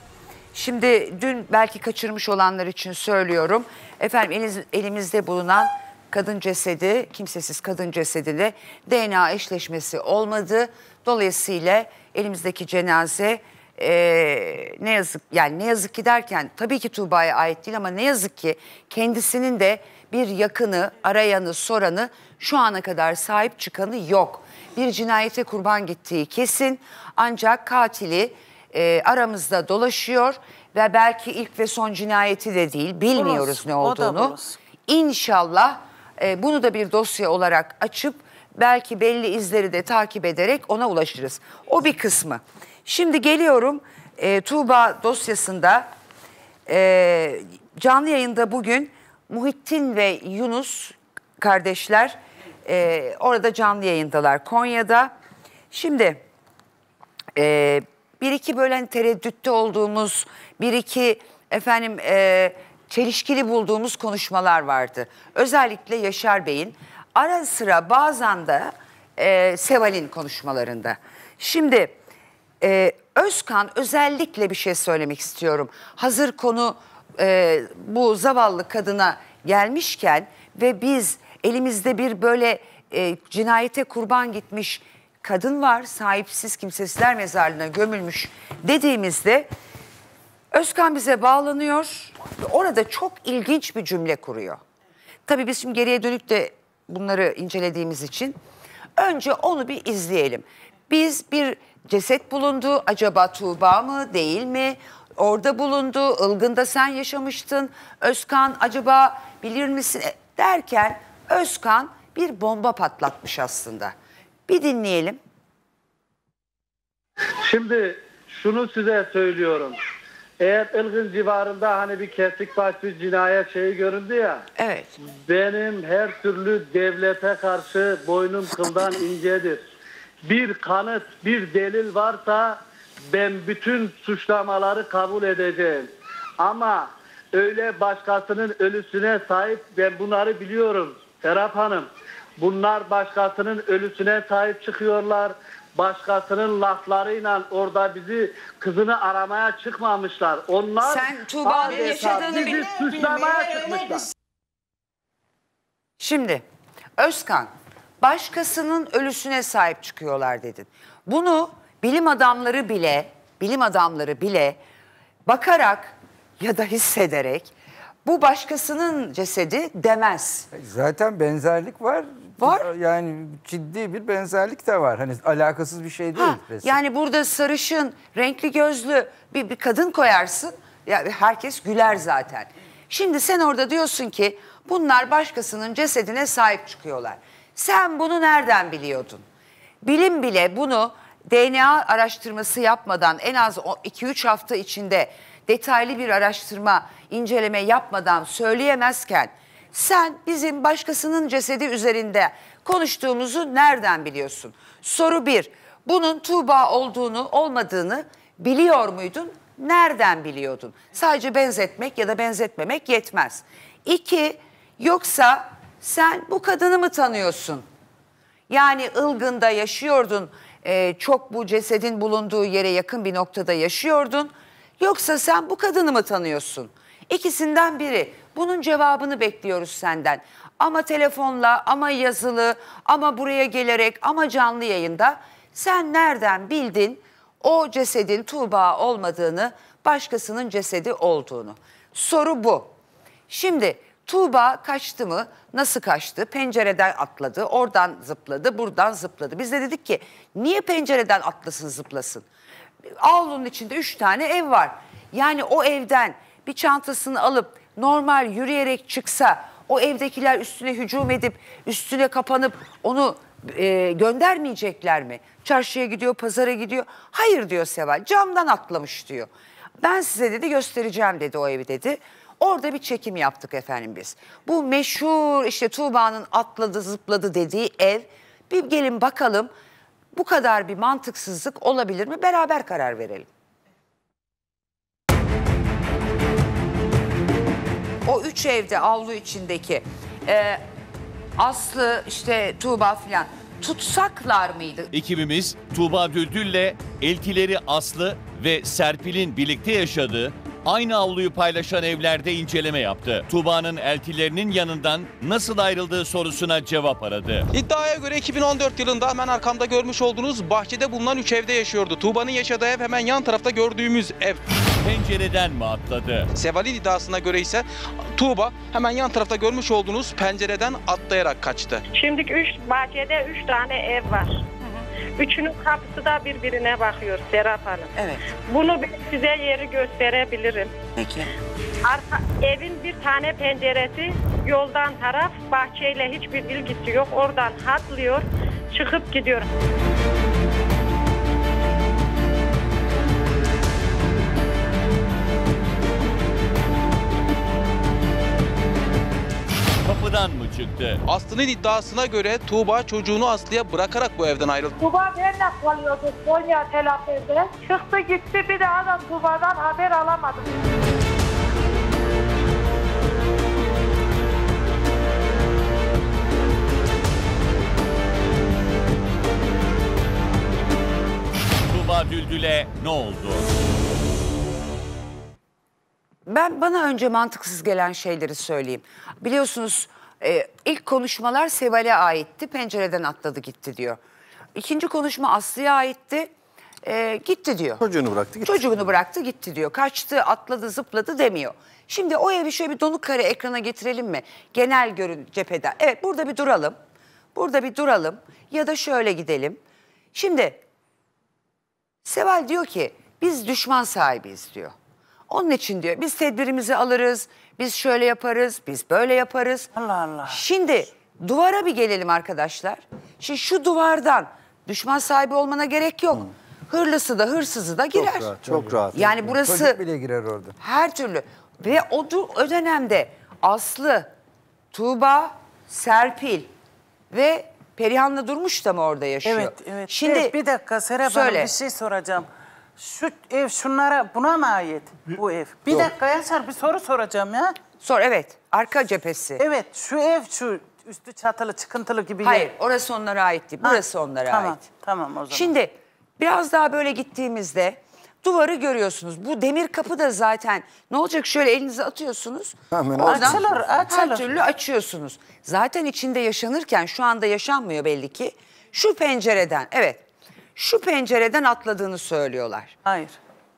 D: Şimdi dün belki kaçırmış olanlar için söylüyorum. Efendim eliniz- elimizde bulunan kadın cesedi, kimsesiz kadın cesedinde DNA eşleşmesi olmadı. Dolayısıyla elimizdeki cenaze e, ne yazık yani ne yazık ki derken tabii ki Tuğba'ya ait değil ama ne yazık ki kendisinin de bir yakını, arayanı, soranı şu ana kadar sahip çıkanı yok. Bir cinayete kurban gittiği kesin ancak katili e, aramızda dolaşıyor ve belki ilk ve son cinayeti de değil bilmiyoruz
L: Burası,
D: ne olduğunu. İnşallah e, bunu da bir dosya olarak açıp belki belli izleri de takip ederek ona ulaşırız. O bir kısmı. Şimdi geliyorum e, Tuğba dosyasında e, canlı yayında bugün Muhittin ve Yunus kardeşler e, orada canlı yayındalar Konya'da. Şimdi e, bir iki böyle hani tereddütte olduğumuz, bir iki efendim e, çelişkili bulduğumuz konuşmalar vardı. Özellikle Yaşar Bey'in ara sıra bazen de e, Seval'in konuşmalarında. Şimdi e, Özkan özellikle bir şey söylemek istiyorum. Hazır konu e, bu zavallı kadına gelmişken ve biz elimizde bir böyle e, cinayete kurban gitmiş kadın var sahipsiz kimsesizler mezarlığına gömülmüş dediğimizde Özkan bize bağlanıyor ve orada çok ilginç bir cümle kuruyor. Tabii biz şimdi geriye dönük de bunları incelediğimiz için önce onu bir izleyelim. Biz bir ceset bulundu. Acaba Tuğba mı değil mi? Orada bulundu. Ilgın'da sen yaşamıştın. Özkan acaba bilir misin? E, Derken Özkan bir bomba patlatmış aslında. Bir dinleyelim.
P: Şimdi şunu size söylüyorum. Eğer Ilgın civarında hani bir kesik baş bir cinayet şeyi göründü ya.
D: Evet.
P: Benim her türlü devlete karşı boynum kıldan incedir. Bir kanıt, bir delil varsa ben bütün suçlamaları kabul edeceğim. Ama öyle başkasının ölüsüne sahip ben bunları biliyorum Serap Hanım. Bunlar başkasının ölüsüne sahip çıkıyorlar. Başkasının laflarıyla orada bizi kızını aramaya çıkmamışlar. Onlar
D: Sen Tuğba'nın
P: adeta
D: yaşadığını
P: bizi suçlamaya çıkmışlar.
D: Şimdi Özkan başkasının ölüsüne sahip çıkıyorlar dedin. Bunu bilim adamları bile, bilim adamları bile bakarak ya da hissederek bu başkasının cesedi demez.
I: Zaten benzerlik var.
D: Var.
I: Yani ciddi bir benzerlik de var. Hani alakasız bir şey değil.
D: Ha,
I: resim.
D: yani burada sarışın, renkli gözlü bir, bir kadın koyarsın. Ya herkes güler zaten. Şimdi sen orada diyorsun ki bunlar başkasının cesedine sahip çıkıyorlar. Sen bunu nereden biliyordun? Bilim bile bunu DNA araştırması yapmadan en az 2-3 hafta içinde detaylı bir araştırma, inceleme yapmadan söyleyemezken sen bizim başkasının cesedi üzerinde konuştuğumuzu nereden biliyorsun? Soru bir, bunun Tuğba olduğunu olmadığını biliyor muydun? Nereden biliyordun? Sadece benzetmek ya da benzetmemek yetmez. İki, yoksa sen bu kadını mı tanıyorsun? Yani Ilgın'da yaşıyordun, e, çok bu cesedin bulunduğu yere yakın bir noktada yaşıyordun. Yoksa sen bu kadını mı tanıyorsun? İkisinden biri. Bunun cevabını bekliyoruz senden. Ama telefonla, ama yazılı, ama buraya gelerek, ama canlı yayında sen nereden bildin o cesedin Tuğba olmadığını, başkasının cesedi olduğunu? Soru bu. Şimdi Tuğba kaçtı mı? Nasıl kaçtı? Pencereden atladı, oradan zıpladı, buradan zıpladı. Biz de dedik ki niye pencereden atlasın zıplasın? Avlunun içinde üç tane ev var. Yani o evden bir çantasını alıp normal yürüyerek çıksa o evdekiler üstüne hücum edip üstüne kapanıp onu e, göndermeyecekler mi? Çarşıya gidiyor, pazara gidiyor. Hayır diyor Seval, camdan atlamış diyor. Ben size dedi göstereceğim dedi o evi dedi. Orada bir çekim yaptık efendim biz. Bu meşhur işte Tuğba'nın atladı zıpladı dediği ev. Bir gelin bakalım bu kadar bir mantıksızlık olabilir mi? Beraber karar verelim. O üç evde avlu içindeki e, Aslı işte Tuğba filan tutsaklar mıydı?
A: Ekibimiz Tuğba Düldül'le eltileri Aslı ve Serpil'in birlikte yaşadığı aynı avluyu paylaşan evlerde inceleme yaptı. Tuğba'nın eltilerinin yanından nasıl ayrıldığı sorusuna cevap aradı.
Q: İddiaya göre 2014 yılında hemen arkamda görmüş olduğunuz bahçede bulunan 3 evde yaşıyordu. Tuğba'nın yaşadığı ev hemen yan tarafta gördüğümüz ev.
A: Pencereden mi atladı?
Q: Seval'in iddiasına göre ise Tuğba hemen yan tarafta görmüş olduğunuz pencereden atlayarak kaçtı.
R: Şimdiki üç bahçede üç tane ev var. Üçünün kapısı da birbirine bakıyor Serap Hanım.
D: Evet.
R: Bunu ben size yeri gösterebilirim.
D: Peki.
R: Arka, evin bir tane penceresi yoldan taraf bahçeyle hiçbir ilgisi yok. Oradan atlıyor çıkıp gidiyor.
A: Kapıdan mı çıktı?
Q: Aslı'nın iddiasına göre Tuğba çocuğunu Aslı'ya bırakarak bu evden ayrıldı.
R: Tuba benimle kalıyordu Konya telafide. Çıktı gitti bir daha da Tuba'dan haber alamadım.
A: Tuğba Düldül'e ne oldu?
D: Ben bana önce mantıksız gelen şeyleri söyleyeyim. Biliyorsunuz Ee, ilk konuşmalar Seval'e aitti. Pencereden atladı gitti diyor. İkinci konuşma Aslı'ya aitti. Ee, gitti diyor.
H: Çocuğunu bıraktı gitti.
D: Çocuğunu bıraktı gitti diyor. Kaçtı, atladı, zıpladı demiyor. Şimdi o evi şöyle bir donuk kare ekrana getirelim mi? Genel görün cepheden. Evet burada bir duralım. Burada bir duralım. Ya da şöyle gidelim. Şimdi Seval diyor ki biz düşman sahibiyiz diyor. Onun için diyor biz tedbirimizi alırız, biz şöyle yaparız, biz böyle yaparız.
O: Allah Allah.
D: Şimdi duvara bir gelelim arkadaşlar. Şimdi şu duvardan düşman sahibi olmana gerek yok. Hırlısı da hırsızı da girer.
H: Çok rahat. Çok rahat.
D: Yani burası
I: Çocuk bile girer orada.
D: her türlü. Ve o, du- o dönemde Aslı, Tuğba, Serpil ve Perihan'la Durmuş da mı orada yaşıyor?
O: Evet, evet.
D: Şimdi
O: Evet, bir dakika Serap Hanım
D: söyle.
O: bir şey soracağım. Şu ev şunlara buna mı ait bu ev? Bir
D: Yok.
O: dakika Yaşar bir soru soracağım ya.
D: Sor evet arka cephesi.
O: Evet şu ev şu üstü çatılı çıkıntılı gibi
D: Hayır
O: yer.
D: orası onlara ait değil.
O: Ha,
D: Burası onlara
O: tamam,
D: ait.
O: Tamam o zaman.
D: Şimdi biraz daha böyle gittiğimizde duvarı görüyorsunuz. Bu demir kapı da zaten ne olacak şöyle elinizi atıyorsunuz.
H: Hemen
D: oradan
O: açılır,
D: Her
O: açılır.
D: türlü açıyorsunuz. Zaten içinde yaşanırken şu anda yaşanmıyor belli ki. Şu pencereden evet şu pencereden atladığını söylüyorlar.
O: Hayır.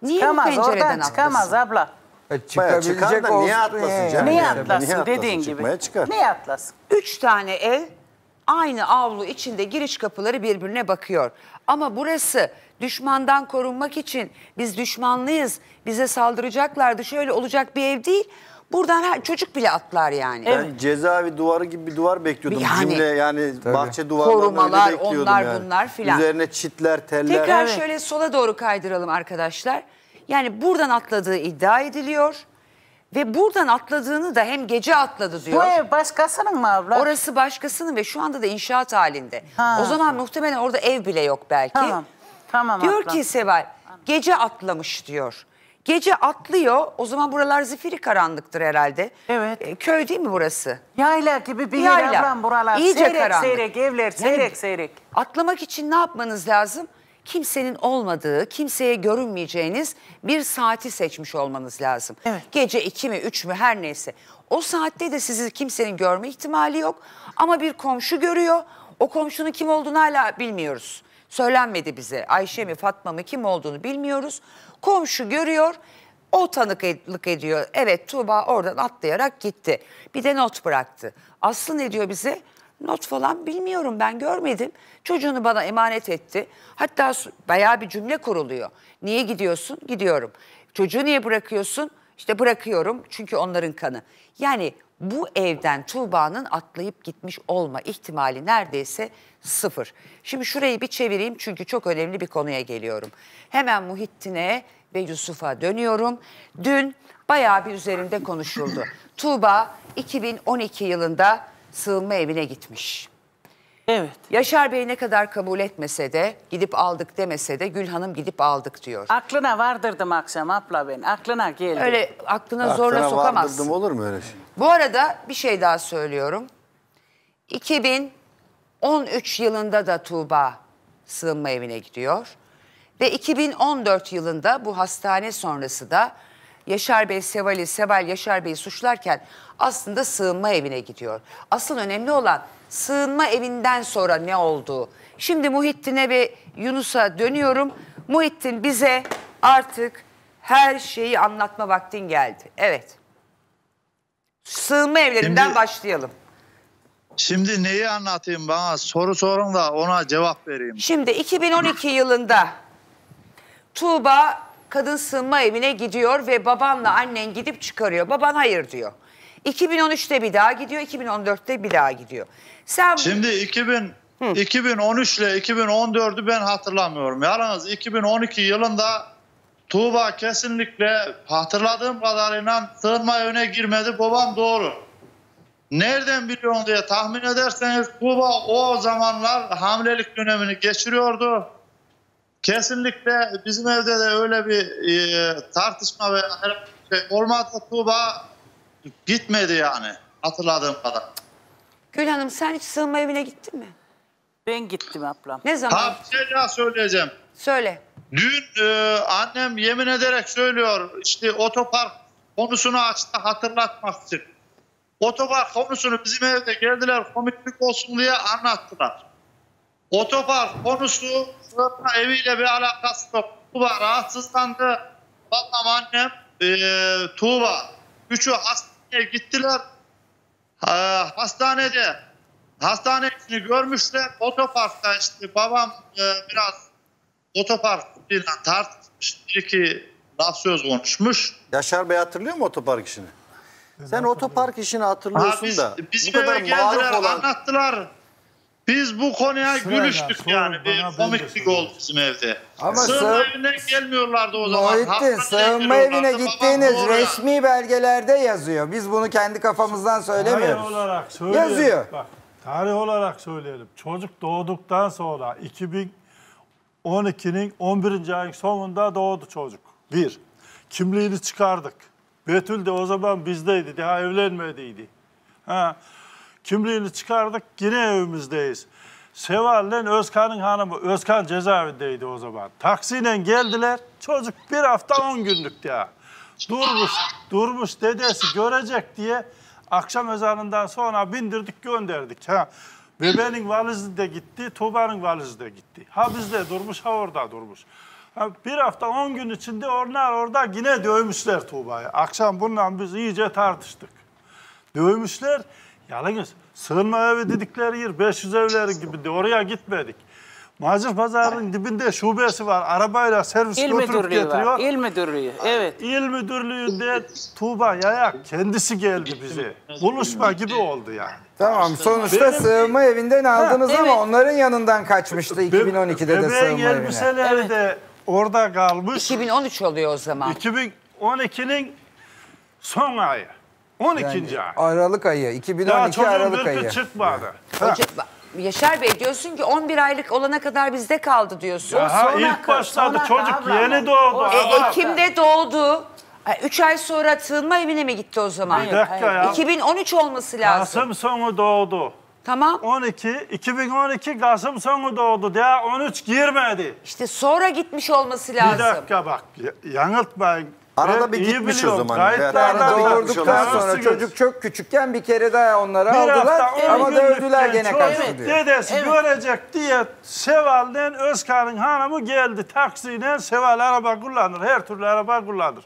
D: Niye
O: çıkamaz
D: bu pencereden
O: oradan çıkamaz
D: atlasın?
O: abla.
H: Bayağı çıkar da niye atlasın canım?
O: Niye atlasın
H: niye
O: dediğin gibi.
H: Çıkar.
O: Niye atlasın?
D: Üç tane ev aynı avlu içinde giriş kapıları birbirine bakıyor. Ama burası düşmandan korunmak için biz düşmanlıyız, bize saldıracaklardı, şöyle olacak bir ev değil. Buradan her çocuk bile atlar yani.
H: Ben cezaevi duvarı gibi bir duvar bekliyordum.
D: Yani-
H: Cimle yani
I: Tabii.
H: bahçe duvarlarını
D: Korumalar,
H: öyle bekliyordum
D: onlar
H: yani.
D: bunlar filan.
H: Üzerine çitler, teller.
D: Tekrar şöyle sola doğru kaydıralım arkadaşlar. Yani buradan atladığı iddia ediliyor. Ve buradan atladığını da hem gece atladı diyor.
O: Bu ev başkasının mı abla?
D: Orası başkasının ve şu anda da inşaat halinde.
O: Ha.
D: O zaman muhtemelen orada ev bile yok belki.
O: Tamam. Tamam
D: Diyor
O: abla.
D: ki Seval gece atlamış diyor. Gece atlıyor o zaman buralar zifiri karanlıktır herhalde.
O: Evet.
D: köy değil mi burası?
O: Yayla gibi bir yer
D: Yayla.
O: ablam buralar.
D: İyice
O: seyrek
D: karanlık.
O: seyrek evler
D: Yani
O: seyrek seyrek.
D: Atlamak için ne yapmanız lazım? Kimsenin olmadığı, kimseye görünmeyeceğiniz bir saati seçmiş olmanız lazım. Gece iki mi, üç mü her neyse. O saatte de sizi kimsenin görme ihtimali yok. Ama bir komşu görüyor. O komşunun kim olduğunu hala bilmiyoruz. Söylenmedi bize. Ayşe mi, Fatma mı kim olduğunu bilmiyoruz. Komşu görüyor. O tanıklık ediyor. Evet Tuğba oradan atlayarak gitti. Bir de not bıraktı. Aslı ne diyor bize? Not falan bilmiyorum ben görmedim. Çocuğunu bana emanet etti. Hatta bayağı bir cümle kuruluyor. Niye gidiyorsun? Gidiyorum. Çocuğu niye bırakıyorsun? İşte bırakıyorum çünkü onların kanı. Yani bu evden Tuğba'nın atlayıp gitmiş olma ihtimali neredeyse sıfır. Şimdi şurayı bir çevireyim çünkü çok önemli bir konuya geliyorum. Hemen Muhittin'e ve Yusuf'a dönüyorum. Dün bayağı bir üzerinde konuşuldu. Tuğba 2012 yılında sığınma evine gitmiş.
O: Evet.
D: Yaşar Bey ne kadar kabul etmese de gidip aldık demese de Gül Hanım gidip aldık diyor.
O: Aklına vardırdım akşam abla ben. Aklına geldi.
D: Öyle aklına zorla
H: Aklına
D: sokamazsın.
H: vardırdım olur mu öyle şey?
D: Bu arada bir şey daha söylüyorum. 2013 yılında da Tuğba sığınma evine gidiyor. Ve 2014 yılında bu hastane sonrası da Yaşar Bey Seval'i, Seval Yaşar Bey'i suçlarken aslında sığınma evine gidiyor. Asıl önemli olan sığınma evinden sonra ne olduğu. Şimdi Muhittin'e ve Yunus'a dönüyorum. Muhittin bize artık her şeyi anlatma vaktin geldi. Evet. Sığınma evlerinden
S: Şimdi-
D: başlayalım.
S: Şimdi neyi anlatayım bana soru sorun da ona cevap vereyim.
D: Şimdi 2012 yılında Tuğba kadın sığınma evine gidiyor ve babanla annen gidip çıkarıyor. Baban hayır diyor. 2013'te bir daha gidiyor, 2014'te bir daha gidiyor. Sen
S: Şimdi 2000 2013 ile 2014'ü ben hatırlamıyorum. Yalnız 2012 yılında Tuğba kesinlikle hatırladığım kadarıyla sığınma evine girmedi. Babam doğru. Nereden biliyorsun diye tahmin ederseniz Tuğba o zamanlar hamilelik dönemini geçiriyordu. Kesinlikle bizim evde de öyle bir e, tartışma ve şey olmadı. Tuğba gitmedi yani hatırladığım kadar.
D: Gül Hanım sen hiç sığınma evine gittin mi?
O: Ben gittim ablam.
D: Ne zaman?
S: Ha bir şey daha söyleyeceğim.
D: Söyle.
S: Dün e, annem yemin ederek söylüyor işte otopark konusunu açtı hatırlatmak için. Otopark konusunu bizim evde geldiler komiklik olsun diye anlattılar. Otopark konusu sığınma eviyle bir alakası yok. Tuğba rahatsızlandı. Babam annem eee Tuğba. Üçü hastaneye gittiler. Ha, hastanede hastane görmüşler. Otoparkta işte babam eee, biraz otopark ile tartışmış. Bir iki laf söz konuşmuş.
H: Yaşar Bey hatırlıyor mu otopark işini? Sen otopark işini hatırlıyorsun
S: Ha, biz,
H: da
S: bizim
H: bu kadar
S: geldiler
H: olan
S: anlattılar. Biz bu konuya
H: Sırayla,
S: gülüştük
H: sor,
S: yani. Bir komiklik oldu bizim evde.
I: Ama
S: Sığınma
I: sığ-
S: evinden gelmiyorlardı o zaman.
I: Muhittin sığınma evine.
S: Babam
I: gittiğiniz
S: doğru.
I: resmi belgelerde yazıyor. Biz bunu kendi kafamızdan
C: Tarih
I: söylemiyoruz.
C: olarak söyleyelim.
I: Yazıyor.
C: Bak, tarih olarak söyleyelim. Çocuk doğduktan sonra 2012'nin 11. ayın sonunda doğdu çocuk. Bir. Kimliğini çıkardık. Betül de o zaman bizdeydi. Daha evlenmediydi. Ha. Kimliğini çıkardık. Yine evimizdeyiz. Seval'le Özkan'ın hanımı, Özkan cezaevindeydi o zaman. Taksiyle geldiler. Çocuk bir hafta 10 günlük ya. Durmuş, durmuş dedesi görecek diye akşam ezanından sonra bindirdik gönderdik. Ha. Bebeğin valizi de gitti, Tuğba'nın valizi de gitti. Ha bizde durmuş, ha orada durmuş. Ha, bir hafta 10 gün içinde onlar orada yine dövmüşler Tuğba'yı. Akşam bununla biz iyice tartıştık. Dövmüşler. Yalnız sığınma evi dedikleri yer 500 evleri gibi de oraya gitmedik. Macir Pazarı'nın dibinde şubesi var. Arabayla servis
O: İl
C: götürüp getiriyor.
O: var. İl müdürlüğü. Evet.
C: İl müdürlüğünde Tuğba Yayak kendisi geldi bize. Buluşma gibi oldu yani.
I: Tamam sonuçta
C: Benim-
I: sığınma evinden aldınız
C: Ha,
I: ama
C: evet.
I: onların yanından kaçmıştı 2012'de de sığınma evine.
C: elbiseleri de orada kalmış.
D: 2013 oluyor o zaman.
C: 2012'nin son ayı. 12. ay.
I: Aralık ayı,
C: Ya
I: 2012
C: çocuğun
I: Aralık
C: gırkı
I: ayı.
C: çıkmadı.
D: Hoca, Yaşar Bey diyorsun ki 11 aylık olana kadar bizde kaldı diyorsun.
C: Daha ilk başladı çocuk yeni doğdu.
D: E, Ekim'de doğdu. 3 ay sonra sığınma evine mi gitti o zaman?
C: Bir dakika ya.
D: 2013 olması lazım.
C: Kasım sonu doğdu.
D: Tamam.
C: 12, 2012 Kasım sonu doğdu. Daha 13 girmedi.
D: İşte sonra gitmiş olması lazım.
C: Bir dakika bak yanıltmayın.
H: Arada bir
C: iyi
H: gitmiş o
C: biliyorum.
H: zaman.
C: Kayıtlarda
H: Yani
C: bir
I: Doğurduktan sonra çocuk çok küçükken bir kere daha onları
C: Bir
I: aldılar ama dövdüler gene kaçtı diyor.
C: Dedesi görecek diye Seval'den Özkan'ın hanımı geldi taksiyle. Seval araba kullanır, her türlü araba kullanır.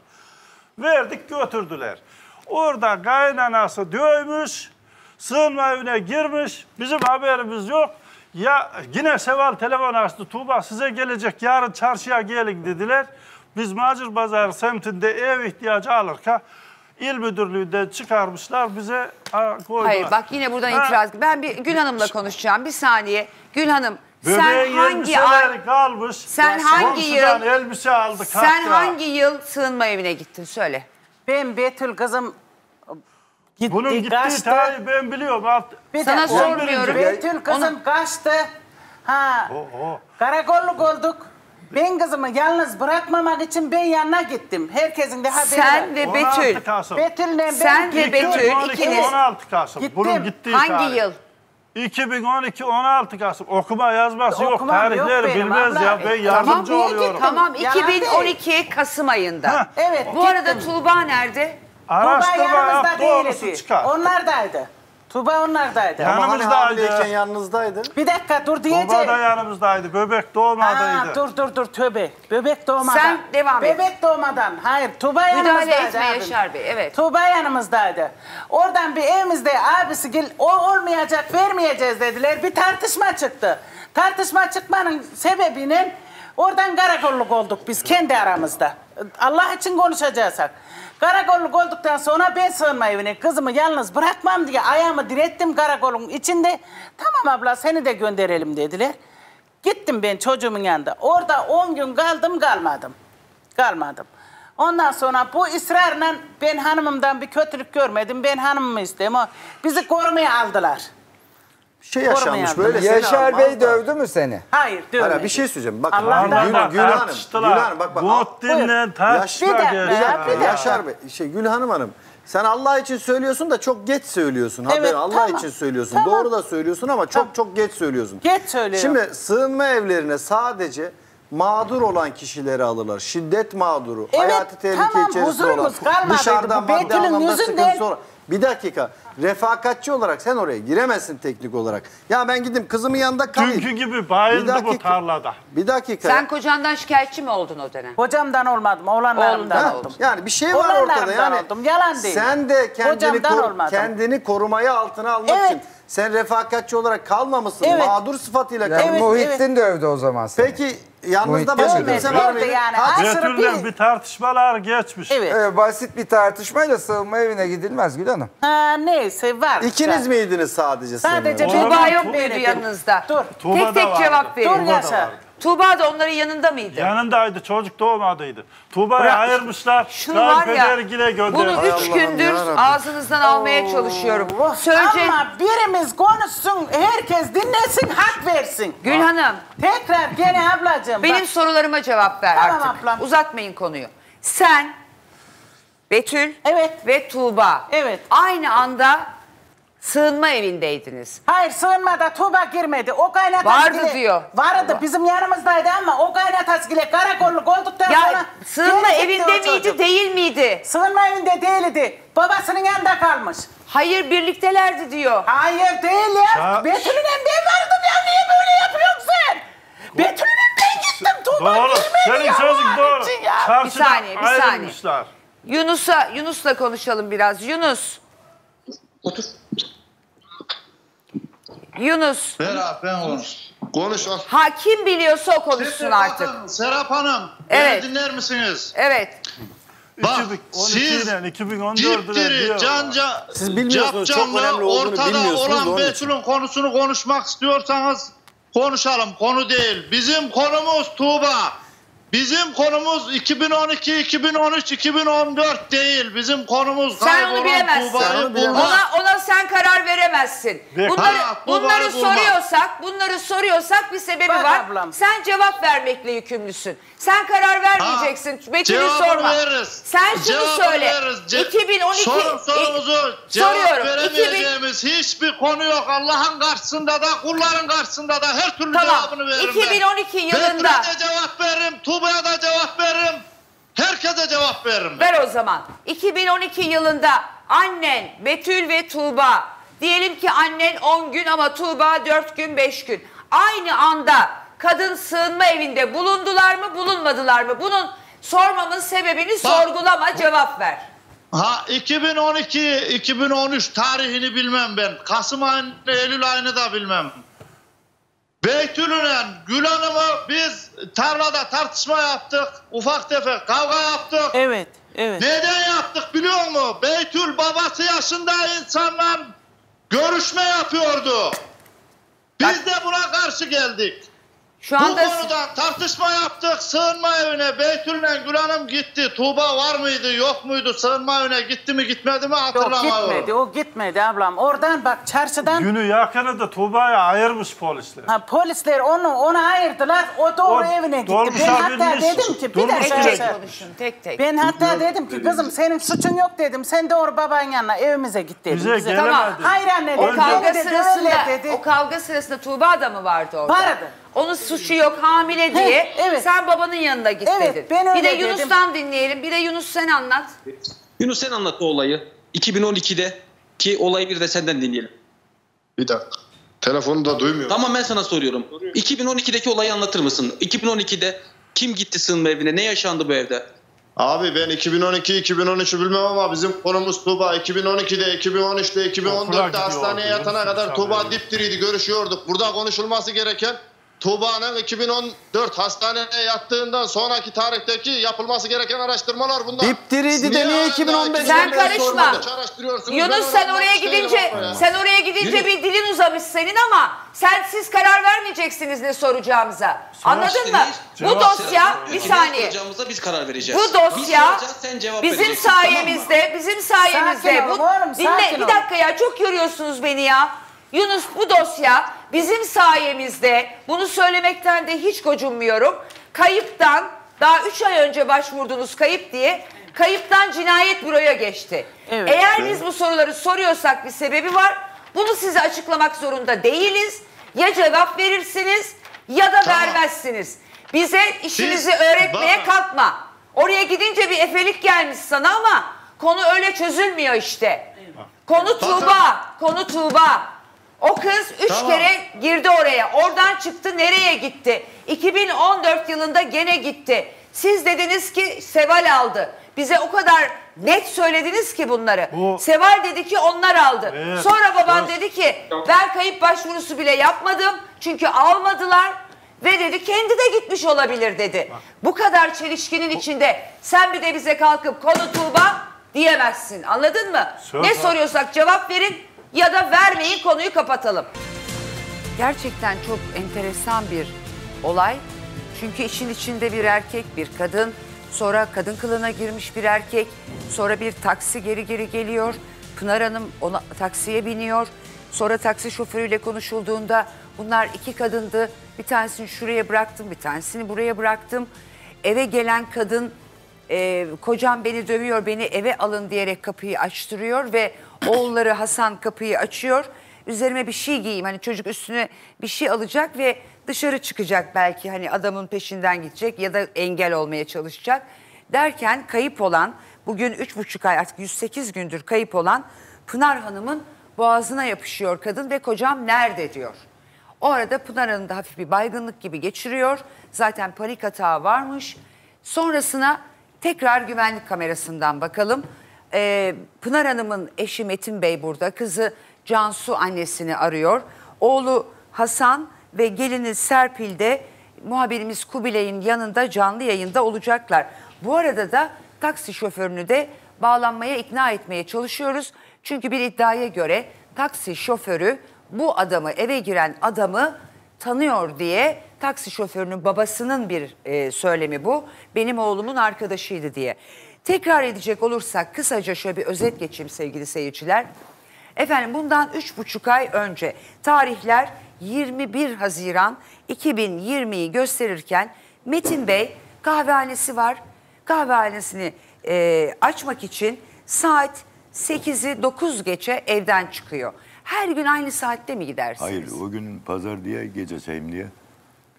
C: Verdik götürdüler. Orada kaynanası dövmüş, sığınma evine girmiş. Bizim haberimiz yok. Ya yine Seval telefon açtı. Tuğba size gelecek yarın çarşıya gelin dediler. Biz Macir Pazar semtinde ev ihtiyacı alırken il müdürlüğünden çıkarmışlar bize ha, koydular.
D: Hayır bak yine buradan
C: Ha,
D: itiraz. Ben bir Gül Hanım'la konuşacağım. Bir saniye. Gül Hanım sen
C: Bebeğin
D: hangi ay
C: kalmış.
D: Sen hangi yıl-
C: elbise aldık
D: sen
C: hatta.
D: hangi yıl sığınma evine gittin söyle.
O: Ben Betül kızım gitti,
C: Bunun gittiği
O: kaçtı.
C: tarihi ben biliyorum. Alt,
O: Bir
D: Sana sormuyorum.
O: Betül kızım kaçtı. Ha.
C: Oho.
O: Karakolluk olduk. Ben kızımı yalnız bırakmamak için ben yanına gittim. Herkesin de haberi
D: Sen
O: var.
D: ve Betül.
C: 16 Kasım.
O: Betül'le ben
D: Sen ve. Betül
C: 2012,
D: ikiniz
C: 16 Kasım.
O: Gittim.
C: Bunun gittiği
D: Hangi
C: tarih.
D: yıl?
C: 2012 16 Kasım. Okuma yazması yok.
O: Okumam yok
C: Tarihleri
O: benim
C: bilmez
O: abla.
C: ya. Ben
O: E,
C: yardımcı
O: tamam,
C: oluyorum.
D: Tamam
O: Yalan
D: 2012 Kasım ayında.
C: Ha.
O: Evet,
D: Bu arada
O: gittim.
D: Tuğba nerede?
C: Araştırma
O: yanımızda
C: yap doğrusu
O: değildi.
C: çıkar.
O: Onlardaydı. Tuba onlardaydı.
C: Ya-
H: Ama hani
C: Yanımızdaydı.
H: hamileyken yanınızdaydı.
O: Bir dakika dur
C: Baba
O: diyeceğim.
C: da yanımızdaydı. Bebek doğmadıydı.
O: Ha, dur dur dur tövbe. Bebek doğmadan.
D: Sen devam et.
O: Bebek doğmadan. Hayır Tuba
D: Müdahale
O: yanımızdaydı.
D: etme
O: abim.
D: Yaşar Bey. Evet.
O: Tuğba yanımızdaydı. Oradan bir evimizde abisi gel o olmayacak vermeyeceğiz dediler. Bir tartışma çıktı. Tartışma çıkmanın sebebinin oradan karakolluk olduk biz kendi aramızda. Allah için konuşacaksak. Karakolluk olduktan sonra ben sığınma evine kızımı yalnız bırakmam diye ayağımı direttim karakolun içinde. Tamam abla seni de gönderelim dediler. Gittim ben çocuğumun yanında. Orada 10 gün kaldım kalmadım. Kalmadım. Ondan sonra bu ısrarla ben hanımımdan bir kötülük görmedim. Ben hanımımı istedim. O bizi korumaya aldılar.
H: Şey yaşanmış böyle
I: Yaşar Bey dövdü mü seni?
O: Hayır dövmedi.
H: Hayır, bir şey söyleyeceğim. Bak
O: Allah'tan-
H: Gül, Gül Hanım, Gül. Hanım bak bak.
C: Bot dinle tartışma.
H: Yaşar Bey, şey Gül Hanım Hanım. Sen Allah için söylüyorsun da çok geç söylüyorsun. Haber
O: Evet,
H: Allah
O: tamam.
H: için söylüyorsun.
O: Tamam.
H: Doğru da söylüyorsun ama çok
O: Tamam.
H: çok geç söylüyorsun.
O: Geç söylüyorum.
H: Şimdi sığınma evlerine sadece mağdur olan kişileri alırlar. Şiddet mağduru,
O: Evet,
H: hayati tehlike
O: tamam,
H: içerisinde
O: huzurumuz
H: olan, dışarıdan
O: Bu
H: maddi
O: Betül'ün
H: anlamda
O: yüzünden-
H: sıkıntısı olan. Bir dakika. Refakatçi olarak sen oraya giremezsin teknik olarak. Ya ben gideyim kızımın yanında kalayım.
C: Dünkü gibi bayıldı
H: Bir
C: bu
H: dakika.
C: tarlada.
H: Bir dakika.
D: Sen kocandan şikayetçi mi oldun o dönem?
O: Hocamdan olmadım, oğlanlarımdan
D: Oğlundan
O: oldum.
H: Yani bir şey var ortada yani.
O: oldum, yalan değil.
H: Sen de kendini,
O: Hocamdan
H: koru-
O: olmadım.
H: kendini korumaya altına almak
O: Evet.
H: için sen refakatçi olarak kalmamışsın.
O: Evet.
H: Mağdur sıfatıyla
I: Yani
H: kalmışsın.
I: Muhittin dövdü o zaman seni.
H: Peki yanınızda
I: Muhittin
H: başka kimse var mıydı? Kaç-
C: Betül'den bir tartışmalar geçmiş.
O: Evet.
I: Ee, basit bir tartışmayla sığınma evine gidilmez Gül Hanım.
O: Ha neyse var.
H: İkiniz miydiniz sadece?
O: Sadece
H: sığınma evinde?
D: Tuğba yok muydu yanınızda?
O: Dur.
C: Tuğba
D: tek
C: da
D: tek
C: vardı.
D: cevap verin.
O: Dur
C: Tuğba da
O: yaşa.
C: vardı.
D: Tuğba da onların yanında mıydı?
C: Yanındaydı çocuk doğmadıydı. Tuğba'yı
D: Bırak.
C: ayırmışlar.
D: Şunu var ya,
C: Kayınpedergile
D: bunu üç gündür ağzınızdan almaya çalışıyorum. Söyleyecek...
O: Ama birimiz konuşsun, herkes dinlesin, hak versin.
D: Gül Hanım,
O: Tekrar gene ablacığım.
D: benim
O: bak,
D: sorularıma cevap ver
O: Tamam
D: artık.
O: ablam.
D: Uzatmayın konuyu. Sen, Betül
O: Evet.
D: ve Tuğba
O: Evet.
D: aynı anda sığınma evindeydiniz.
O: Hayır sığınmada Tuğba girmedi. O kaynatası
D: Vardı
O: bile-
D: diyor.
O: Vardı bizim yanımızdaydı ama o kaynatası bile karakolluk olduktan
D: Ya
O: sonra...
D: sığınma evinde miydi
O: çocuk.
D: değil miydi?
O: Sığınma evinde değildi. Babasının yanında kalmış.
D: Hayır birliktelerdi diyor.
O: Hayır değil ya.
C: Ya-
O: Betül'ün ben vardım ya. Niye böyle yapıyorsun sen? Betül'ün ben gittim. Tuğba
C: Doğru.
O: girmedi
C: Senin
O: ya.
C: sözün doğru.
O: ya.
D: Bir saniye, bir saniye. Yunus'a Yunus'la konuşalım biraz. Yunus. Yunus.
S: Ver abi ben konuş. Konuş.
D: Ha kim biliyorsa o konuşsun artık.
S: Serap Hanım.
D: Evet.
S: Beni dinler misiniz?
D: Evet.
S: Bak
C: 2012
S: siz
C: ile 2014'de
S: dipdiri
C: diyor.
S: canca
H: Siz bilmiyorsunuz, çok
S: capcanlı
H: önemli olduğunu
S: ortada olan. Betül'ün konusunu konuşmak istiyorsanız konuşalım. Konu değil. Bizim konumuz Tuğba. Bizim konumuz 2012, 2013, 2014 değil. Bizim konumuz
D: Sen onu bilemezsin.
S: Tuğba'yı bulmak.
D: Ona ona sen karar veremezsin.
C: Ve-
D: Bunları
S: Ha, bu
D: bunları soruyorsak, bunları soruyorsak bir sebebi
O: Bak
D: var.
O: ablam.
D: Sen cevap vermekle yükümlüsün. Sen karar vermeyeceksin. Betül'ü
S: Cevabını
D: sorma.
S: veririz.
D: Sen şunu
S: Cevabını
D: söyle.
S: veririz. Ce-
D: 2012
S: Sorun sorumuzu
D: e,
S: cevap
D: soruyorum. 2000
S: veremeyeceğimiz hiçbir konu yok. Allah'ın karşısında da kulların karşısında da her türlü
D: Tamam.
S: cevabını veririm
D: 2012
S: ben.
D: yılında-
S: Betül'e de cevap veririm. Tuğba'ya da cevap veririm. Herkese cevap veririm. ben.
D: Ver o zaman. 2012 yılında annen Betül ve Tuğba diyelim ki annen 10 gün ama Tuğba 4 gün 5 gün. Aynı anda kadın sığınma evinde bulundular mı bulunmadılar mı? Bunun sormamın sebebini sorgulama cevap ver.
S: Ha 2012 2013 tarihini bilmem ben. Kasım ayını Eylül ayını da bilmem. Beytül'üyle Gül Hanım'ı biz tarlada tartışma yaptık. Ufak tefek kavga yaptık.
O: Evet, evet.
S: Neden yaptık biliyor musun? Beytül babası yaşında insanlar görüşme yapıyordu. Biz de buna karşı geldik.
D: Şu
S: Bu
D: anda
S: konuda tartışma yaptık. Sığınma evine Beytül'le Gül Hanım gitti. Tuğba var mıydı yok muydu? Sığınma evine gitti mi gitmedi mi
O: Yok
S: hatırlamıyorum.
O: gitmedi, o gitmedi ablam. Oradan bak çarşıdan
C: Günü yakını da Tuğba'ya ayırmış polisler.
O: ha, polisler onu ona ayırdılar. O doğru
C: O
O: evine gitti. Ben hatta
C: bilmiş.
O: dedim ki bir dakika.
D: tek tek
O: sen-
D: konuşun tek tek.
O: Ben hatta dedim ki kızım senin suçun yok dedim. Sen doğru baban yanına evimize git dedim.
C: Bize gelemedi.
D: Tamam.
O: Hayır anne
D: O kavga sırasında,
O: dedi.
D: o kavga sırasında Tuğba da mı vardı orada?
O: Vardı.
D: Onun suçu yok hamile diye.
O: Heh, evet.
D: Sen babanın yanına git
O: Evet,
D: dedin.
O: ben
D: bir de
O: öyle dedim.
D: Yunus'tan dinleyelim. Bir de Yunus sen anlat.
T: Yunus sen anlat o olayı. 2012'de ki olayı bir de senden dinleyelim.
U: Bir dakika. Telefonu da duymuyor.
T: Tamam ben sana soruyorum. 2012'deki olayı anlatır mısın? 2012'de kim gitti sığınma evine? Ne yaşandı bu evde?
U: Abi ben 2012-2013'ü bilmem ama bizim konumuz Tuğba. 2012'de, 2013'te, 2014'te
C: gidiyor
U: hastaneye yatana kadar
C: abi.
U: Tuğba dipdiriydi görüşüyorduk. Burada konuşulması gereken Tuğba'nın 2014 hastaneye yattığından sonraki tarihteki yapılması gereken araştırmalar bunlar.
H: Dipdiriydi de niye
U: hala
H: 2015'ten
D: Sen karışma. Yunus
U: onu
D: sen oraya gidince sen oraya gidince bir dilin uzamış senin ama sen siz karar vermeyeceksiniz ne soracağımıza. Anladın mı? Bu dosya bir saniye.
T: biz karar vereceğiz.
D: Bu dosya
T: cevap
D: bizim sayemizde, bizim sayemizde.
O: Sakin
D: bu,
O: ol oğlum,
D: dinle bir dakika ya çok yoruyorsunuz beni ya. Yunus bu dosya bizim sayemizde bunu söylemekten de hiç gocunmuyorum. Kayıptan daha 3 ay önce başvurdunuz kayıp diye kayıptan cinayet büroya geçti.
O: Evet.
D: Eğer biz bu soruları soruyorsak bir sebebi var. Bunu size açıklamak zorunda değiliz. Ya cevap verirsiniz ya da
U: Tamam.
D: vermezsiniz. Bize işinizi
U: Siz-
D: öğretmeye
U: bakın.
D: kalkma. Oraya gidince bir efelik gelmiş sana ama konu öyle çözülmüyor işte. Konu Tuğba. Konu Tuğba. O kız üç
S: Tamam.
D: kere girdi oraya. Oradan çıktı nereye gitti? 2014 yılında gene gitti. Siz dediniz ki Seval aldı. Bize o kadar net söylediniz ki bunları. Seval dedi ki onlar aldı.
C: Evet,
D: Sonra baban
C: evet.
D: dedi ki ben kayıp başvurusu bile yapmadım. Çünkü almadılar. Ve dedi kendi de gitmiş olabilir dedi. Bu kadar çelişkinin içinde sen bir de bize kalkıp konu Tuğba diyemezsin. Anladın mı?
C: Söz
D: ne
C: var.
D: soruyorsak cevap verin ya da vermeyin konuyu kapatalım. Gerçekten çok enteresan bir olay. Çünkü işin içinde bir erkek, bir kadın, sonra kadın kılığına girmiş bir erkek, sonra bir taksi geri geri geliyor. Pınar Hanım ona taksiye biniyor. Sonra taksi şoförüyle konuşulduğunda bunlar iki kadındı. Bir tanesini şuraya bıraktım, bir tanesini buraya bıraktım. Eve gelen kadın e, kocam beni dövüyor, beni eve alın diyerek kapıyı açtırıyor ve oğulları Hasan kapıyı açıyor. Üzerime bir şey giyeyim hani çocuk üstüne bir şey alacak ve dışarı çıkacak belki hani adamın peşinden gidecek ya da engel olmaya çalışacak. Derken kayıp olan bugün üç buçuk ay artık 108 gündür kayıp olan Pınar Hanım'ın boğazına yapışıyor kadın ve kocam nerede diyor. O arada Pınar Hanım da hafif bir baygınlık gibi geçiriyor. Zaten panik hata varmış. Sonrasına tekrar güvenlik kamerasından bakalım. Ee, Pınar Hanım'ın eşi Metin Bey burada. Kızı Cansu annesini arıyor. Oğlu Hasan ve gelini Serpil de muhabirimiz Kubilay'ın yanında canlı yayında olacaklar. Bu arada da taksi şoförünü de bağlanmaya ikna etmeye çalışıyoruz. Çünkü bir iddiaya göre taksi şoförü bu adamı eve giren adamı tanıyor diye taksi şoförünün babasının bir e, söylemi bu. Benim oğlumun arkadaşıydı diye. Tekrar edecek olursak kısaca şöyle bir özet geçeyim sevgili seyirciler. Efendim bundan üç buçuk ay önce tarihler 21 Haziran 2020'yi gösterirken Metin Bey kahvehanesi var. Kahvehanesini e, açmak için saat 8'i 9 geçe evden çıkıyor. Her gün aynı saatte mi gidersiniz?
V: Hayır o gün pazar diye gece sayayım diye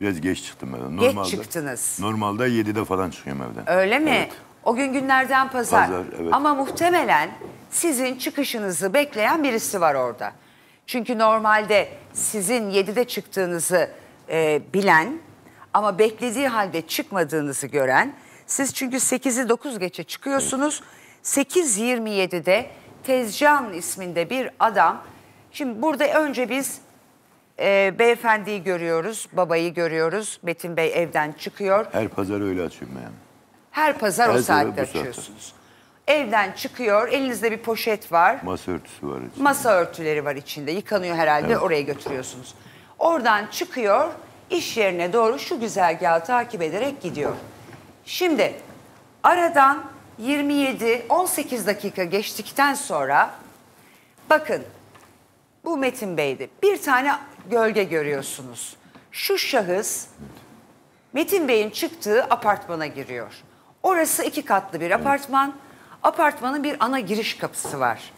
V: biraz geç çıktım evden.
D: Geç çıktınız.
V: Normalde 7'de falan çıkıyorum evden.
D: Öyle mi?
V: Evet.
D: O gün günlerden pazar.
V: Pazar, evet.
D: Ama muhtemelen sizin çıkışınızı bekleyen birisi var orada. Çünkü normalde sizin 7'de çıktığınızı e, bilen ama beklediği halde çıkmadığınızı gören, siz çünkü 8'i 9 geçe çıkıyorsunuz. 8.27'de Tezcan isminde bir adam. Şimdi burada önce biz e, beyefendiyi görüyoruz, babayı görüyoruz. Metin Bey evden çıkıyor.
V: Her pazar öyle açıyorum yani.
D: Her pazar
V: Her
D: o saatte
V: bu saatte.
D: açıyorsunuz. Evden çıkıyor, elinizde bir poşet var.
V: Masa örtüsü var. içinde.
D: Masa örtüleri var içinde. Yıkanıyor herhalde
V: Evet.
D: oraya götürüyorsunuz. Oradan çıkıyor, iş yerine doğru şu güzergahı takip ederek gidiyor. Şimdi aradan 27-18 dakika geçtikten sonra bakın bu Metin Bey'di. Bir tane gölge görüyorsunuz. Şu şahıs Metin Bey'in çıktığı apartmana giriyor. Orası iki katlı bir apartman. Apartmanın bir ana giriş kapısı var.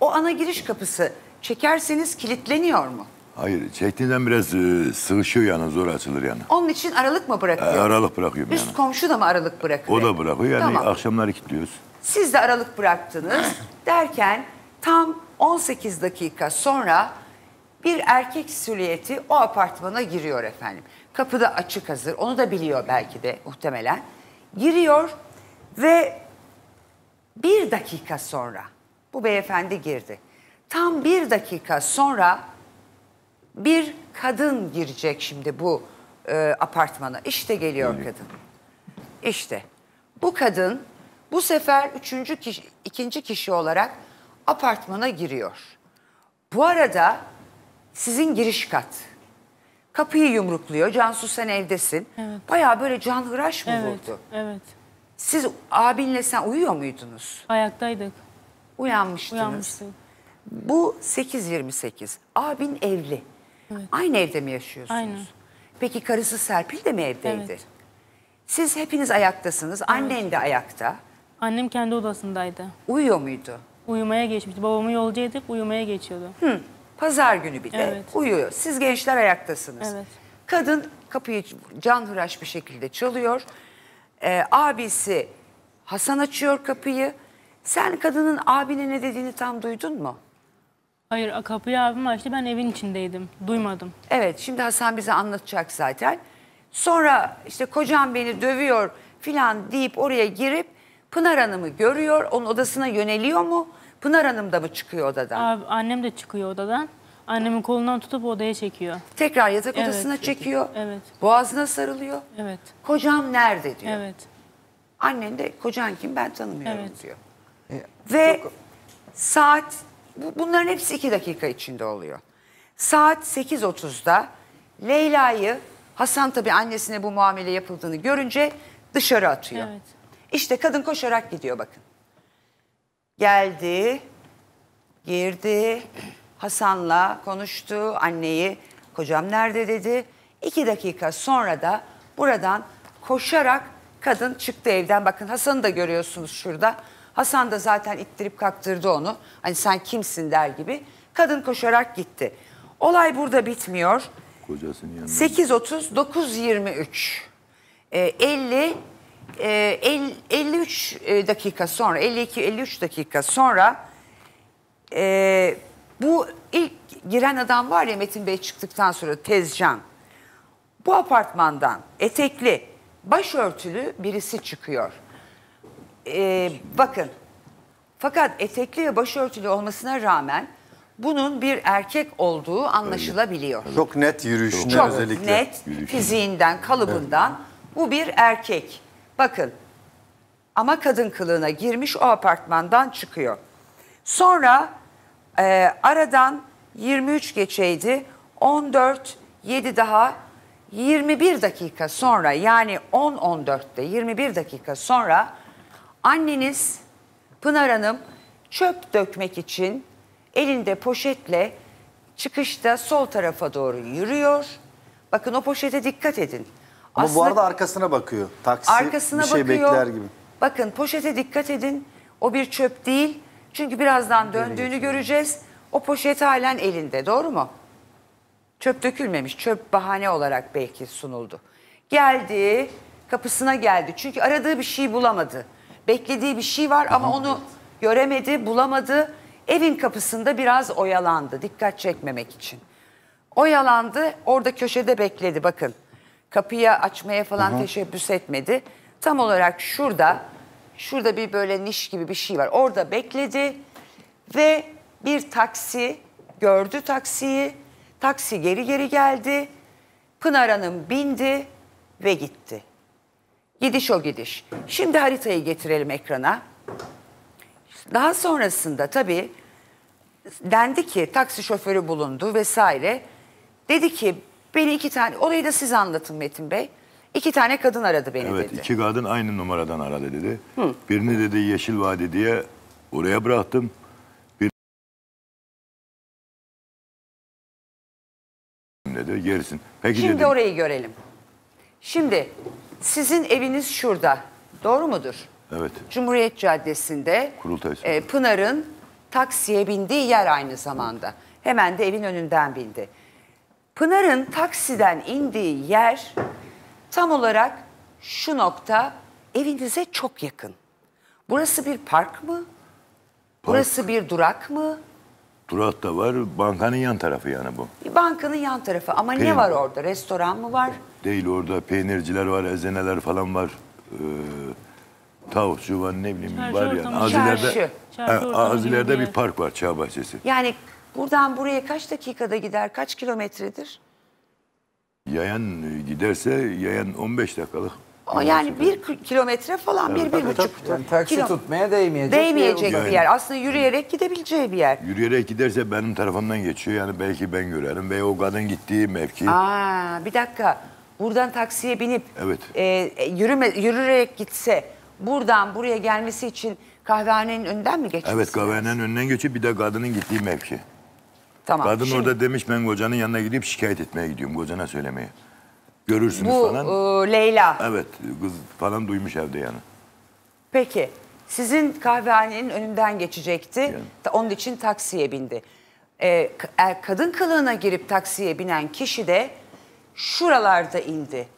D: O ana giriş kapısı çekerseniz kilitleniyor mu?
V: Hayır çektiğinden biraz e, sığışıyor yani zor açılır yani.
D: Onun için aralık mı
V: E,
D: bırakıyor?
V: Aralık bırakıyorum
D: Üst
V: yani.
D: komşu da mı aralık bırakıyor?
V: O da bırakıyor yani
D: Tamam.
V: akşamları kilitliyoruz.
D: Siz de aralık bıraktınız derken tam 18 dakika sonra bir erkek silüeti o apartmana giriyor efendim. Kapıda açık hazır. Onu da biliyor belki de muhtemelen. Giriyor ve bir dakika sonra bu beyefendi girdi. Tam bir dakika sonra bir kadın girecek şimdi bu e, apartmana. İşte geliyor kadın. İşte bu kadın bu sefer üçüncü kişi, ikinci kişi olarak apartmana giriyor. Bu arada sizin giriş kat. Kapıyı yumrukluyor. Cansu sen evdesin.
K: Evet.
D: Bayağı böyle canhıraş mı
K: Evet,
D: vurdu?
K: evet.
D: Siz abinle sen uyuyor muydunuz?
K: Ayaktaydık.
D: Uyanmıştınız.
K: Uyanmıştık.
D: Bu 8.28. Abin evli. Aynı evde mi yaşıyorsunuz?
K: Aynen.
D: Peki karısı Serpil de mi evdeydi?
K: Evet.
D: Siz hepiniz ayaktasınız. Annen de ayakta.
K: Annem kendi odasındaydı.
D: Uyuyor muydu?
K: Uyumaya geçmişti. Babamı yolcu edip uyumaya geçiyordu.
D: Hı. Pazar günü bir de
K: Evet.
D: uyuyor. Siz gençler ayaktasınız.
K: Evet.
D: Kadın kapıyı canhıraş bir şekilde çalıyor. Ee, abisi Hasan açıyor kapıyı. Sen kadının abine ne dediğini tam duydun mu?
W: Hayır kapıyı abim açtı ben evin içindeydim. Duymadım.
D: Evet şimdi Hasan bize anlatacak zaten. Sonra işte kocam beni dövüyor filan deyip oraya girip Pınar Hanım'ı görüyor. Onun odasına yöneliyor mu? Pınar Hanım da mı çıkıyor odadan?
W: Abi, annem de çıkıyor odadan. Annemin kolundan tutup odaya çekiyor.
D: Tekrar yatak
W: Evet.
D: odasına çekiyor.
W: Evet.
D: Boğazına sarılıyor.
W: Evet.
D: Kocam nerede diyor.
W: Evet.
D: Annen de kocan kim ben tanımıyorum
W: Evet.
D: diyor. Ve saat bu- bunların hepsi iki dakika içinde oluyor. Saat 8.30'da Leyla'yı Hasan tabii annesine bu muamele yapıldığını görünce dışarı atıyor.
W: Evet.
D: İşte kadın koşarak gidiyor bakın. Geldi, girdi, Hasan'la konuştu, anneyi kocam nerede dedi. İki dakika sonra da buradan koşarak kadın çıktı evden. Bakın Hasan'ı da görüyorsunuz şurada. Hasan da zaten ittirip kaktırdı onu. Hani sen kimsin der gibi. Kadın koşarak gitti. Olay burada bitmiyor.
V: Kocasının yanında.
D: 8.30, 9.23. Ee, 50, e, el- 53 e, dakika sonra, 52-53 dakika sonra e, bu ilk giren adam var ya Metin Bey çıktıktan sonra Tezcan. Bu apartmandan etekli, başörtülü birisi çıkıyor. Ee, bakın, fakat etekli ve başörtülü olmasına rağmen bunun bir erkek olduğu anlaşılabiliyor.
H: Çok net yürüyüşünden
D: Çok
H: özellikle.
D: net fiziğinden, kalıbından bu bir erkek. Bakın ama kadın kılığına girmiş o apartmandan çıkıyor. Sonra e, aradan 23 geçeydi 14, 7 daha 21 dakika sonra yani 10-14'te 21 dakika sonra anneniz Pınar Hanım çöp dökmek için elinde poşetle çıkışta sol tarafa doğru yürüyor. Bakın o poşete dikkat edin.
H: Ama bu
D: Aslında-
H: arada arkasına bakıyor. Taksi
D: Arkasına
H: bir şey
D: bakıyor.
H: bekler gibi.
D: Bakın poşete dikkat edin. O bir çöp değil. Çünkü birazdan döndüğünü göreceğiz. O poşet halen elinde. Doğru mu? Çöp dökülmemiş. Çöp bahane olarak belki sunuldu. Geldi, kapısına geldi. Çünkü aradığı bir şey bulamadı. Beklediği bir şey var ama onu göremedi, bulamadı. Evin kapısında biraz oyalandı dikkat çekmemek için. Oyalandı, orada köşede bekledi bakın. Kapıyı açmaya falan
X: Hı hı.
D: teşebbüs etmedi. Tam olarak şurada, şurada bir böyle niş gibi bir şey var. Orada bekledi ve bir taksi gördü taksiyi. Taksi geri geri geldi. Pınar Hanım bindi ve gitti. Gidiş o gidiş. Şimdi haritayı getirelim ekrana. Daha sonrasında tabii dendi ki taksi şoförü bulundu vesaire. Dedi ki beni iki tane, orayı da siz anlatın Metin Bey. İki tane kadın aradı beni
V: Evet
D: dedi.
V: iki kadın aynı numaradan aradı dedi. Birini dedi Yeşil Vadi diye oraya bıraktım. Bir dedi gerisin. Peki
D: Şimdi
V: dedim.
D: orayı görelim. Şimdi sizin eviniz şurada. Doğru mudur?
V: Evet.
D: Cumhuriyet Caddesi'nde
V: Kurultay
D: e, Pınar'ın taksiye bindiği yer aynı zamanda. Hemen de evin önünden bindi. Pınar'ın taksiden indiği yer tam olarak şu nokta evinize çok yakın. Burası bir park mı? Burası bir durak mı?
V: Durak da var. Bankanın yan tarafı yani bu.
D: Bir bankanın yan tarafı ama ne
V: Peynir.
D: var orada? Restoran mı var?
V: Değil orada peynirciler var, ezeneler falan var. Ee, tavukçu var ne bileyim
D: Çarşı
V: var yani.
D: ortamı.
V: Azilerde,
D: Çarşı.
W: Çarşı
V: Ha,
W: ortamı gibi
V: Azilerde
W: bir
V: bir
W: yer.
V: park var Çağ Bahçesi.
D: Yani buradan buraya kaç dakikada gider? Kaç kilometredir?
V: Yayan e, giderse yayan 15 dakikalık.
D: O yani bir ki- kilometre falan, bir, bir buçuk
I: Yani taksi
D: kilo-
I: tutmaya değmeyecek,
D: Değmeyecek
V: yer.
D: bir yer. Aslında yürüyerek gidebileceği bir yer.
V: Yürüyerek giderse benim tarafımdan geçiyor. Yani belki ben görerim. Veya o kadın gittiği mevki.
D: Aa, bir dakika. Buradan taksiye binip
V: Evet.
D: e, e, yürüme, yürüyerek gitse buradan buraya gelmesi için kahvehanenin önünden mi geçmesi?
V: Evet kahvehanenin önünden geçiyor. Bir de kadının gittiği mevki.
D: Tamam.
V: Kadın
D: Şimdi
V: orada demiş ben kocanın yanına gidip şikayet etmeye gidiyorum. Kocana söylemeye. Görürsünüz
D: bu
V: falan.
D: e, Leyla.
V: Evet kız falan duymuş evde yani.
D: Peki sizin kahvehanenin önünden geçecekti. Ta- Onun için taksiye bindi. Ee, kadın kılığına girip taksiye binen kişi de şuralarda indi.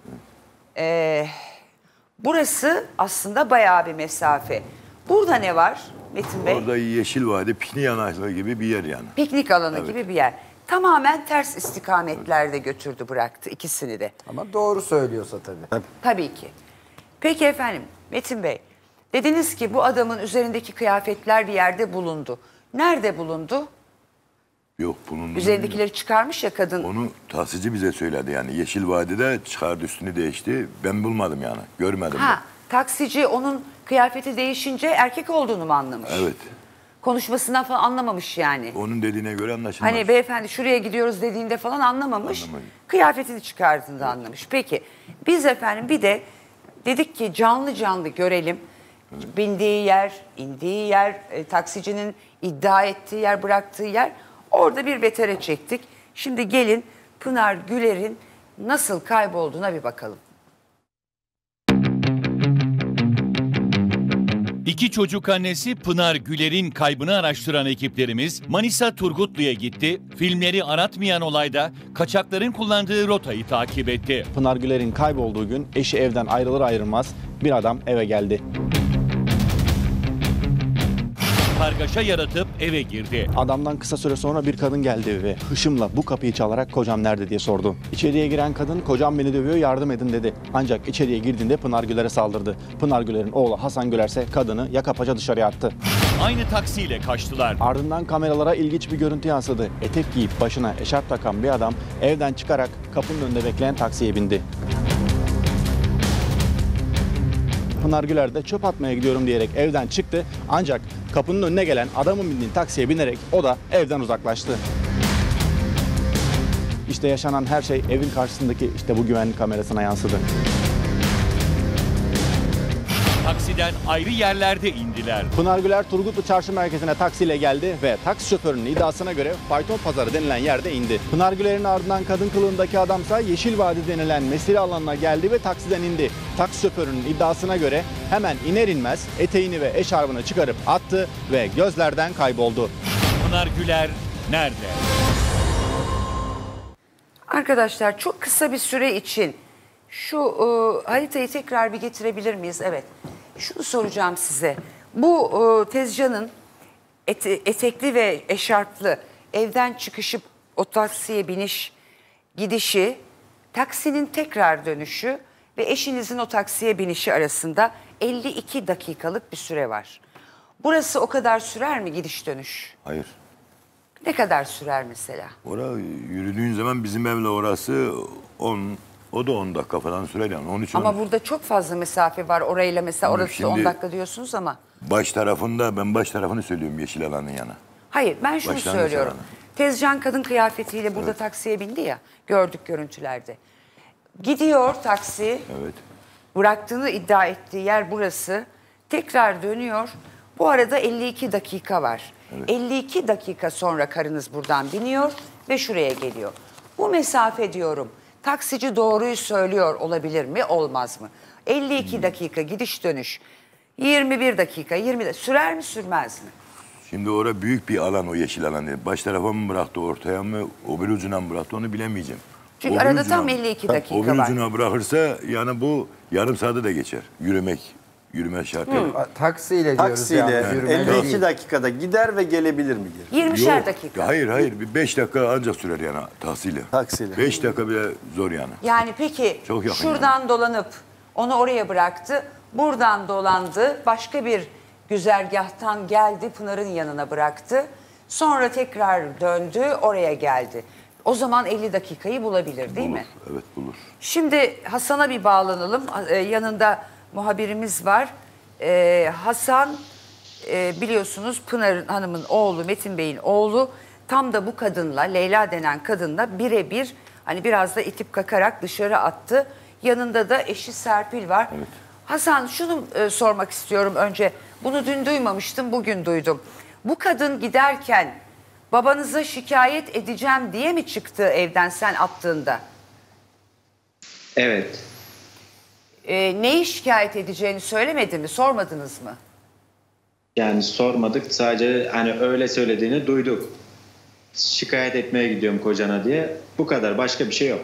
D: Ee, burası aslında bayağı bir mesafe. Burada ne var Metin Bey?
V: Orada Yeşil Vadi piknik yanaklığı gibi bir yer yani.
D: Piknik alanı
V: Evet.
D: gibi bir yer. Tamamen ters istikametlerde götürdü bıraktı ikisini de.
I: Ama doğru söylüyorsa tabii.
D: Tabii ki. Peki efendim Metin Bey. Dediniz ki bu adamın üzerindeki kıyafetler bir yerde bulundu. Nerede bulundu?
V: Yok bunun
D: Üzerindekileri çıkarmış ya kadın.
V: onu tahsilci bize söyledi yani. Yeşil Vadi'de çıkardı üstünü değişti. Ben bulmadım yani. Görmedim.
D: Ha, taksici onun kıyafeti değişince erkek olduğunu mu anlamış?
V: Evet.
D: Konuşmasından falan anlamamış yani.
V: Onun dediğine göre anlaşılmaz.
D: Hani beyefendi şuraya gidiyoruz dediğinde falan anlamamış.
V: Anlamadım.
D: Kıyafetini çıkardığında anlamış. Peki biz efendim bir de dedik ki canlı canlı görelim. Bindiği yer, indiği yer, e, taksicinin iddia ettiği yer, bıraktığı yer. Orada bir vetere çektik. Şimdi gelin Pınar Güler'in nasıl kaybolduğuna bir bakalım.
A: İki çocuk annesi Pınar Güler'in kaybını araştıran ekiplerimiz Manisa Turgutlu'ya gitti. Filmleri aratmayan olayda kaçakların kullandığı rotayı takip etti.
Y: Pınar Güler'in kaybolduğu gün eşi evden ayrılır ayrılmaz bir adam eve geldi.
A: Kargaşa yaratıp eve girdi.
Y: Adamdan kısa süre sonra bir kadın geldi ve hışımla bu kapıyı çalarak kocam nerede diye sordu. İçeriye giren kadın kocam beni dövüyor yardım edin dedi. Ancak içeriye girdiğinde Pınar Güler'e saldırdı. Pınar Güler'in oğlu Hasan Güler ise kadını yaka paça dışarıya attı.
A: Aynı taksiyle kaçtılar.
Y: Ardından kameralara ilginç bir görüntü yansıdı. Etek giyip başına eşarp takan bir adam evden çıkarak kapının önünde bekleyen taksiye bindi. Pınar çöp atmaya gidiyorum diyerek evden çıktı. Ancak kapının önüne gelen adamın bindiği taksiye binerek o da evden uzaklaştı. İşte yaşanan her şey evin karşısındaki işte bu güvenlik kamerasına yansıdı.
A: Taksiden ayrı yerlerde indiler.
Y: Pınar Güler Turgutlu Çarşı Merkezi'ne taksiyle geldi ve taksi şoförünün iddiasına göre fayton pazarı denilen yerde indi. Pınar Güler'in ardından kadın kılığındaki adamsa Yeşil Vadi denilen mesire alanına geldi ve taksiden indi. Taksi şoförünün iddiasına göre hemen iner inmez eteğini ve eşarbını çıkarıp attı ve gözlerden kayboldu.
A: Pınar Güler nerede?
D: Arkadaşlar çok kısa bir süre için şu e, haritayı tekrar bir getirebilir miyiz? Evet. Şunu soracağım size. Bu e, Tezcan'ın ete- etekli ve eşarplı evden çıkışıp o taksiye biniş gidişi, taksinin tekrar dönüşü ve eşinizin o taksiye binişi arasında 52 dakikalık bir süre var. Burası o kadar sürer mi gidiş dönüş?
V: Hayır.
D: Ne kadar sürer mesela?
V: Orada yürüdüğün zaman bizim evle orası 10 o da 10 dakika falan sürer yani. 13
D: Ama burada çok fazla mesafe var orayla mesela
V: Ama
D: orası 10
V: şimdi-
D: dakika diyorsunuz ama.
V: Baş tarafında ben baş tarafını söylüyorum yeşil alanın yana.
D: Hayır ben şunu
V: Başlangıç
D: söylüyorum.
V: alanı.
D: Tezcan kadın kıyafetiyle burada taksiye bindi ya gördük görüntülerde. Gidiyor taksi
V: Evet.
D: bıraktığını iddia ettiği yer burası. Tekrar dönüyor. Bu arada 52 dakika var. 52 dakika sonra karınız buradan biniyor ve şuraya geliyor. Bu mesafe diyorum. Taksici doğruyu söylüyor olabilir mi olmaz mı? 52 dakika gidiş dönüş. 21 dakika 20 dakika sürer mi sürmez mi?
V: Şimdi orada büyük bir alan o yeşil alan. Baş tarafa mı bıraktı ortaya mı öbür ucuna mı bıraktı onu bilemeyeceğim.
D: Çünkü
V: Öbür
D: arada
V: ucuna
D: tam
V: mı?
D: 52
V: Ha,
D: dakika
V: öbür
D: var.
V: ucuna bırakırsa yani bu yarım saatte de geçer. Yürümek, yürüme şartıyla.
I: Taksiyle diyoruz
H: Taksiyle
I: yani, yürüme
H: 52
I: değil.
H: dakikada gider ve gelebilir mi geri?
D: 20'şer
V: Yok,
D: dakika.
V: Hayır hayır bir 5 dakika ancak sürer yani taksiyle.
H: Taksiyle.
V: 5 dakika bile zor yani.
D: Yani peki
V: Çok yakın
D: şuradan dolanıp onu oraya bıraktı. Buradan dolandı. Başka bir güzergahtan geldi Pınar'ın yanına bıraktı. Sonra tekrar döndü oraya geldi. O zaman 50 dakikayı bulabilir değil mi?
V: Evet bulur.
D: Şimdi Hasan'a bir bağlanalım. Ee, yanında muhabirimiz var. Ee, Hasan e, biliyorsunuz Pınar Hanım'ın oğlu, Metin Bey'in oğlu tam da bu kadınla, Leyla denen kadınla birebir hani biraz da itip kakarak dışarı attı. Yanında da eşi Serpil var. Hasan şunu e, sormak istiyorum önce. Bunu dün duymamıştım, bugün duydum. Bu kadın giderken babanıza şikayet edeceğim diye mi çıktı evden sen attığında?
X: Evet.
D: Ee, neyi şikayet edeceğini söylemedi mi? Sormadınız mı?
X: Yani sormadık. Sadece hani öyle söylediğini duyduk. Şikayet etmeye gidiyorum kocana diye. Bu kadar. Başka bir şey yok.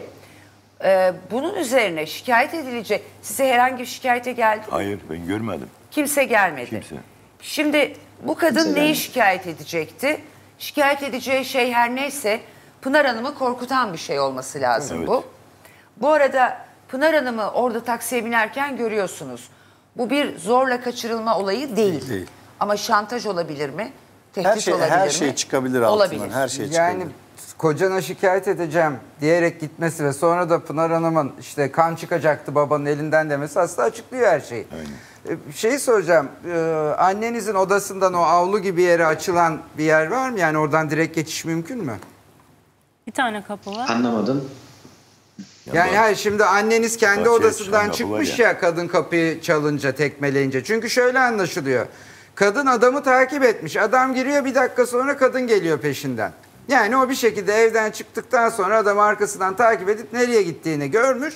D: Ee, bunun üzerine şikayet edilecek. Size herhangi bir şikayete geldi mi?
V: Hayır ben görmedim.
D: Kimse gelmedi.
V: Kimse.
D: Şimdi bu kadın
H: Kimse
D: neyi
H: gelmedi.
D: şikayet edecekti? Şikayet edeceği şey her neyse Pınar Hanım'ı korkutan bir şey olması lazım
V: Evet.
D: bu. Bu arada Pınar Hanım'ı orada taksiye binerken görüyorsunuz. Bu bir zorla kaçırılma olayı değil.
H: Değil.
D: Ama şantaj olabilir mi? Tehdit
H: Her şey,
D: olabilir
H: her
D: mi?
H: şey çıkabilir altından.
D: Olabilir.
H: Her şey
I: Yani
H: çıkabilir.
I: kocana şikayet edeceğim diyerek gitmesi ve sonra da Pınar Hanım'ın işte kan çıkacaktı babanın elinden demesi aslında açıklıyor her şeyi. Ee, Şeyi soracağım. ee, annenizin odasından o avlu gibi yere açılan bir yer var mı? Yani oradan direkt geçiş mümkün mü?
W: Bir tane kapı var.
X: Anlamadım.
I: Yani hayır şimdi anneniz kendi
X: Bahçeye
I: odasından
X: çıkan
I: çıkmış
X: var
I: ya. kadın kapıyı çalınca tekmeleyince. Çünkü şöyle anlaşılıyor. Kadın adamı takip etmiş. Adam giriyor bir dakika sonra kadın geliyor peşinden. Yani o bir şekilde evden çıktıktan sonra adam arkasından takip edip nereye gittiğini görmüş.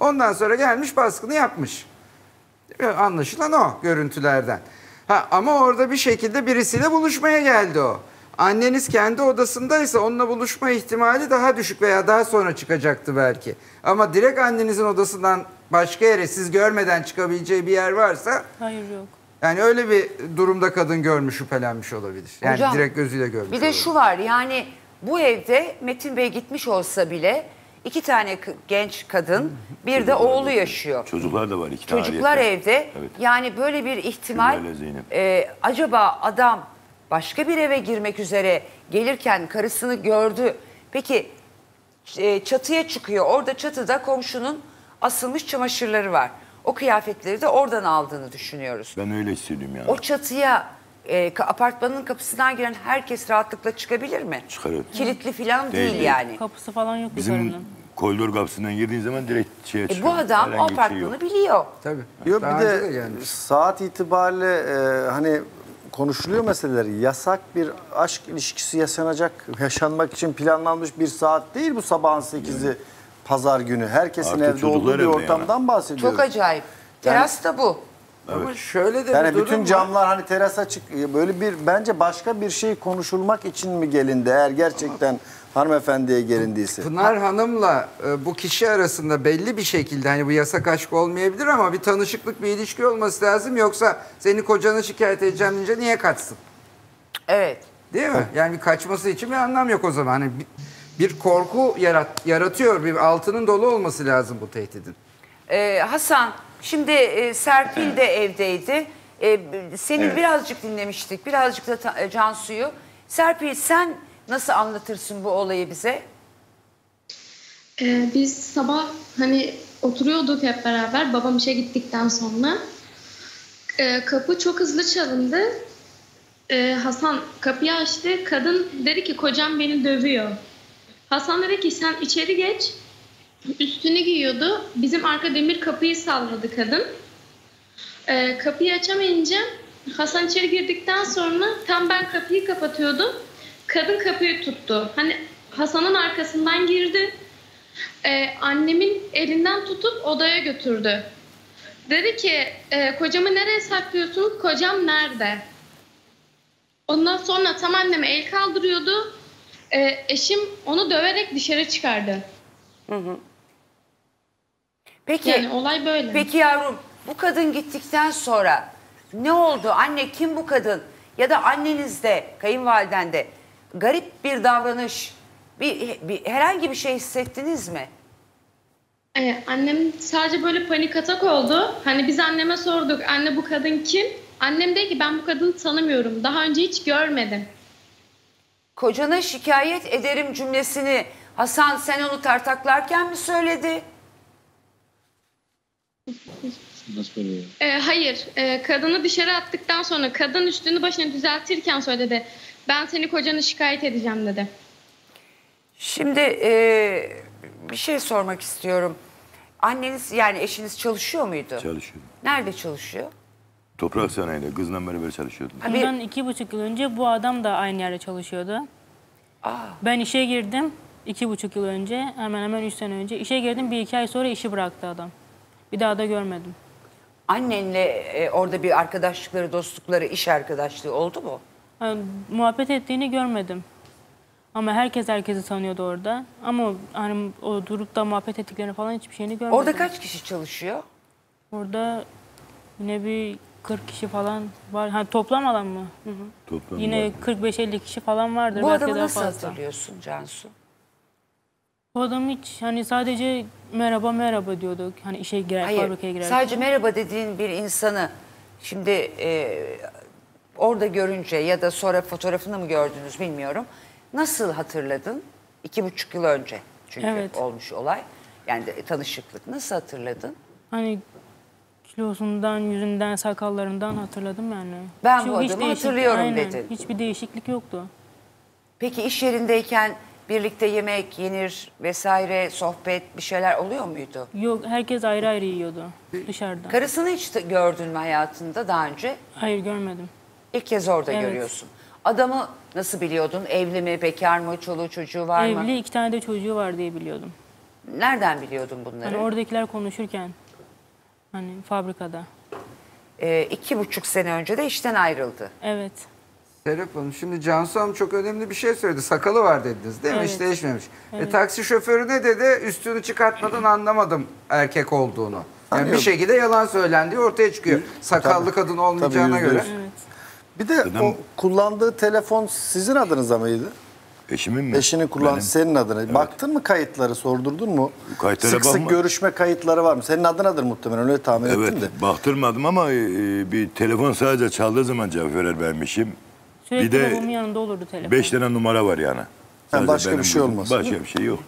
I: Ondan sonra gelmiş baskını yapmış. Anlaşılan o görüntülerden. Ha, ama orada bir şekilde birisiyle buluşmaya geldi o. Anneniz kendi odasındaysa onunla buluşma ihtimali daha düşük veya daha sonra çıkacaktı belki. Ama direkt annenizin odasından başka yere siz görmeden çıkabileceği bir yer varsa
W: Hayır yok.
I: yani öyle bir durumda kadın görmüş şüphelenmiş olabilir. Yani
D: Hocam,
I: direkt gözüyle görmüş
D: Bir de
I: olabilir.
D: şu var yani bu evde Metin Bey gitmiş olsa bile iki tane genç kadın bir de oğlu yaşıyor.
V: Çocuklar da var iki tane.
D: Çocuklar
V: ayrıyetten.
D: evde.
V: Evet.
D: Yani böyle bir ihtimal e, acaba adam başka bir eve girmek üzere gelirken karısını gördü. Peki e, çatıya çıkıyor. Orada çatıda komşunun asılmış çamaşırları var. O kıyafetleri de oradan aldığını düşünüyoruz.
V: Ben öyle hissediyorum yani.
D: O çatıya e, apartmanın kapısından giren herkes rahatlıkla çıkabilir mi?
V: Çıkarır.
D: Kilitli falan değil,
V: Değil, değil.
D: yani.
W: Kapısı falan yok
V: Bizim
W: yukarının.
V: koridor kapısından girdiğin zaman direkt şeye
D: E,
V: çıkıyor.
D: bu adam o
V: Herhangi şey
D: apartmanı
V: yok.
D: biliyor.
I: Tabii.
H: Yok
I: Daha
H: bir de
I: gelmiş.
H: saat itibariyle e, hani konuşuluyor meseleler. Yasak bir aşk ilişkisi yaşanacak, yaşanmak için planlanmış bir saat değil bu sabahın 8'i pazar günü. Herkesin
V: Artık
H: evde olduğu bir ortamdan bahsediyoruz.
D: Çok acayip. Teras da bu.
I: Ama şöyle de
H: Yani
I: bir durum
H: bütün
I: var.
H: camlar hani teras açık. Böyle bir bence başka bir şey konuşulmak için mi gelindi eğer gerçekten hanımefendiye gelindiyse.
I: Pınar Hanım'la e, bu kişi arasında belli bir şekilde hani bu yasak aşk olmayabilir ama bir tanışıklık bir ilişki olması lazım yoksa seni kocana şikayet edeceğim deyince niye kaçsın?
D: Evet.
I: Değil mi? Yani bir kaçması için bir anlam yok o zaman. Hani bir, bir korku yarat, yaratıyor. Bir altının dolu olması lazım bu tehdidin.
D: Ee, Hasan, şimdi e, Serpil de evdeydi. E, seni
X: Evet.
D: birazcık dinlemiştik, birazcık da e, Cansu'yu. Serpil sen nasıl anlatırsın bu olayı bize?
Z: Ee, biz sabah hani oturuyorduk hep beraber babam işe gittikten sonra. Ee, kapı çok hızlı çalındı. Ee, Hasan kapıyı açtı. Kadın dedi ki kocam beni dövüyor. Hasan dedi ki sen içeri geç. Üstünü giyiyordu. Bizim arka demir kapıyı salladı kadın. Ee, kapıyı açamayınca Hasan içeri girdikten sonra tam ben kapıyı kapatıyordum. Kadın kapıyı tuttu. Hani Hasan'ın arkasından girdi. Ee, annemin elinden tutup odaya götürdü. Dedi ki e, kocamı nereye saklıyorsun? Kocam nerede? Ondan sonra tam anneme el kaldırıyordu. Ee, eşim onu döverek dışarı çıkardı.
D: Peki,
Z: Yani olay böyle.
D: Peki yavrum, bu kadın gittikten sonra ne oldu? Anne kim bu kadın? Ya da annenizde, kayınvalidende garip bir davranış, bir, bir herhangi bir şey hissettiniz mi?
Z: Ee, annem sadece böyle panik atak oldu. Hani biz anneme sorduk. Anne bu kadın kim? Annem dedi ki ben bu kadını tanımıyorum. Daha önce hiç görmedim.
D: Kocana şikayet ederim cümlesini Hasan sen onu tartaklarken mi söyledi?
Z: Ee, hayır. Ee, kadını dışarı attıktan sonra kadın üstünü başını düzeltirken söyledi. Ben seni kocanı şikayet edeceğim dedi.
D: Şimdi e, bir şey sormak istiyorum. Anneniz yani eşiniz çalışıyor muydu?
V: Çalışıyor.
D: Nerede çalışıyor?
V: Toprak sanayide kızla beraber çalışıyordum.
W: Bundan iki buçuk yıl önce bu adam da aynı yerde çalışıyordu. Ben işe girdim iki buçuk yıl önce, hemen hemen üç sene önce. İşe girdim bir iki ay sonra işi bıraktı adam. Bir daha da görmedim.
D: Annenle e, orada bir arkadaşlıkları, dostlukları, iş arkadaşlığı oldu mu?
W: Muhabbet ettiğini görmedim. Ama herkes herkesi tanıyordu orada. Ama hani o durup da muhabbet ettiklerini falan hiçbir şeyini görmedim.
D: Orada kaç kişi çalışıyor?
W: Orada yine bir 40 kişi falan var. Ha, toplam alan mı? Hı hı.
V: Toplam
W: Yine 45-50 kişi falan vardır.
D: Bu
W: belki
D: adamı nasıl
W: fazla.
D: hatırlıyorsun Cansu?
W: Bu adam hiç hani sadece merhaba merhaba diyorduk. Hani işe girer,
D: Hayır,
W: fabrikaya girer.
D: sadece merhaba dediğin bir insanı şimdi e, orada görünce ya da sonra fotoğrafını mı gördünüz bilmiyorum. Nasıl hatırladın? İki buçuk yıl önce çünkü
W: Evet.
D: olmuş olay. Yani de, tanışıklık. Nasıl hatırladın?
W: Hani kilosundan, yüzünden, sakallarından hatırladım yani.
D: Ben bu
W: hiç
D: adamı
W: değişik-
D: hatırlıyorum
W: aynen,
D: dedin.
W: Hiçbir değişiklik yoktu.
D: Peki iş yerindeyken birlikte yemek yenir vesaire sohbet bir şeyler oluyor muydu?
W: Yok herkes ayrı ayrı yiyordu dışarıda.
D: Karısını hiç gördün mü hayatında daha önce?
W: Hayır görmedim.
D: İlk kez orada
W: Evet.
D: görüyorsun. Adamı nasıl biliyordun? Evli mi, bekar mı, çoluğu çocuğu var mı?
W: Evli iki tane de çocuğu var diye biliyordum.
D: Nereden biliyordun bunları?
W: Hani oradakiler konuşurken hani fabrikada.
D: Ee, iki buçuk sene önce de işten ayrıldı.
W: Evet.
I: Serap Hanım şimdi Cansu Hanım çok önemli bir şey söyledi. Sakalı var dediniz değil mi?
W: Evet.
I: Hiç değişmemiş. E, taksi şoförü ne dedi? Üstünü çıkartmadan anlamadım erkek olduğunu. Yani bir şekilde yalan söylendiği ortaya çıkıyor. Sakallı
H: Tabii.
I: kadın olmayacağına
H: Tabii, yüzde
I: göre.
H: yüz. Bir de o kullandığı telefon sizin adınıza mıydı?
V: Eşimin mi?
H: Eşinin kullandığı
V: Benim.
H: senin adına. Baktın mı kayıtları sordurdun mu?
V: Kayıtlara
H: sık sık görüşme kayıtları var mı? Senin adınadır muhtemelen öyle tahmin ettim de.
V: Evet, baktırmadım ama e, bir telefon sadece çaldığı zaman cevap verer vermişim.
W: Sürekli
V: Bir de
W: babamın yanında olurdu telefon.
V: Beş tane numara var yani. Sadece
H: başka
V: benim
H: bir şey olmaz.
V: Başka bir şey yok.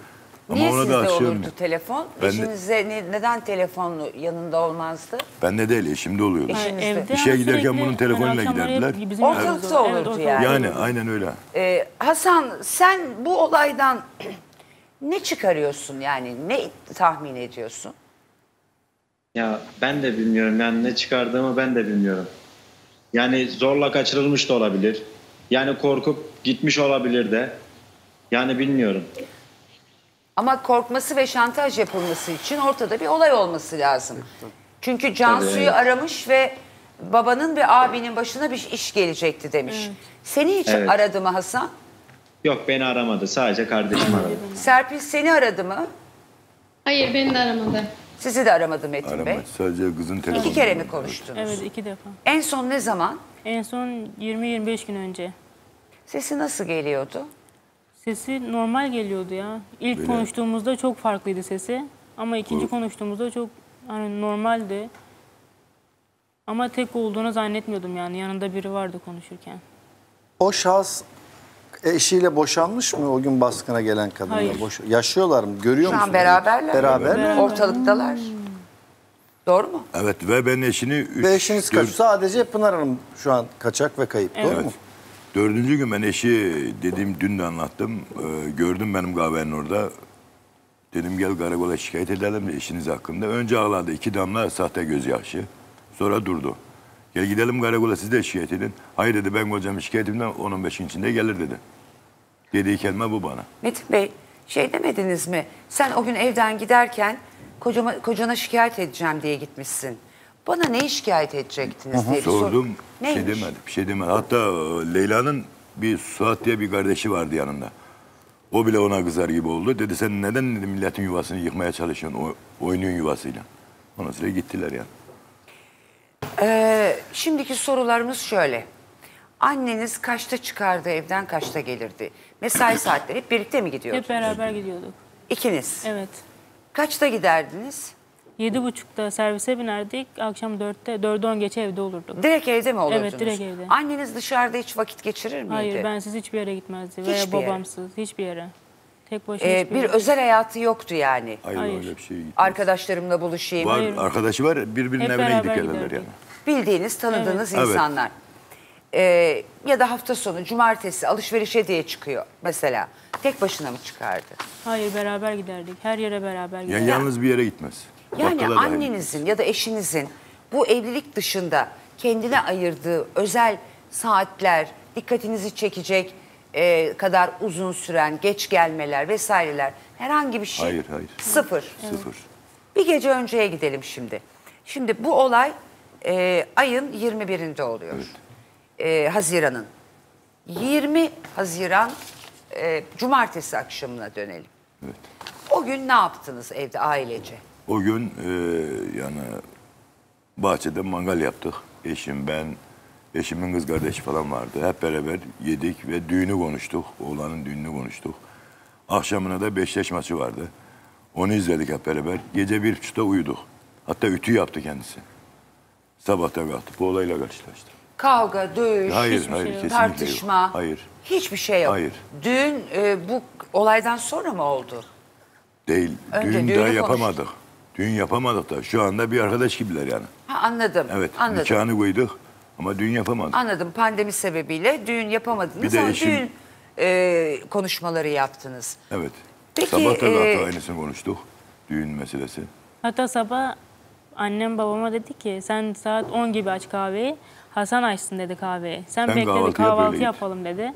D: Niye
V: Ama onu
D: sizde
V: da açıyorum.
D: olurdu telefon?
V: Ben de-
D: Eşinize ne- neden telefonlu yanında olmazdı?
V: Bende değil, eşimde oluyordu.
D: Eşinizde.
W: evde
V: İşe
W: ama
V: giderken
W: sürekli
V: bunun
W: hani
V: telefonuyla
W: akşamları hep
V: giderdiler.
W: bizim
D: Ortalıkta
W: yanımızda.
D: olurdu
W: ortalıkta
D: yani.
V: Yani aynen öyle.
D: Ee, Hasan sen bu olaydan ne çıkarıyorsun yani ne tahmin ediyorsun?
X: Ya ben de bilmiyorum yani ne çıkardığımı ben de bilmiyorum. Yani zorla kaçırılmış da olabilir. Yani korkup gitmiş olabilir de. Yani bilmiyorum.
D: Ama korkması ve şantaj yapılması için ortada bir olay olması lazım. Çünkü Cansu'yu aramış ve babanın ve abinin başına bir iş gelecekti demiş. Seni hiç
X: Evet.
D: aradı mı Hasan?
X: Yok beni aramadı. Sadece kardeşim aradı.
D: Serpil seni aradı mı?
Z: Hayır beni de aramadı.
D: Sizi de aramadı Metin Bey.
V: Sadece kızın telefonu.
D: İki kere mi konuştunuz?
W: Evet iki defa.
D: En son ne zaman?
W: En son 20-25 gün önce.
D: Sesi nasıl geliyordu?
W: Sesi normal geliyordu ya. İlk
V: Böyle-
W: konuştuğumuzda çok farklıydı sesi. Ama ikinci konuştuğumuzda çok hani normaldi. Ama tek olduğunu zannetmiyordum yani. Yanında biri vardı konuşurken.
H: O şahıs eşiyle boşanmış mı o gün baskına gelen kadınla?
W: Hayır.
H: Boş, yaşıyorlar mı? Görüyor
D: Şu an beraberler.
H: Beraber.
D: mi? Ortalıktalar. Doğru mu?
V: Evet ve ben eşini... Üç,
H: Ve eşiniz
V: dört-
H: kaç? Sadece Pınar Hanım şu an kaçak ve kayıp. Doğru
V: Evet.
H: mu?
V: Dördüncü gün ben eşi dediğim dün de anlattım. Ee, gördüm benim kahvenin orada. Dedim gel karakola şikayet edelim de eşiniz hakkında. Önce ağladı iki damla sahte gözyaşı. Sonra durdu. Gel gidelim karakola siz de şikayet edin. Hayır dedi ben kocamı şikayet edeyim 10-15 gün içinde gelir dedi. Dediği kelime bu bana.
D: Metin Bey şey demediniz mi? Sen o gün evden giderken kocama, kocana şikayet edeceğim diye gitmişsin. Bana neyi şikayet edecektiniz diye bir sor-
V: Sordum. Bir şey
D: Neymiş?
V: demedi. Bir şey demedi. Hatta e, Leyla'nın bir Suat diye bir kardeşi vardı yanında. O bile ona kızar gibi oldu. Dedi sen neden dedi, milletin yuvasını yıkmaya çalışıyorsun o, oyunun yuvasıyla. Ondan sonra gittiler yani.
D: Ee, şimdiki sorularımız şöyle. Anneniz kaçta çıkardı evden kaçta gelirdi? Mesai saatleri hep birlikte mi gidiyordunuz?
W: Hep beraber gidiyorduk.
D: İkiniz.
W: Evet.
D: Kaçta giderdiniz?
W: Yedi buçukta servise binerdik. Akşam dörtte, dörde on geçe evde olurduk.
D: Direkt evde mi olurdunuz?
W: Evet direkt evde.
D: Anneniz dışarıda hiç vakit geçirir miydi?
W: Hayır bensiz hiçbir yere gitmezdi. Veya
D: Hiçbir yere.
W: babamsız hiçbir yere. Tek başına
D: Ee,
W: hiçbir
D: bir
W: yere.
D: özel hayatı yoktu yani.
V: Hayır,
W: Hayır.
V: öyle bir şey gitmez.
D: Arkadaşlarımla buluşayım.
V: Var, arkadaşı var birbirinin
W: Hep
V: evine gidip gelirler yani.
D: Bildiğiniz, tanıdığınız
V: Evet.
D: insanlar. Ee, ya da hafta sonu, cumartesi alışverişe diye çıkıyor mesela. Tek başına mı çıkardı?
W: Hayır beraber giderdik. Her yere beraber
V: Yani
W: giderdik.
V: yalnız bir yere gitmez.
D: Yani
V: Bakkala
D: annenizin ya da eşinizin bu evlilik dışında kendine ayırdığı özel saatler, dikkatinizi çekecek e, kadar uzun süren geç gelmeler vesaireler herhangi bir şey
V: Hayır, hayır.
D: sıfır.
V: Sıfır.
D: Bir gece önceye gidelim şimdi. Şimdi bu olay e, ayın 21'inde oluyor. E, Haziran'ın. 20 Haziran e, Cumartesi akşamına dönelim. O gün ne yaptınız evde ailece?
V: O gün e, yani bahçede mangal yaptık. eşim, ben, eşimin kız kardeşi falan vardı. Hep beraber yedik ve düğünü konuştuk. Oğlanın düğününü konuştuk. Akşamına da Beşiktaş maçı vardı. Onu izledik hep beraber. Gece bir buçukta uyuduk. Hatta ütü yaptı kendisi. Sabahta kalktı. Bu olayla karşılaştı.
D: Kavga, dövüş,
V: Hayır,
D: hiçbir
V: hayır,
D: şey yok. tartışma.
V: yok. Hayır.
D: Hiçbir şey yok.
V: Hayır.
D: Düğün e, bu olaydan sonra mı oldu?
V: Değil.
D: Önce
V: düğün daha
D: konuştuk.
V: Düğün yapamadık da. Şu anda bir arkadaş gibiler yani.
D: Ha, anladım.
V: Evet.
D: Anladım.
V: Nikahını koyduk ama düğün yapamadık.
D: Anladım. Pandemi sebebiyle düğün yapamadınız
V: Bir de
D: ama
V: eşim-
D: düğün e, konuşmaları yaptınız.
V: Evet.
D: Peki,
V: Sabah da
D: e,
V: aynısını konuştuk. Düğün meselesi.
W: Hatta sabah annem babama dedi ki sen saat 10 gibi aç kahveyi. Hasan açsın dedi kahveyi. Sen
V: Ben
W: bekle
V: kahvaltı yap,
W: kahvaltı
V: öyle git.
W: yapalım dedi.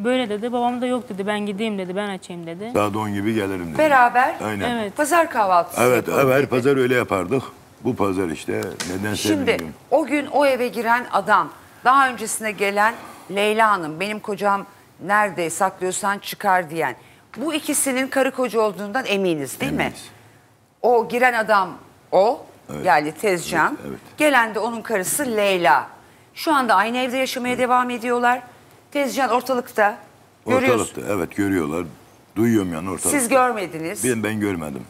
W: Böyle dedi. Babam da yok dedi. Ben gideyim dedi. Ben açayım dedi.
V: Saat 10 gibi gelirim dedi.
D: Beraber
V: Aynen.
W: Evet.
D: pazar kahvaltısı
V: Evet,
D: yapalım
V: evet,
D: dedi.
V: pazar öyle yapardık. Bu pazar işte neden
D: Şimdi o gün o eve giren adam daha öncesine gelen Leyla Hanım benim kocam nerede saklıyorsan çıkar diyen bu ikisinin karı koca olduğundan eminiz değil mi? O giren adam o yani Tezcan. Gelen de onun karısı Leyla. Şu anda aynı evde yaşamaya devam ediyorlar. Tezcan ortalıkta.
V: Ortalıkta evet görüyorlar. Duyuyorum yani ortalıkta.
D: Siz görmediniz.
V: Ben, ben görmedim.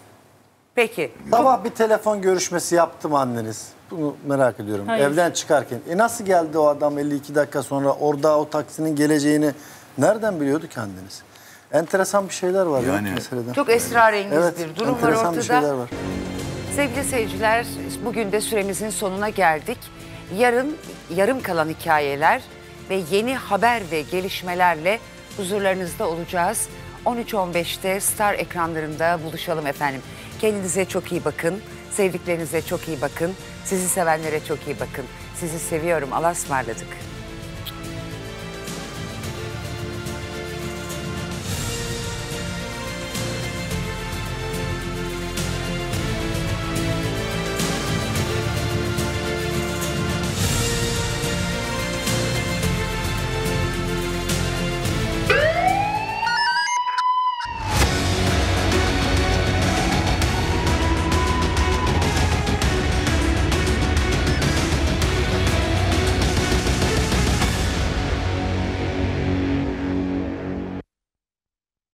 D: Peki.
H: Sabah bir telefon görüşmesi yaptı mı anneniz? Bunu merak ediyorum.
D: Hayır.
H: Evden çıkarken. E nasıl geldi o adam 52 dakika sonra orada o taksinin geleceğini nereden biliyordu kendiniz? Enteresan bir şeyler var
V: Yani-
H: ya meseleden.
D: Çok esrarengiz
H: Evet,
D: bir durum var
H: enteresan bir
D: ortada.
H: şeyler var.
D: Sevgili seyirciler, bugün de süremizin sonuna geldik. Yarın yarım kalan hikayeler ve yeni haber ve gelişmelerle huzurlarınızda olacağız. 13.15'te Star ekranlarında buluşalım efendim. Kendinize çok iyi bakın. Sevdiklerinize çok iyi bakın. Sizi sevenlere çok iyi bakın. Sizi seviyorum. Allah'a ısmarladık.